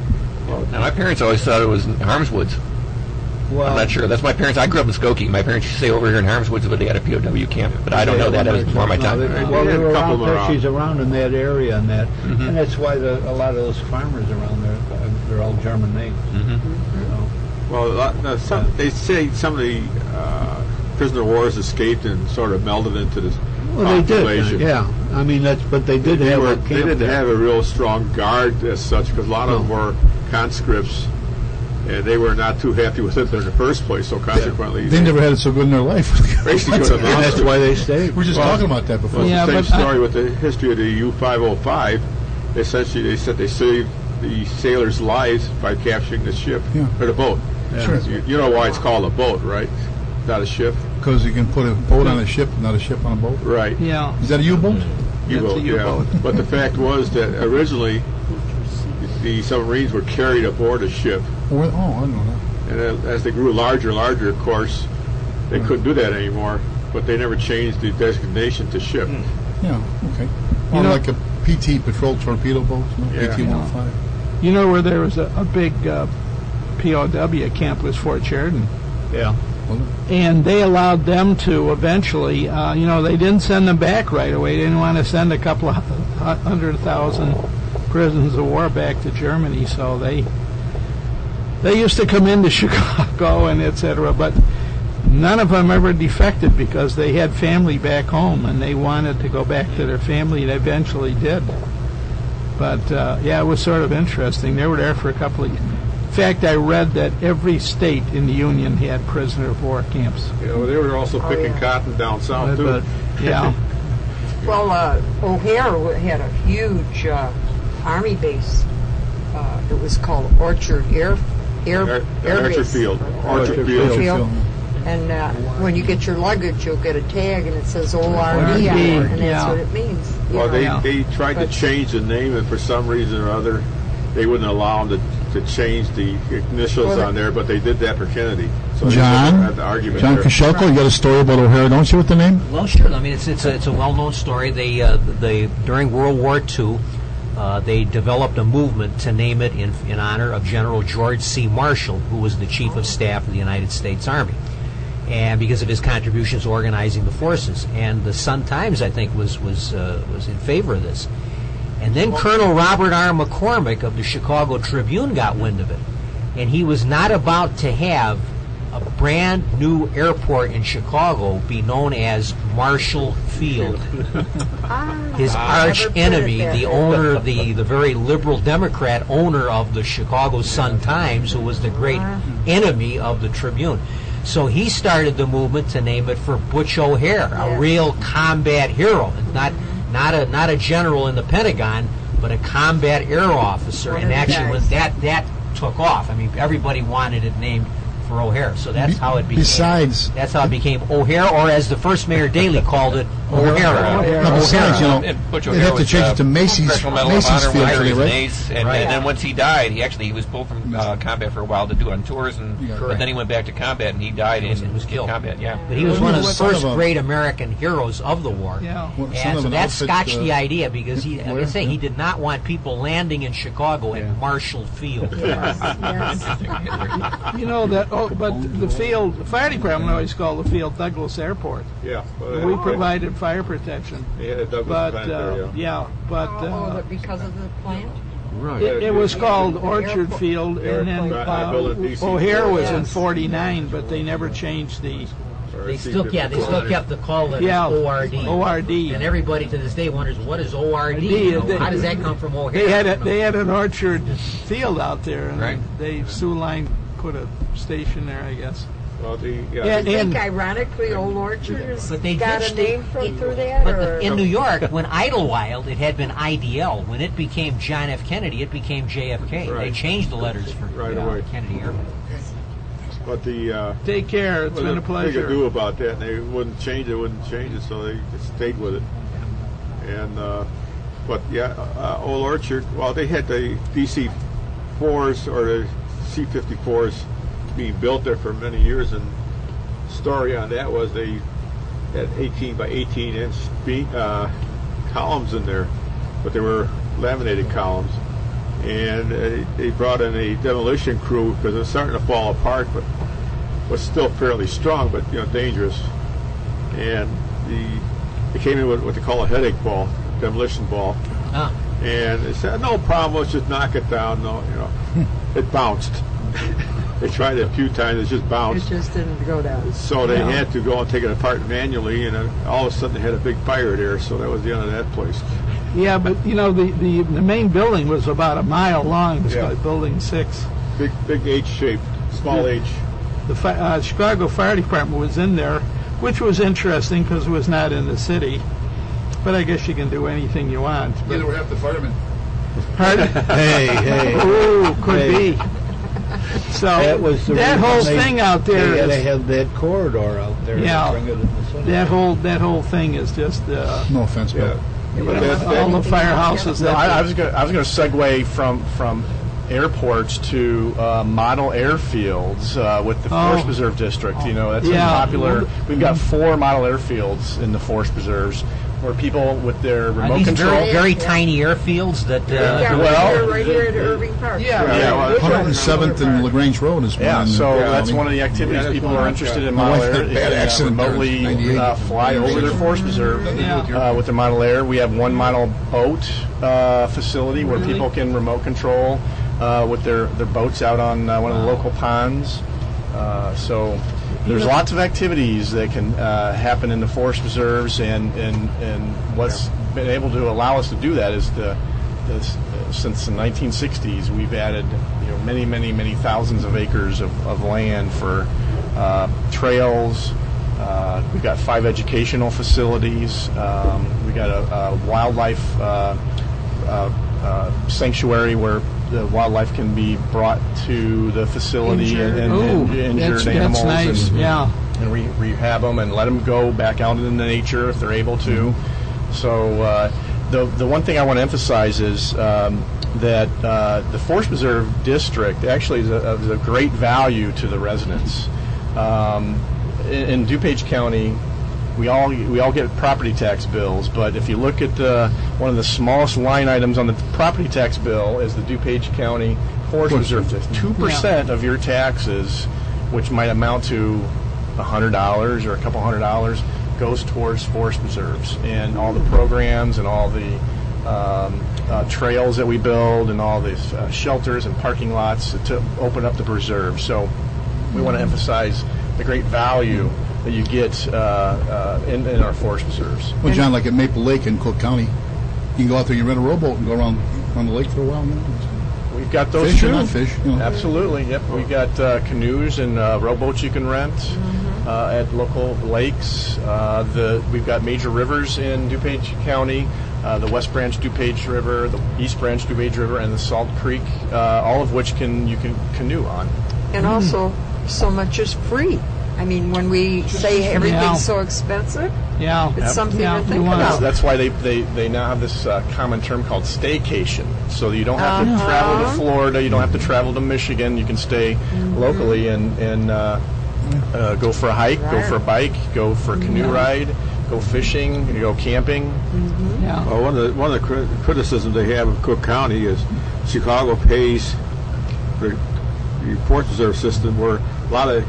Now, my parents always thought it was in Harms Woods. well. I'm not sure. That's my parents. I grew up in Skokie. My parents used to say over here in Harms Woods, but they had a POW camp. But I don't know that. That was before my No, time. they- Well, We there a were around of them around. Pesche's around in that area and that, Mhm. and that's why the, a lot of those farmers around there, they're all German names. Mhm. you know. Well, uh, some, they say some of the Uh, prisoner of wars escaped and sort of melded into this Well, they did, uh, population. yeah. I mean, that's, but they did They, have were, a camp they didn't there. have a real strong guard as such because a lot of them were conscripts and they were not too happy with it in the first place. So consequently, They never had it so good in their life. basically could have that's why they stayed. We were just Well, talking about that before. Well, Yeah, it's the but same I- story with the history of the U-505. Essentially, they said they saved the sailors' lives by capturing the ship Yeah. or the boat. Sure. You, you know why it's called a boat, right? Not a ship, Because you can put a boat on a ship, not a ship on a boat. right? Yeah. Is that a U-boat? U-boat, a yeah. But the fact was that originally the submarines were carried aboard a ship, Oh, well, oh, I don't know. and as they grew larger and larger, of course, they Hmm. couldn't do that anymore. But they never changed the designation to ship. Yeah, okay. You Or know- like a PT patrol torpedo boat, no? Yeah. PT 105. You know where there was a, a big uh, POW camp was Fort Sheridan. Yeah. And they allowed them to eventually, uh, you know, they didn't send them back right away. They didn't want to send a couple of hundred thousand prisoners of war back to Germany, so they they used to come into Chicago and et cetera, but none of them ever defected because they had family back home and they wanted to go back to their family and eventually did. But uh, yeah, it was sort of interesting. They were there for a couple of. In fact, I read that every state in the Union had prisoner of war camps. You know, they were also Oh, picking yeah. cotton down south too. But, yeah, Well, uh, O'Hare w- had a huge uh, army base. Uh, it was called Orchard Air Air Ar- Air Archer Base. Field. Or- Archer Archer Field. Field. Field. And uh, when you get your luggage, you'll get a tag and it says ORD on it, and that's yeah. what it means. Well, they, Yeah. they tried to But- change the name, and for some reason or other, they wouldn't allow them to, to change the initials on there, but they did that for Kennedy. So they John? had the argument John there. Koscielko, you got a story about O'Hara, don't you, with the name? Well, sure. I mean, it's it's a, it's a well-known story. They uh, they during World War II, uh, they developed a movement to name it in in honor of General George C. Marshall, who was the Chief of Staff of the United States Army, and because of his contributions organizing the forces. And the Sun Times, I think, was was uh, was in favor of this. And then Colonel Robert R. McCormick of the Chicago Tribune got wind of it, and he was not about to have a brand new airport in Chicago be known as Marshall Field. Ah, His arch put it enemy, the owner, the, the very liberal Democrat owner of the Chicago Sun Times, who was the great enemy of the Tribune. So he started the movement to name it for Butch O'Hare, a real combat hero, not not a not a general in the Pentagon, but a combat air officer. One and actually, guys. that that took off, I mean, everybody wanted it named for O'Hare. So that's how it became. besides- that's how it became O'Hare, or as the first mayor Daley called it, O'Hara. No, besides, you know, And Butch they'd O'Hare have to was, change uh, it to Macy's, Professional Medal of Macy's Honor Field winner, today, he was an right? ace, and, Right. and then once he died, he actually he was pulled from uh, combat for a while to do on tours, and Yeah. but then he went back to combat and he died was- in, was killed. combat. Yeah. But he was one of the was son first a- great American heroes of the war. Yeah. Well, son And of so an that outfit, scotched uh, the idea because he, like I where? say, he did not want people landing in Chicago at Marshall Field. Yes, yes. You know that. Oh, but the field, the fire department always called the field Douglas Airport. Yeah. well, We they- provided fire protection, They had a Douglas but plant uh, there, yeah. yeah, but Oh, uh, but because of the plant? Right. it, it was called Orchard Field, and then Airport. I built it uh, DC O'Hare was in Yes. '49, but they never changed the Or They still, yeah, they still C-54. kept the call letters yeah ORD. ORD. And everybody to this day wonders what is ORD. You know, they- how does that come from O'Hare? They had a, they had an orchard field out there, and Right. they Soo Line put a station there, I guess. Well, the, Yeah, yeah. I think and- ironically Old Orchard has But they got a ditched name it. from through that, But or? the, in New York, when Idlewild, it had been IDL. When it became John F. Kennedy, it became JFK. They Right. changed the letters for Right uh, away. Kennedy Airport. But the, uh, Take care. It's been a They could do pleasure. about that, and they wouldn't change it, wouldn't change it, so they just stayed with it. And, uh, but yeah, uh, Old Orchard, well, they had the DC fours or the C fifty fours being built there for many years, and story on that was they had eighteen by eighteen inch beam, uh, columns in there, but they were laminated columns. And uh, they brought in a demolition crew because it was starting to fall apart, but was still fairly strong, but you know dangerous. And the they came in with what they call a headache ball, demolition ball, Ah. and they said no problem, let's just knock it down. No, you know, it bounced. They tried it a few times, it just bounced. It just didn't go down. So they Yeah. had to go and take it apart manually, and all of a sudden they had a big fire there. So that was the end of that place. Yeah, but you know the, the the main building was about a mile long. It's Yeah. called Building Six. Big, big H shape, small H. The fi- uh, Chicago Fire Department was in there, which was interesting because it was not in the city. But I guess you can do anything you want. But, Neither were half the firemen. pardon? Hey, hey. Ooh, could Hey. be. So That was the that whole they- thing out there They had to have that corridor out there. Yeah. bring the that whole that whole thing is just uh, No offense, Yeah. Bill. But that- all the firehouses. No, That I, I was gonna, I was going to segue from from airports to uh, model airfields uh, with the Oh. Forest Preserve District. You know, that's Yeah. a popular. We've got four model airfields in the Forest Preserves where people with their remote these control. very, very tiny airfields that uh, Yeah, well- right here, right here at Irving Park. Yeah, Yeah, well, 107th and Lagrange Road is one. Yeah, in the so county. that's one of the activities people are interested in My model wife air. had a They bad can, uh, accident remotely uh, fly over their forest preserve Yeah. uh, with their model air. We have one model boat uh, facility where Really? people can remote control uh, with their, their boats out on uh, one of the local ponds. Uh, so there's lots of activities that can uh, happen in the forest preserves, and, and, and what's been able to allow us to do that is the, this, uh, since the 1960s, we've added you know, many, many, many thousands of acres of, of land for uh, trails. Uh, we've got five educational facilities. Um, we've got a, a wildlife uh, uh, uh, sanctuary where the wildlife can be brought to the facility Injured. and, and, Ooh, and injured that's, animals. that's nice. and, yeah. and re- rehab them and let them go back out into nature if they're able to. So uh, the the one thing I want to emphasize is um, that uh, the Forest Preserve District actually is a, is a great value to the residents. Um, in, in DuPage County, we all we all get property tax bills, but if you look at the one of the smallest line items on the property tax bill is the DuPage County Forest Reserve. Two percent of your taxes, which might amount to hundred dollars or a couple hundred dollars, goes towards forest preserves and all the programs and all the um, uh, trails that we build and all these uh, shelters and parking lots to open up the preserve. So we want to emphasize the great value that you get uh, uh, in, in our forest preserves. Well, John, like at Maple Lake in Cook County, you can go out there, you rent a rowboat and go around on the lake for a while. You know? We've got those Fish or too. not fish, you know. Absolutely. Yep. We've got uh, canoes and uh, rowboats you can rent uh, at local lakes. Uh, the we've got major rivers in DuPage County. Uh, the West Branch DuPage River, the East Branch DuPage River, and the Salt Creek, uh, all of which can you can canoe on. And also, so much is free. I mean, when we say everything's Yeah. so expensive, Yeah. it's something Yeah, to think wanna- That's, about. that's why they, they, they now have this uh, common term called staycation. So you don't have Uh-huh. to travel to Florida, you don't have to travel to Michigan. You can stay Mm-hmm. locally and, and uh, uh, go for a hike, go for a bike, go for a canoe ride, go fishing, you go camping. Yeah. Well, one of the one of the cri- criticisms they have of Cook County is Chicago pays the, the forest reserve system, where a lot of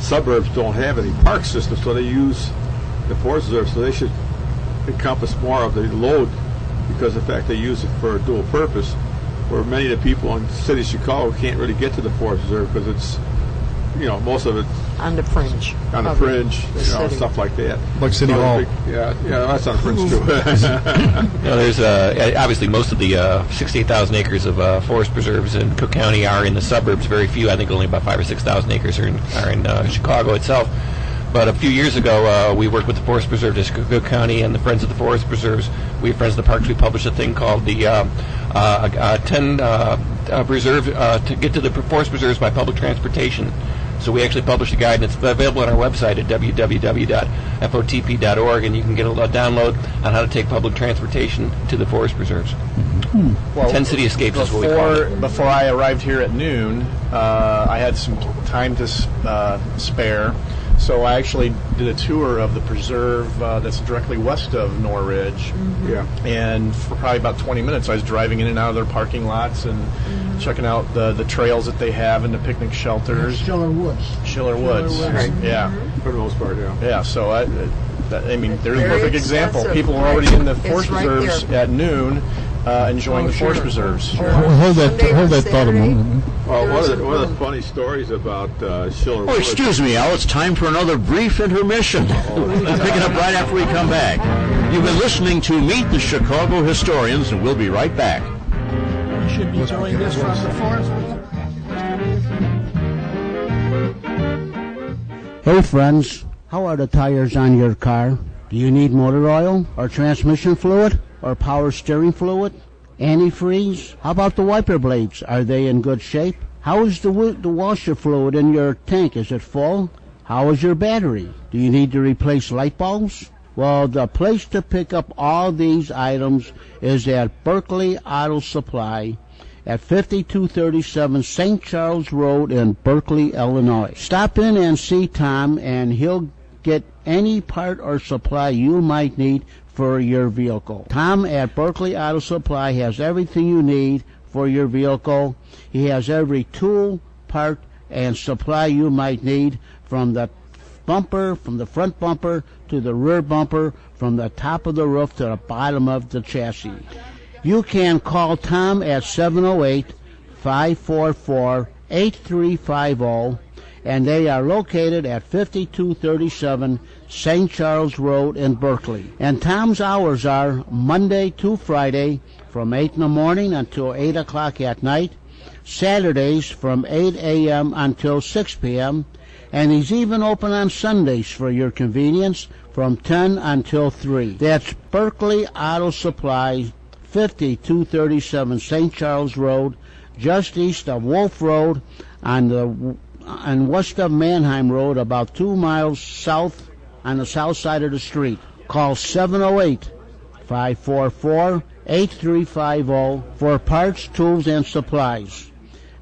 suburbs don't have any park system, so they use the forest reserve. So they should encompass more of the load because of the fact they use it for a dual purpose. Where many of the people in the city of Chicago can't really get to the forest reserve because it's, you know, most of it On the fringe. on the of fringe, the you know, city. stuff like that. Like City So Hall. big- Yeah, yeah, that's on the fringe too. You know, there's uh, obviously most of the uh, 68,000 acres of uh, forest preserves in Cook County are in the suburbs. Very few, I think, only about five or six thousand acres are in, are in uh, Chicago itself. But a few years ago, uh, we worked with the Forest Preserve District of Cook County and the Friends of the Forest Preserves. We have Friends of the Parks. We published a thing called the uh, uh, uh, 10 uh, uh, preserve uh, to get to the forest preserves by public transportation. So we actually published a guide, and it's available on our website at www.fotp.org, and you can get a, download on how to take public transportation to the forest preserves. Well, 10 city escapes is what we call before, it. Before I arrived here at noon, uh, I had some time to uh, spare, so I actually did a tour of the preserve uh, that's directly west of Norridge. Mm-hmm. yeah. And for probably about 20 minutes, I was driving in and out of their parking lots and mm-hmm. checking out the, the trails that they have and the picnic shelters. Schiller Woods. Schiller Woods. Yeah. Mm-hmm. For the most part, yeah. Yeah, so I, that, I mean, there's a Very perfect example. People are already in the It's forest right preserves there. at noon, uh, enjoying Oh, the forest sure. preserves. Or Well, hold that, Sunday hold that thought a moment. Well, one of, the, one of the funny stories about uh, Schiller Oh, excuse me, Al. It's time for another brief intermission. We'll pick it up right after we come back. You've been listening to Meet the Chicago Historians, and we'll be right back. You should be doing this from the forest. Hey friends, how are the tires on your car? Do you need motor oil or transmission fluid or power steering fluid? Antifreeze? How about the wiper blades? Are they in good shape? How is the the washer fluid in your tank? Is it full? How is your battery? Do you need to replace light bulbs? Well, the place to pick up all these items is at Berkeley Auto Supply at 5237 St. Charles Road in Berkeley, Illinois. Stop in and see Tom, and he'll get any part or supply you might need for your vehicle. Tom at Berkeley Auto Supply has everything you need for your vehicle. He has every tool, part, and supply you might need from the bumper, from the front bumper to the rear bumper, from the top of the roof to the bottom of the chassis. You can call Tom at 708 544 8350 and they are located at 5237 St. Charles Road in Berkeley. And Tom's hours are Monday to Friday from 8 in the morning until 8 o'clock at night, Saturdays from 8 a.m. until 6 p.m., and he's even open on Sundays for your convenience from 10 until 3. That's Berkeley Auto Supply, 5237 St. Charles Road, just east of Wolf Road on the and west of Mannheim Road, about two miles south on the south side of the street. Call 708 544 8350 for parts, tools, and supplies.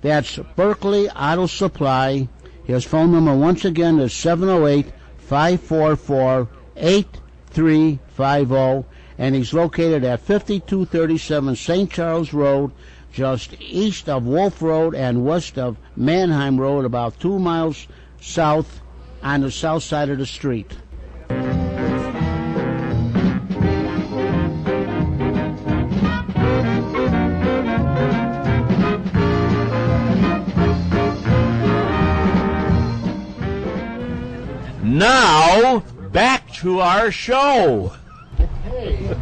That's Berkeley Auto Supply. His phone number once again is 708 544 8350 and he's located at 5237 St. Charles Road, just east of Wolf Road and west of Mannheim Road, about two miles south on the south side of the street. Now, back to our show. Hey.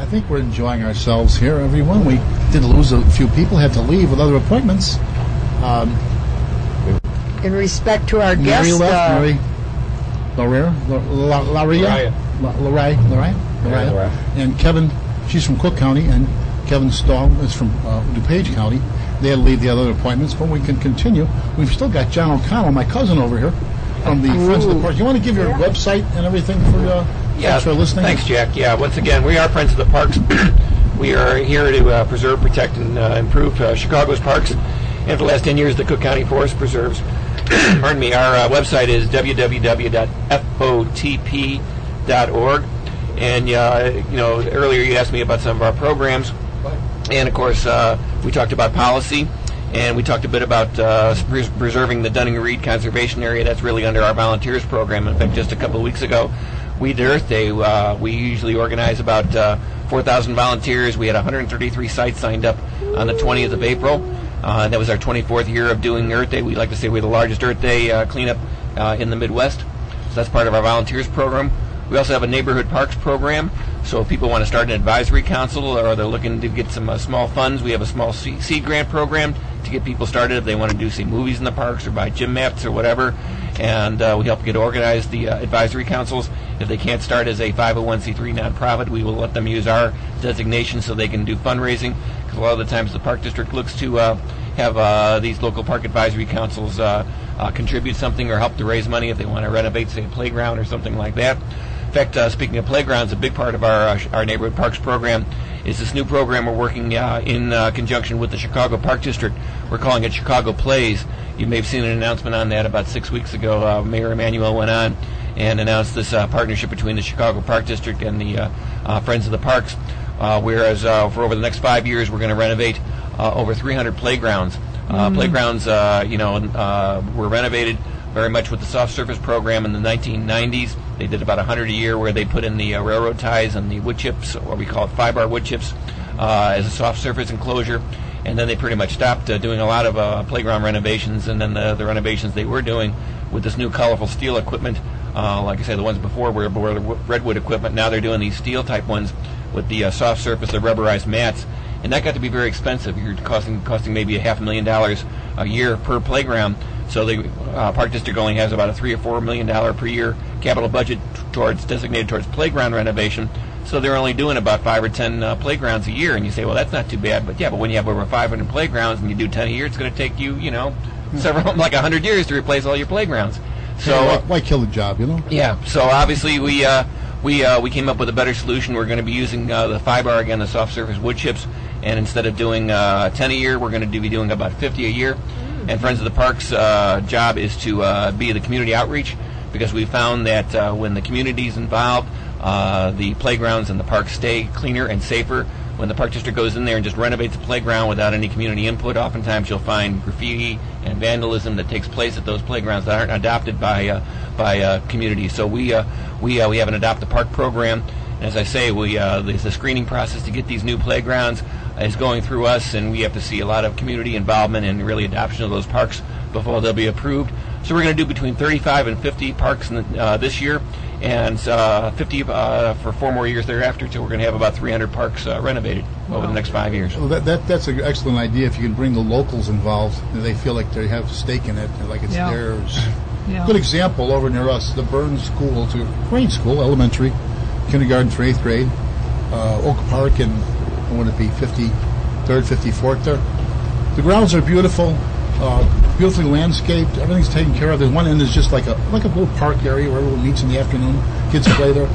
I think we're enjoying ourselves here, everyone. We did lose a few people, had to leave with other appointments. Um, In respect to our Mary guest, left, uh, Mary Laria, La- La- Laria, Laria, Laria, Laria, Laria. and Kevin. She's from Cook County, and Kevin Stahl is from uh, DuPage County. They had to leave the other appointments, but we can continue. We've still got John O'Connell, my cousin over here, from the Friends of the Park. You want to give your website and everything for uh, Yeah, who listening? Thanks, Jack. Yeah, once again, we are Friends of the Parks. we are here to uh, preserve, protect, and uh, improve uh, Chicago's parks. And for the last 10 years, the Cook County Forest Preserves. Pardon me. Our uh, website is www.fotp.org. And, uh, you know, earlier you asked me about some of our programs. And, of course, uh, we talked about policy. And we talked a bit about uh, pres- preserving the Dunning-Read Conservation Area. That's really under our volunteers program. In fact, just a couple of weeks ago, we did Earth Day. Uh, we usually organize about uh, 4,000 volunteers. We had 133 sites signed up on the 20th of April. Uh, that was our 24th year of doing Earth Day. We like to say we're the largest Earth Day uh, cleanup uh, in the Midwest. So that's part of our volunteers program. We also have a neighborhood parks program. So if people want to start an advisory council or they're looking to get some uh, small funds, we have a small se- seed grant program to get people started if they want to do, say, movies in the parks or buy gym mats or whatever. And uh, we help get organized the uh, advisory councils. If they can't start as a 501c3 nonprofit, we will let them use our designation so they can do fundraising. Because a lot of the times the park district looks to uh, have uh, these local park advisory councils uh, contribute something or help to raise money if they want to renovate, say, a playground or something like that. In fact, uh, speaking of playgrounds, a big part of our uh, our neighborhood parks program is this new program we're working uh, in uh, conjunction with the Chicago Park District. We're calling it Chicago Plays. You may have seen an announcement on that about six weeks ago. Uh, Mayor Emanuel went on and announced this uh, partnership between the Chicago Park District and the uh, uh, Friends of the Parks. Uh, whereas uh, for over the next five years, we're going to renovate uh, over 300 playgrounds. Uh, Playgrounds, uh, you know, uh, were renovated very much with the soft surface program in the 1990s. They did about 100 a year where they put in the uh, railroad ties and the wood chips, or we call it five-bar wood chips, uh, as a soft surface enclosure. And then they pretty much stopped uh, doing a lot of uh, playground renovations. And then the, the renovations they were doing with this new colorful steel equipment, uh, like I said, the ones before were, were redwood equipment. Now they're doing these steel type ones with the uh, soft surface, the rubberized mats and that got to be very expensive. You're costing costing maybe a half a million dollars a year per playground. So the uh, park district only has about a three or four million dollar per year capital budget t- towards designated towards playground renovation. So they're only doing about five or ten uh, playgrounds a year, and you say, well, that's not too bad. But yeah, but when you have over 500 playgrounds and you do 10 a year, it's going to take you, you know, several like 100 years to replace all your playgrounds. So So uh, why, why kill the job, you know? yeah. So obviously we uh, we uh, we came up with a better solution. We're going to be using uh, the fiber again, the soft surface wood chips, and instead of doing uh, 10 a year, we're going to be doing about 50 a year. And Friends of the Park's uh, job is to uh, be the community outreach because we found that uh, when the community is involved, uh, the playgrounds and the parks stay cleaner and safer. When the park district goes in there and just renovates the playground without any community input, oftentimes you'll find graffiti and vandalism that takes place at those playgrounds that aren't adopted by uh, by uh, communities. So we we we have an adopt the park program. And as I say, we uh, there's a screening process to get these new playgrounds is going through us, and we have to see a lot of community involvement and really adoption of those parks before they'll be approved. So we're going to do between 35 and 50 parks in the, uh, this year, and uh, 50 uh, for four more years thereafter. So we're going to have about 300 parks uh, renovated over the next five years. Well, that, that that's an excellent idea. If you can bring the locals involved, and they feel like they have a stake in it, like it's Yeah. theirs. Yeah. Good example over near us, the Burns School, it's a great school, elementary, kindergarten through eighth grade, uh, Oak Park, and what would it be, 53rd, 54th there. The grounds are beautiful. Uh, beautifully landscaped. Everything's taken care of. There's one end is just like a like a little park area where everyone meets in the afternoon. Kids play there.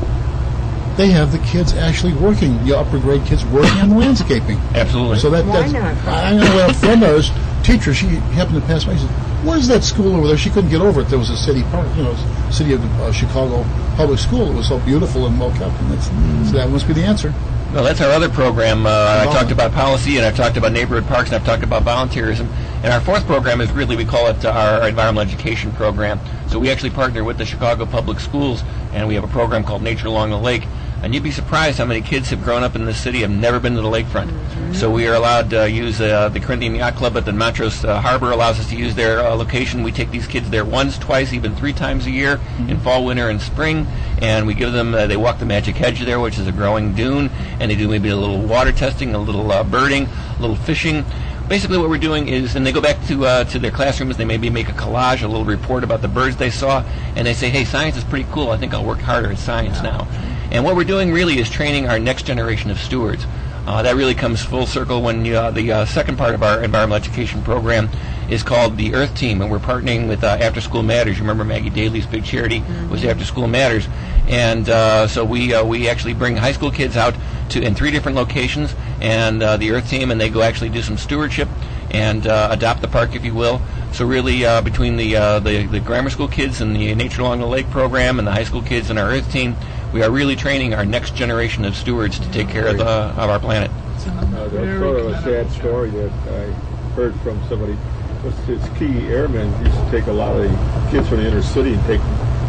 They have the kids actually working, the upper grade kids working on the landscaping. Absolutely. So that Why that's, not? I know a friend of ours, teacher. She happened to pass by. She said, "Where's that school over there?" She couldn't get over it. There was a city park, you know, city of uh, Chicago public school. It was so beautiful and well kept, and that's, so that must be the answer. Well, that's our other program. Uh, I talked about policy, and I've talked about neighborhood parks, and I've talked about volunteerism. And our fourth program is really we call it uh, our environmental education program. So we actually partner with the Chicago Public Schools, and we have a program called Nature Along the Lake. And you'd be surprised how many kids have grown up in this city have never been to the lakefront. So we are allowed to use uh, the Corinthian Yacht Club at the Montrose uh, Harbor allows us to use their uh, location. We take these kids there once, twice, even three times a year in fall, winter, and spring. And we give them, uh, they walk the Magic Hedge there, which is a growing dune, and they do maybe a little water testing, a little uh, birding, a little fishing. Basically, what we're doing is, and they go back to uh, to their classrooms. They maybe make a collage, a little report about the birds they saw, and they say, "Hey, science is pretty cool. I think I'll work harder at science now." And what we're doing really is training our next generation of stewards. Uh, that really comes full circle when uh, the uh, second part of our environmental education program is called the Earth Team, and we're partnering with uh, After School Matters. You remember Maggie Daly's big charity was After School Matters, and uh, so we uh, we actually bring high school kids out to in three different locations, and uh, the Earth Team, and they go actually do some stewardship and uh, adopt the park, if you will. So really, uh, between the, uh, the the grammar school kids and the Nature Along the Lake program, and the high school kids and our Earth Team, we are really training our next generation of stewards to take care of the of our planet. Uh, that's sort of a sad story that I heard from somebody. It's, it's key airmen used to take a lot of the kids from the inner city and take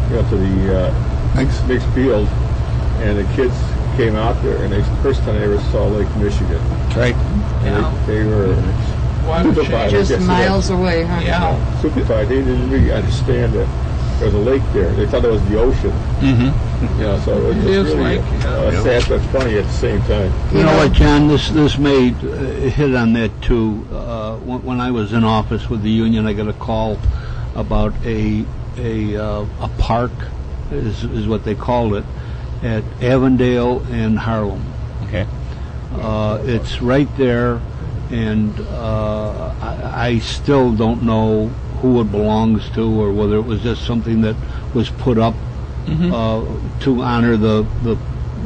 you know to the uh, Thanks. Meigs Field, and the kids came out there, and they first time they ever saw Lake Michigan. Right. And they, they were stupefied. Just guess, miles away, huh? Yeah. Stupefied. They didn't really understand that there was a lake there. They thought it was the ocean. Mm-hmm. You know, so it It is really like, yeah. uh, sad but funny at the same time. You know what, John? This this may uh, hit on that too. Uh, when, when I was in office with the union, I got a call about a a uh, a park is is what they called it at Avondale and Harlem. Okay. Uh, it's right there, and uh, I, I still don't know who it belongs to or whether it was just something that was put up uh, to honor the, the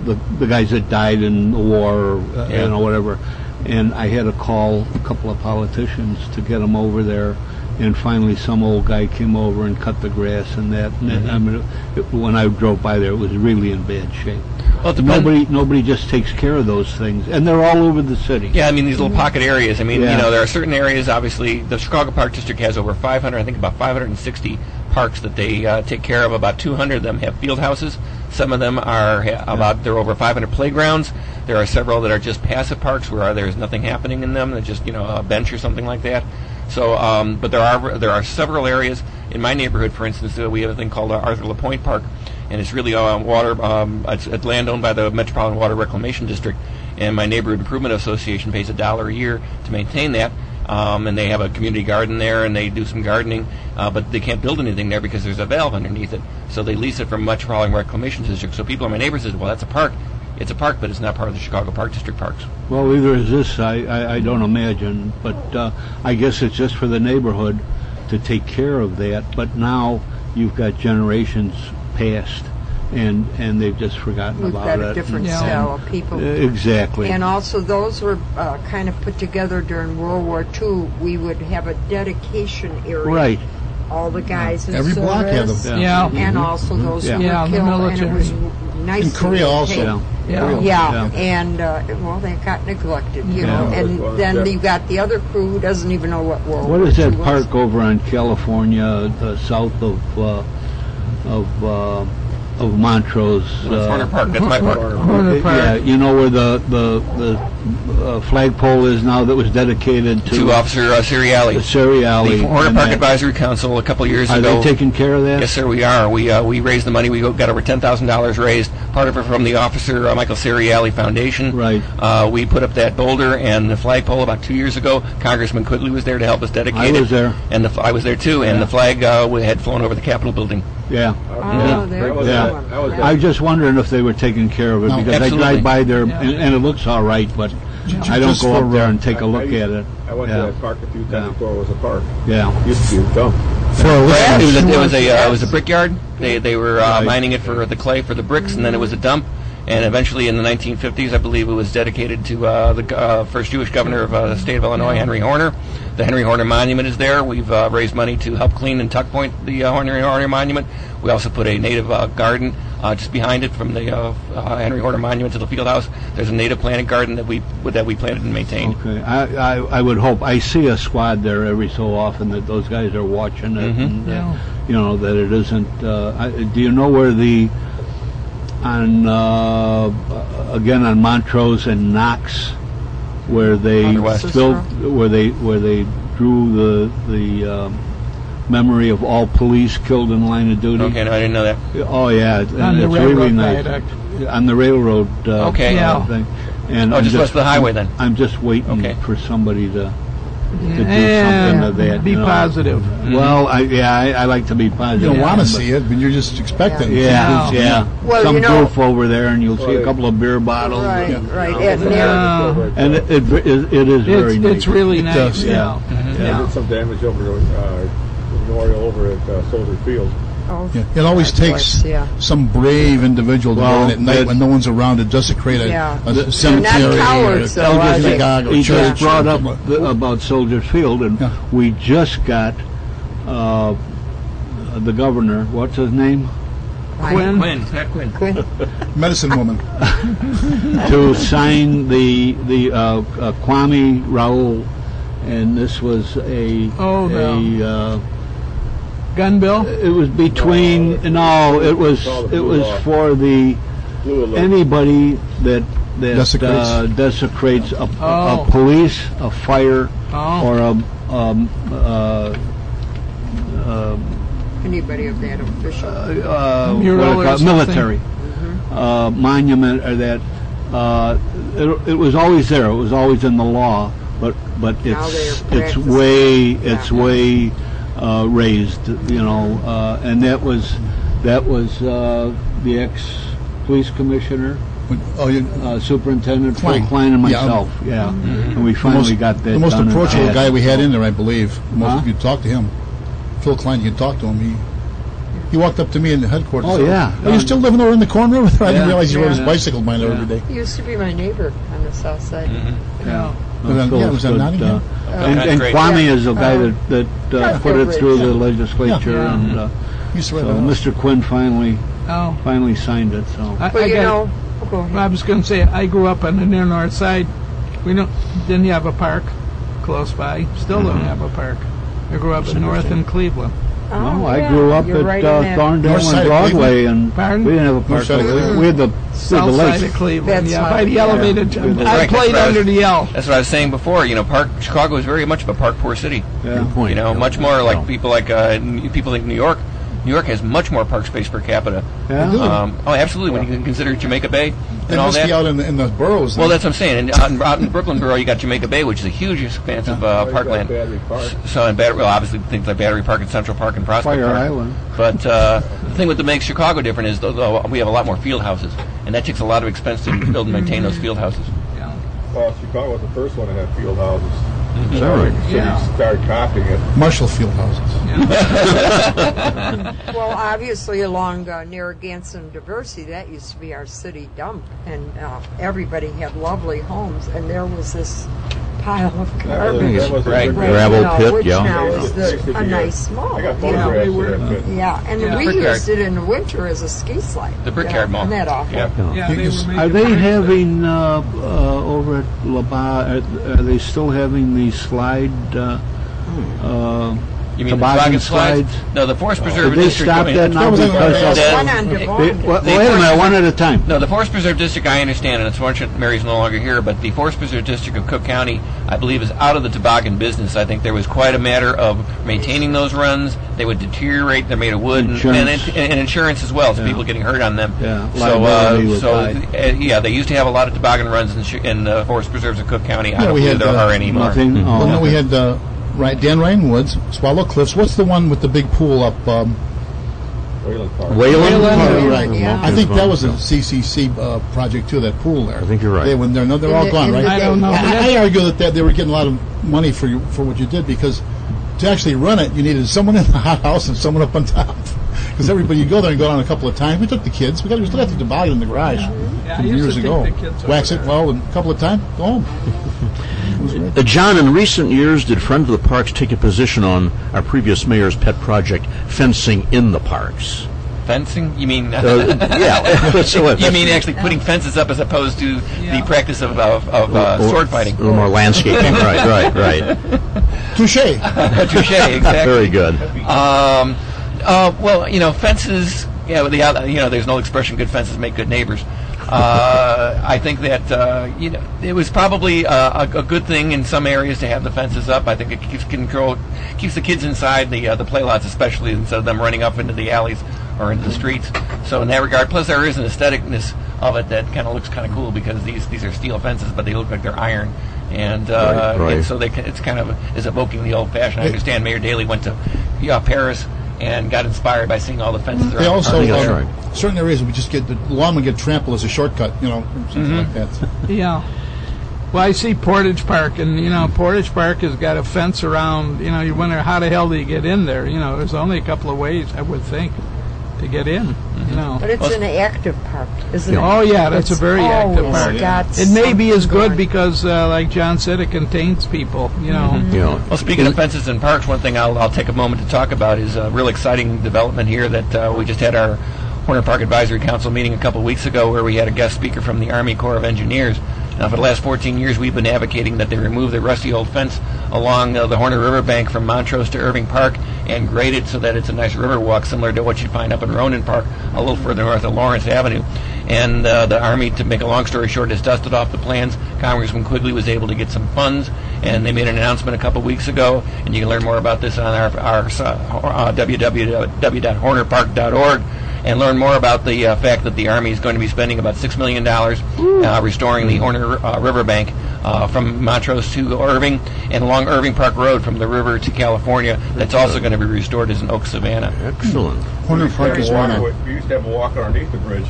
the the guys that died in the war, or, uh, Yeah. you know, whatever. And I had to call a couple of politicians to get them over there. And finally, some old guy came over and cut the grass and that. And that- I mm-hmm. mean, it, when I drove by there, it was really in bad shape. Well, Nobody, nobody just takes care of those things, and they're all over the city. Yeah, I mean these little mm-hmm. pocket areas. I mean, Yeah. you know, there are certain areas. Obviously, the Chicago Park District has over 500. I think about 560 parks that they uh, take care of. About 200 of them have field houses. Some of them are ha- about. There are over 500 playgrounds. There are several that are just passive parks where uh, there's nothing happening in them. They're just you know a bench or something like that. So, um, but there are there are several areas in my neighborhood. For instance, uh, we have a thing called Arthur LaPointe Park, and it's really uh, water. Um, it's, it's land owned by the Metropolitan Water Reclamation District, and my neighborhood improvement association pays a dollar a year to maintain that. Um, and they have a community garden there, and they do some gardening, uh, but they can't build anything there because there's a valve underneath it. So they lease it from Metropolitan Reclamation District. So people in my neighborhood says, "Well, that's a park. It's a park, but it's not part of the Chicago Park District parks." Well, either is this, I, I, I don't imagine, but uh, I guess it's just for the neighborhood to take care of that. But now you've got generations past, and and they've just forgotten We've about got it. a different Yeah. style of people. Uh, exactly. And also, those were uh, kind of put together during World War II. We would have a dedication area. right. All the guys in Every block had them. Yeah. And also those Yeah. who Yeah, were the killed. And it was military. nice. In Korea take- also. Yeah. Yeah. Yeah, Yeah. and uh, well, they got neglected, you know. Yeah. And then that- you got the other crew who doesn't even know what World What War is II that was. park over on California, uh, south of uh, of uh, of Montrose? That's Horner uh, Park. That's my park. Horner Park. Yeah, you know where the the the uh, flagpole is now that was dedicated to To Officer uh, Ceriale. Ceriale. The Horner Park that- Advisory Council a couple years Are ago. they taking care of that? Yes, sir, we are. We uh, we raised the money. We got over ten thousand dollars raised. Part of it from the Officer uh, Michael Ceriale Foundation. Right. Uh, we put up that boulder and the flagpole about two years ago. Congressman Quigley was there to help us dedicate I it. was there. And the, f- I was there too. And Yeah. the flag uh, we had flown over the Capitol building. Yeah. Oh, there was Yeah. that one. I was Yeah. I was just wondering if they were taking care of it No, because absolutely. I drive by there Yeah. and, and it looks all right, but I don't go up there and take a I- I look used- at it. I went Yeah. to that park a few Yeah. times before it was a park. Yeah. Used to be a dump. For our It was a, it was a, uh, it was a brickyard. They they were uh, mining it for the clay for the bricks, and then it was a dump. And eventually, in the 1950s, I believe it was dedicated to uh, the uh, first Jewish governor of uh, the state of Illinois, Henry Horner. The Henry Horner Monument is there. We've uh, raised money to help clean and tuck point the uh, Henry Horner Monument. We also put a native uh, garden uh, just behind it, from the uh, uh, Henry Horner Monument to the field house. There's a native planted garden that we that we planted and maintained. Okay, I, I, I would hope, I see a squad there every so often that those guys are watching it Mhm. and, uh, Yeah. you know, that it isn't, uh, I, do you know where the, on, uh, again on Montrose and Knox, where they On the west. filled, where they, where they drew the, the, um, memory of all police killed in line of duty? Okay, no, I didn't know that. Oh, yeah, and On the it's really railroad nice. viaduct. On the railroad, uh, Okay. Yeah. thing. And Oh, I'm just west of the highway then. I'm just waiting Okay. for somebody to, to do something And of that. be you know. positive. Well, I, yeah, I, I like to be positive. you positive. don't want to but- see it, but you're just expecting. Yeah, yeah. Well, Some you know- goof over there, and you'll see a couple of beer bottles. Right, and- right. And there, Yeah. And it, it, it it is very It's, nice. it's really nice, does, yeah. I Yeah. did some damage over uh, Memorial over at uh, Soldier Field. oh, Yeah, It always of takes course, yeah. some brave individual to Well, go in at night when no one's around to desecrate a, Yeah. a They're not cemetery or a cowards, though, are they? synagogue or he church. just brought up the, about Soldier Field, and Yeah. we just got uh, the governor. What's his name? Quinn, Quinn, Pat Quinn. Quinn. medicine woman. to sign the the uh, uh, Kwame Raoul, and this was a Oh, a. Gun bill? it was between no, it was it was Law. for the anybody that that Desecrates. uh, desecrates a, a- Oh. a police, a fire, Oh. or a um, uh, uh, Anybody of that official. uh, Mural what do you or call it? something? military uh, monument or that. Uh, it, it was always there. It was always in the law, but but Now it's they're it's practicing. way it's Yeah. way uh, raised. You know, uh, and that was that was uh, the ex police commissioner, Oh, you, uh, superintendent Phil Cline. Cline, and Yeah. myself. Yeah, and we the finally most, got that. the most done and approachable passed. guy we had in there, I believe. Most Huh? of you talk to him. Phil Cline, you can talk to him. He he walked up to me in the headquarters. Oh, and yeah. Are you still living over in the corner? I didn't Yeah. realize you rode his Yeah. bicycle by there every day. He used to be my neighbor on the south side. Yeah. Was that- yeah, was that Nottingham? uh, and, and. Kwame Yeah. is the guy Oh. that, that uh, Yeah, put it Phil through the legislature, Yeah. and uh, He used to ride so that. Mr. Quinn finally Oh. finally signed it. So I, Well, I you got- know, oh, go ahead. I was going to say, I grew up on the near north side. We don't didn't have a park close by. Still don't have a park. I grew up in North in Cleveland. Oh, no, I yeah, grew up you're at right uh, in Thorndale and Broadway, and Pardon? we didn't have a park. side of over there. Cleveland? We had the we had South the side of Cleveland. That's yeah, by the Yeah. elevated. Yeah. I Right, played that's under the L. That's what I was saying before. You know, Park Chicago is very much of a park poor city. Yeah. You know, much more like people like uh, people like New York. New York has much more park space per capita. Yeah. Um, oh, absolutely. When you consider Jamaica Bay They and all must that. be out in the, in the boroughs. Well, then. that's what I'm saying. And out in, out in Brooklyn Borough, you got Jamaica Bay, which is a huge expanse of uh, parkland. Battery Park. So, and Battery, well, obviously things like Battery Park and Central Park and Prospect Fire Park. Island. But uh, the thing that makes Chicago different is though, though we have a lot more field houses, and that takes a lot of expense to build and maintain those field houses. Well, Chicago was the first one to have field houses. Is that right? So Yeah. you started copying it. Marshall Field houses. Well, obviously, along uh, Narragansett Diversey, that used to be our city dump, and uh, everybody had lovely homes, and there was this pile of That was, garbage. that was a Right. good Gravel you know, pit, which yeah. now is the, used to a nice mall. I got you know. photographs of that pit. Yeah, and Yeah. we Brickyard. used it in the winter as a ski slide. The Brickyard know, Mall. Isn't that awful? Yeah. Yeah, You they were Are making they parks. having uh, uh, over at LaBagh? Are, are they still having the slide? Uh, uh, You mean Toboggan the toboggan slides? slides? No, the Forest Preserve Did they District. stop I mean, that now That was on because of? There's one on They- Devon. wait, wait a minute, one at a time. No, the Forest Preserve District, I understand, and it's fortunate Mary's no longer here, but the Forest Preserve District of Cook County, I believe, is out of the toboggan business. I think there was quite a matter of maintaining those runs. They would deteriorate. They're made of wood and, and, Insurance. and, and insurance as well, so Yeah. people getting hurt on them. Yeah, So, liability uh, would so die. uh, yeah, they used to have a lot of toboggan runs in, sh- in the Forest Preserves of Cook County. I Yeah, don't we believe had, there uh, are anymore. Nothing. Oh, Well, no, we okay. had uh, right, Dan Ryan Woods, Swallow Cliffs. What's the one with the big pool up? Um, Wayland Park. Wayland? Oh, right. yeah. I think that was a CCC uh, project too. That pool there. I think you're right. They, when they're no, they're In all the- gone, right? I don't know. I, I argue that, that they were getting a lot of money for you, for what you did because to actually run it, you needed someone in the hot house and someone up on top. Because everybody, you go there and go down a couple of times. We took the kids. We got we still got the toboggan in the garage Yeah, I from used years ago. the kids over Wax it well, and a couple of times, go home. Uh, John, in recent years, did Friend of the Parks take a position on our previous mayor's pet project, fencing in the parks? Fencing? You mean? Uh, yeah. So what- you mean actually putting fences up as opposed to Yeah. the practice of, of, of uh, Or- sword fighting? A little more landscaping. right, right, right. Touche. Touche, exactly. Very good. Um, uh, well, you know, fences. Yeah, the out- you know, there's no expression. Good fences make good neighbors. Uh, I think that uh, you know it was probably uh, a, a good thing in some areas to have the fences up. I think it keeps control, keeps the kids inside the uh, the playlots, especially instead of them running up into the alleys or into the streets. So in that regard, plus there is an aestheticness of it that kind of looks kind of cool because these these are steel fences, but they look like they're iron. And, uh, Right, right. and so they can, it's kind of is evoking the old fashioned. I understand Mayor Daley went to yeah, Paris and got inspired by seeing all the fences around. They also um, right. certain areas we just get the lawn would get trampled as a shortcut, you know, something Mm-hmm. like that. Yeah. Well, I see Portage Park, and you know, Portage Park has got a fence around. You know, you wonder how the hell do you get in there? You know, there's only a couple of ways I would think to get in. You know. But it's an active park, isn't it? Oh yeah, that's It's a very active park. got It may be as good going. because, uh, like John said, it contains people. You know. You know, Well, speaking of fences and parks, one thing I'll, I'll take a moment to talk about is a real exciting development here that uh, we just had our Horner Park Advisory Council meeting a couple weeks ago where we had a guest speaker from the Army Corps of Engineers. Now, for the last 14 years, we've been advocating that they remove the rusty old fence along uh, the Horner Riverbank from Montrose to Irving Park and grade it so that it's a nice river walk similar to what you'd find up in Ronan Park a little further north of Lawrence Avenue. And uh, the Army, to make a long story short, has dusted off the plans. Congressman Quigley was able to get some funds, and they made an announcement a couple weeks ago. And you can learn more about this on our, our uh, www.hornerpark.org and learn more about the uh, fact that the Army is going to be spending about $6 million uh, restoring the Horner uh, Riverbank uh, from Montrose to Irving and along Irving Park Road from the river to California. That's also going to be restored as an oak savanna. excellent. Horner Park is one We used to have a walk underneath the bridge.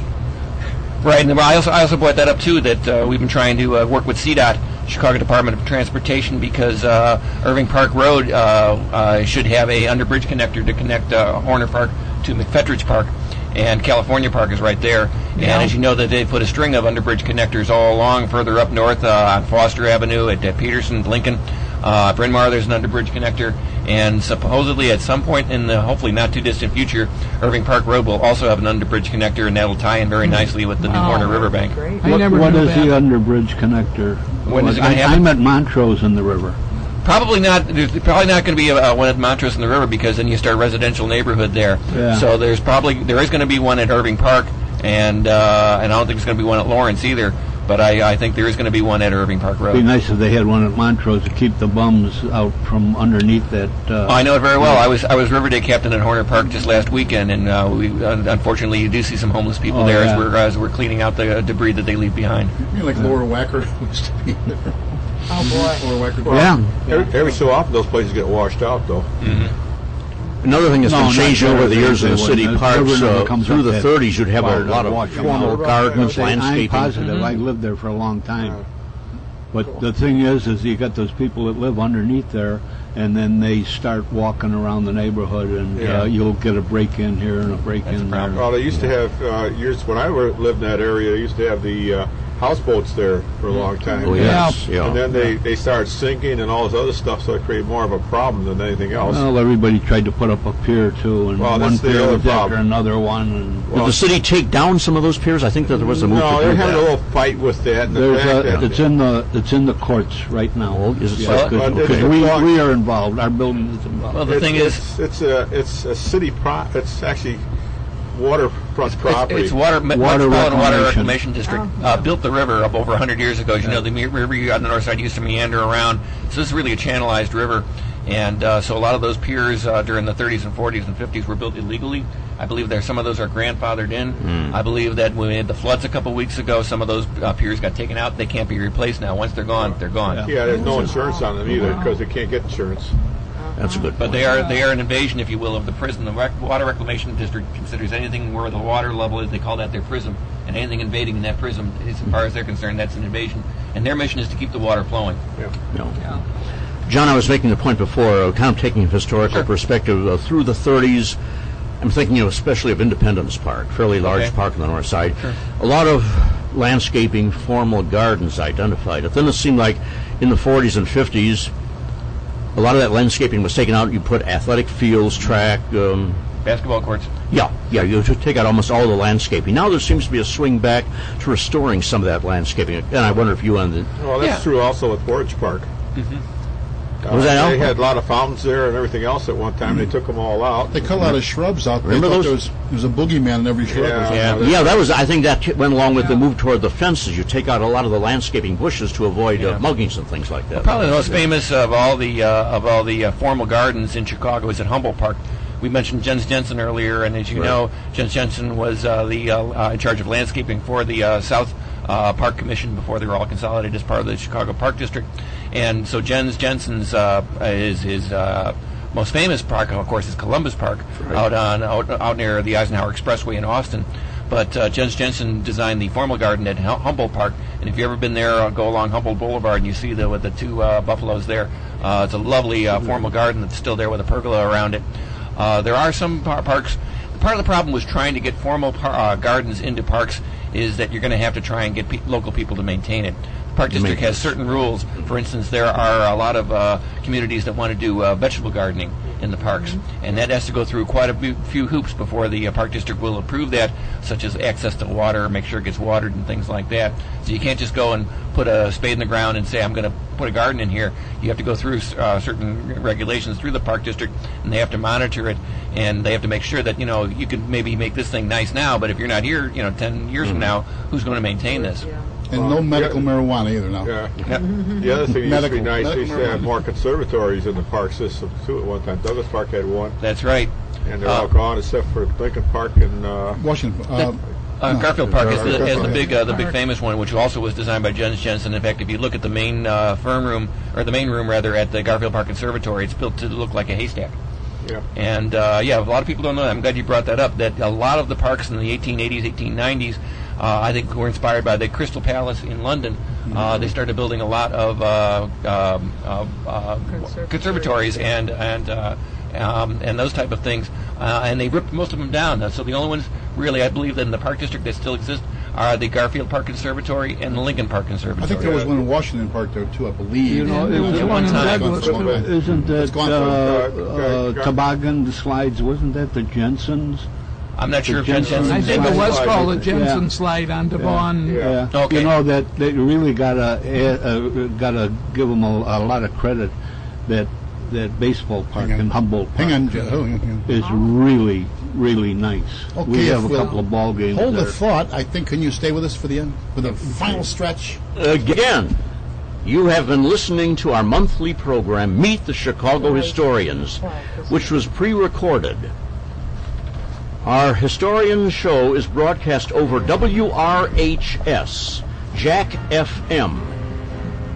Right, and I also I also brought that up too that uh, we've been trying to uh, work with CDOT, Chicago Department of Transportation, because uh, Irving Park Road uh, uh, should have a underbridge connector to connect uh, Horner Park to McFetridge Park, and California Park is right there. And as you know, that they put a string of underbridge connectors all along further up north uh, on Foster Avenue at, at Peterson, Lincoln. Uh, Bryn Mawr, there's an underbridge connector, and supposedly at some point in the hopefully not too distant future, Irving Park Road will also have an underbridge connector, and that'll tie in very nicely with the new Horner Riverbank. Great. I What, never what that. the underbridge connector? When is it gonna I, happen? I'm at Montrose in the river. Probably not. There's probably not going to be a, uh, one at Montrose in the River because then you start residential neighborhood there. Yeah. So there's probably there is going to be one at Irving Park, and uh, and I don't think there's going to be one at Lawrence either. But I, I think there is going to be one at Irving Park It'd be nice if they had one at Montrose to keep the bums out from underneath that. Uh, Oh, I know it very well. I was I was River Day captain at Horner Park just last weekend, and uh, we uh, unfortunately you do see some homeless people Oh, there yeah. as we're as we're cleaning out the uh, debris that they leave behind. you know, like Lower Wacker used to be. Oh boy. Lower yeah. Every, every so often, those places get washed out, though. Another thing that's No, been not changed sure over the years in the city wouldn't. parks, River never uh, comes through up the that 30s, you'd have a lot of watch them formal out. gardens, I'm landscaping. positive. I lived there for a long time. But the thing is, is you got those people that live underneath there, and then they start walking around the neighborhood, and Yeah. uh, you'll get a break in here and a break in there. Well, they used to have, uh, years, when I were, lived in that area, they used to have the uh, houseboats there for a long mm-hmm. time. Oh, yes, yeah. And then they, they started sinking and all this other stuff, so it created more of a problem than anything else. Well, everybody tried to put up a pier too, and Well, one that's the pier other was after another one. And Did the city take down some of those piers? I think that there was a move no, to they're do having a little fight with that. And the there's fact a, that- it's in the it's in the courts right now. Oh, is it Yeah, so? But because we, we are involved. Our building is involved. Well, the it's, thing is, it's, it's a it's a city pro. It's actually waterfront property. It's, it's water, Water Metropolitan Water Reclamation. Reclamation District uh, built the river up over 100 years ago. As you know, the river on the north side used to meander around. So this is really a channelized river. And uh, so a lot of those piers uh, during the 30s and 40s and 50s were built illegally. I believe there some of those are grandfathered in. I believe that when we had the floods a couple weeks ago, some of those uh, piers got taken out. They can't be replaced now. Once they're gone, they're gone. yeah, there's no insurance on them either because they can't get insurance. That's a good But they are they are an invasion, if you will, of the prism. The rec- Water Reclamation District considers anything where the water level is, they call that their prism, and anything invading in that prism, as far as they're concerned, that's an invasion. And their mission is to keep the water flowing. Yeah. No. John, I was making the point before, uh, kind of taking a historical perspective uh, through the 30s. I'm thinking, you know, especially of Independence Park, fairly large Okay. park on the north side. Sure. A lot of landscaping, formal gardens identified. It then it seemed like in the 40s and 50s, a lot of that landscaping was taken out. You put athletic fields, track. Um, Basketball courts. yeah, yeah. You just take out almost all the landscaping. Now there seems to be a swing back to restoring some of that landscaping. And I wonder if you and the Well, that's Yeah. true also with Portage Park. Uh, Was that They out? had a lot of fountains there and everything else at one time. They took them all out. They cut a lot of shrubs out. They Remember those? There was, there was a boogeyman in every shrub. Yeah. Yeah, yeah, that was. I think that went along with the move toward the fences. You take out a lot of the landscaping bushes to avoid uh, muggings and things like that. Probably the most famous of all the uh, of all the uh, formal gardens in Chicago is at Humboldt Park. We mentioned Jens Jensen earlier, and as you know, Jens Jensen was uh, the uh, uh, in charge of landscaping for the uh, South uh, Park Commission before they were all consolidated as part of the Chicago Park District. And so Jens Jensen's uh, is his uh, most famous park, of course, is Columbus Park out on out, out near the Eisenhower Expressway in Austin. But uh, Jens Jensen designed the formal garden at Hum- Humboldt Park, and if you have ever been there, uh, go along Humboldt Boulevard and you see the with the two uh, buffaloes there. Uh, it's a lovely uh, formal garden that's still there with a pergola around it. Uh, there are some par- parks. Part of the problem was trying to get formal par- uh, gardens into parks is that you're going to have to try and get pe- local people to maintain it. The Park District has certain rules. For instance, there are a lot of uh, communities that want to do uh, vegetable gardening in the parks, and that has to go through quite a few- few hoops before the uh, Park District will approve that, such as access to water, make sure it gets watered, and things like that. So you can't just go and put a spade in the ground and say, I'm going to put a garden in here. You have to go through uh, certain regulations through the Park District, and they have to monitor it, and they have to make sure that, you know, you can maybe make this thing nice now, but if you're not here, you know, 10 years from now, who's going to maintain this? And no medical marijuana either now. Yeah. The other thing used to be nice, they medical used to have more conservatories in the park system too at one time. Douglas Park had one, That's right. and they're Uh, all gone except for Lincoln Park and uh, Washington. Uh, Uh, no, Garfield Park is the, is the big, uh, the big famous one, which also was designed by Jens Jensen. In fact, if you look at the main uh, firm room, or the main room rather, at the Garfield Park Conservatory, it's built to look like a haystack. yeah. And uh, yeah, a lot of people don't know that. I'm glad you brought that up. That a lot of the parks in the 1880s, 1890s, uh, I think were inspired by the Crystal Palace in London. Uh, they started building a lot of uh, um, uh, uh, conservatories and and uh, um, and those type of things. Uh, and they ripped most of them down. Uh, so the only ones really, I believe, that in the park district that still exist are the Garfield Park Conservatory and the Lincoln Park Conservatory. I think there was one in Washington Park there too, I believe. You know, There was isn't, one in time. Gone so isn't It's that gone uh, uh, toboggan slides? Wasn't that the Jensens? I'm not sure if Jensen- Jensen. I think it was called the Yeah. Jensen slide on Devon. Yeah. Yeah. Okay. You know that they really gotta uh, gotta give them a, a lot of credit that that baseball park in Humboldt Park Hang on, Joe. Hang on. is really really nice. Okay, we have a we'll couple of ball games Hold there. the thought. I think, can you stay with us for the end? For the final stretch? Again, you have been listening to our monthly program, Meet the Chicago Historians, which was pre-recorded. Our historian show is broadcast over WRHS, Jack FM,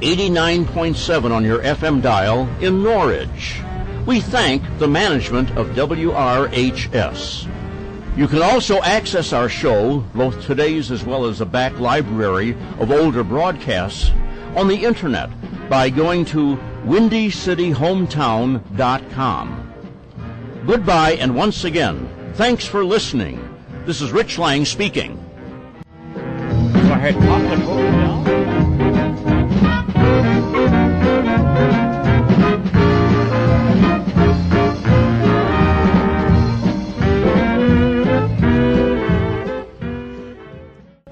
89.7 on your FM dial in Norridge. We thank the management of WRHS. You can also access our show, both today's as well as a back library of older broadcasts, on the internet by going to windycityhometown.com. Goodbye, and once again, thanks for listening. This is Rich Lang speaking. I had popped the photo down.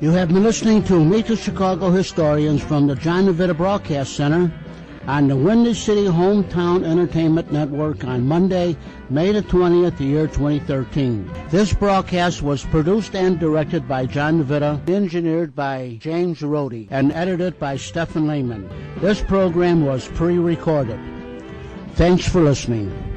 You have been listening to Meet the Chicago Historians from the John DiVita Broadcast Center on the Windy City Hometown Entertainment Network on Monday, May the 20th, the year 2013. This broadcast was produced and directed by John DiVita, engineered by James Rody, and edited by Stephen Lehman. This program was pre-recorded. Thanks for listening.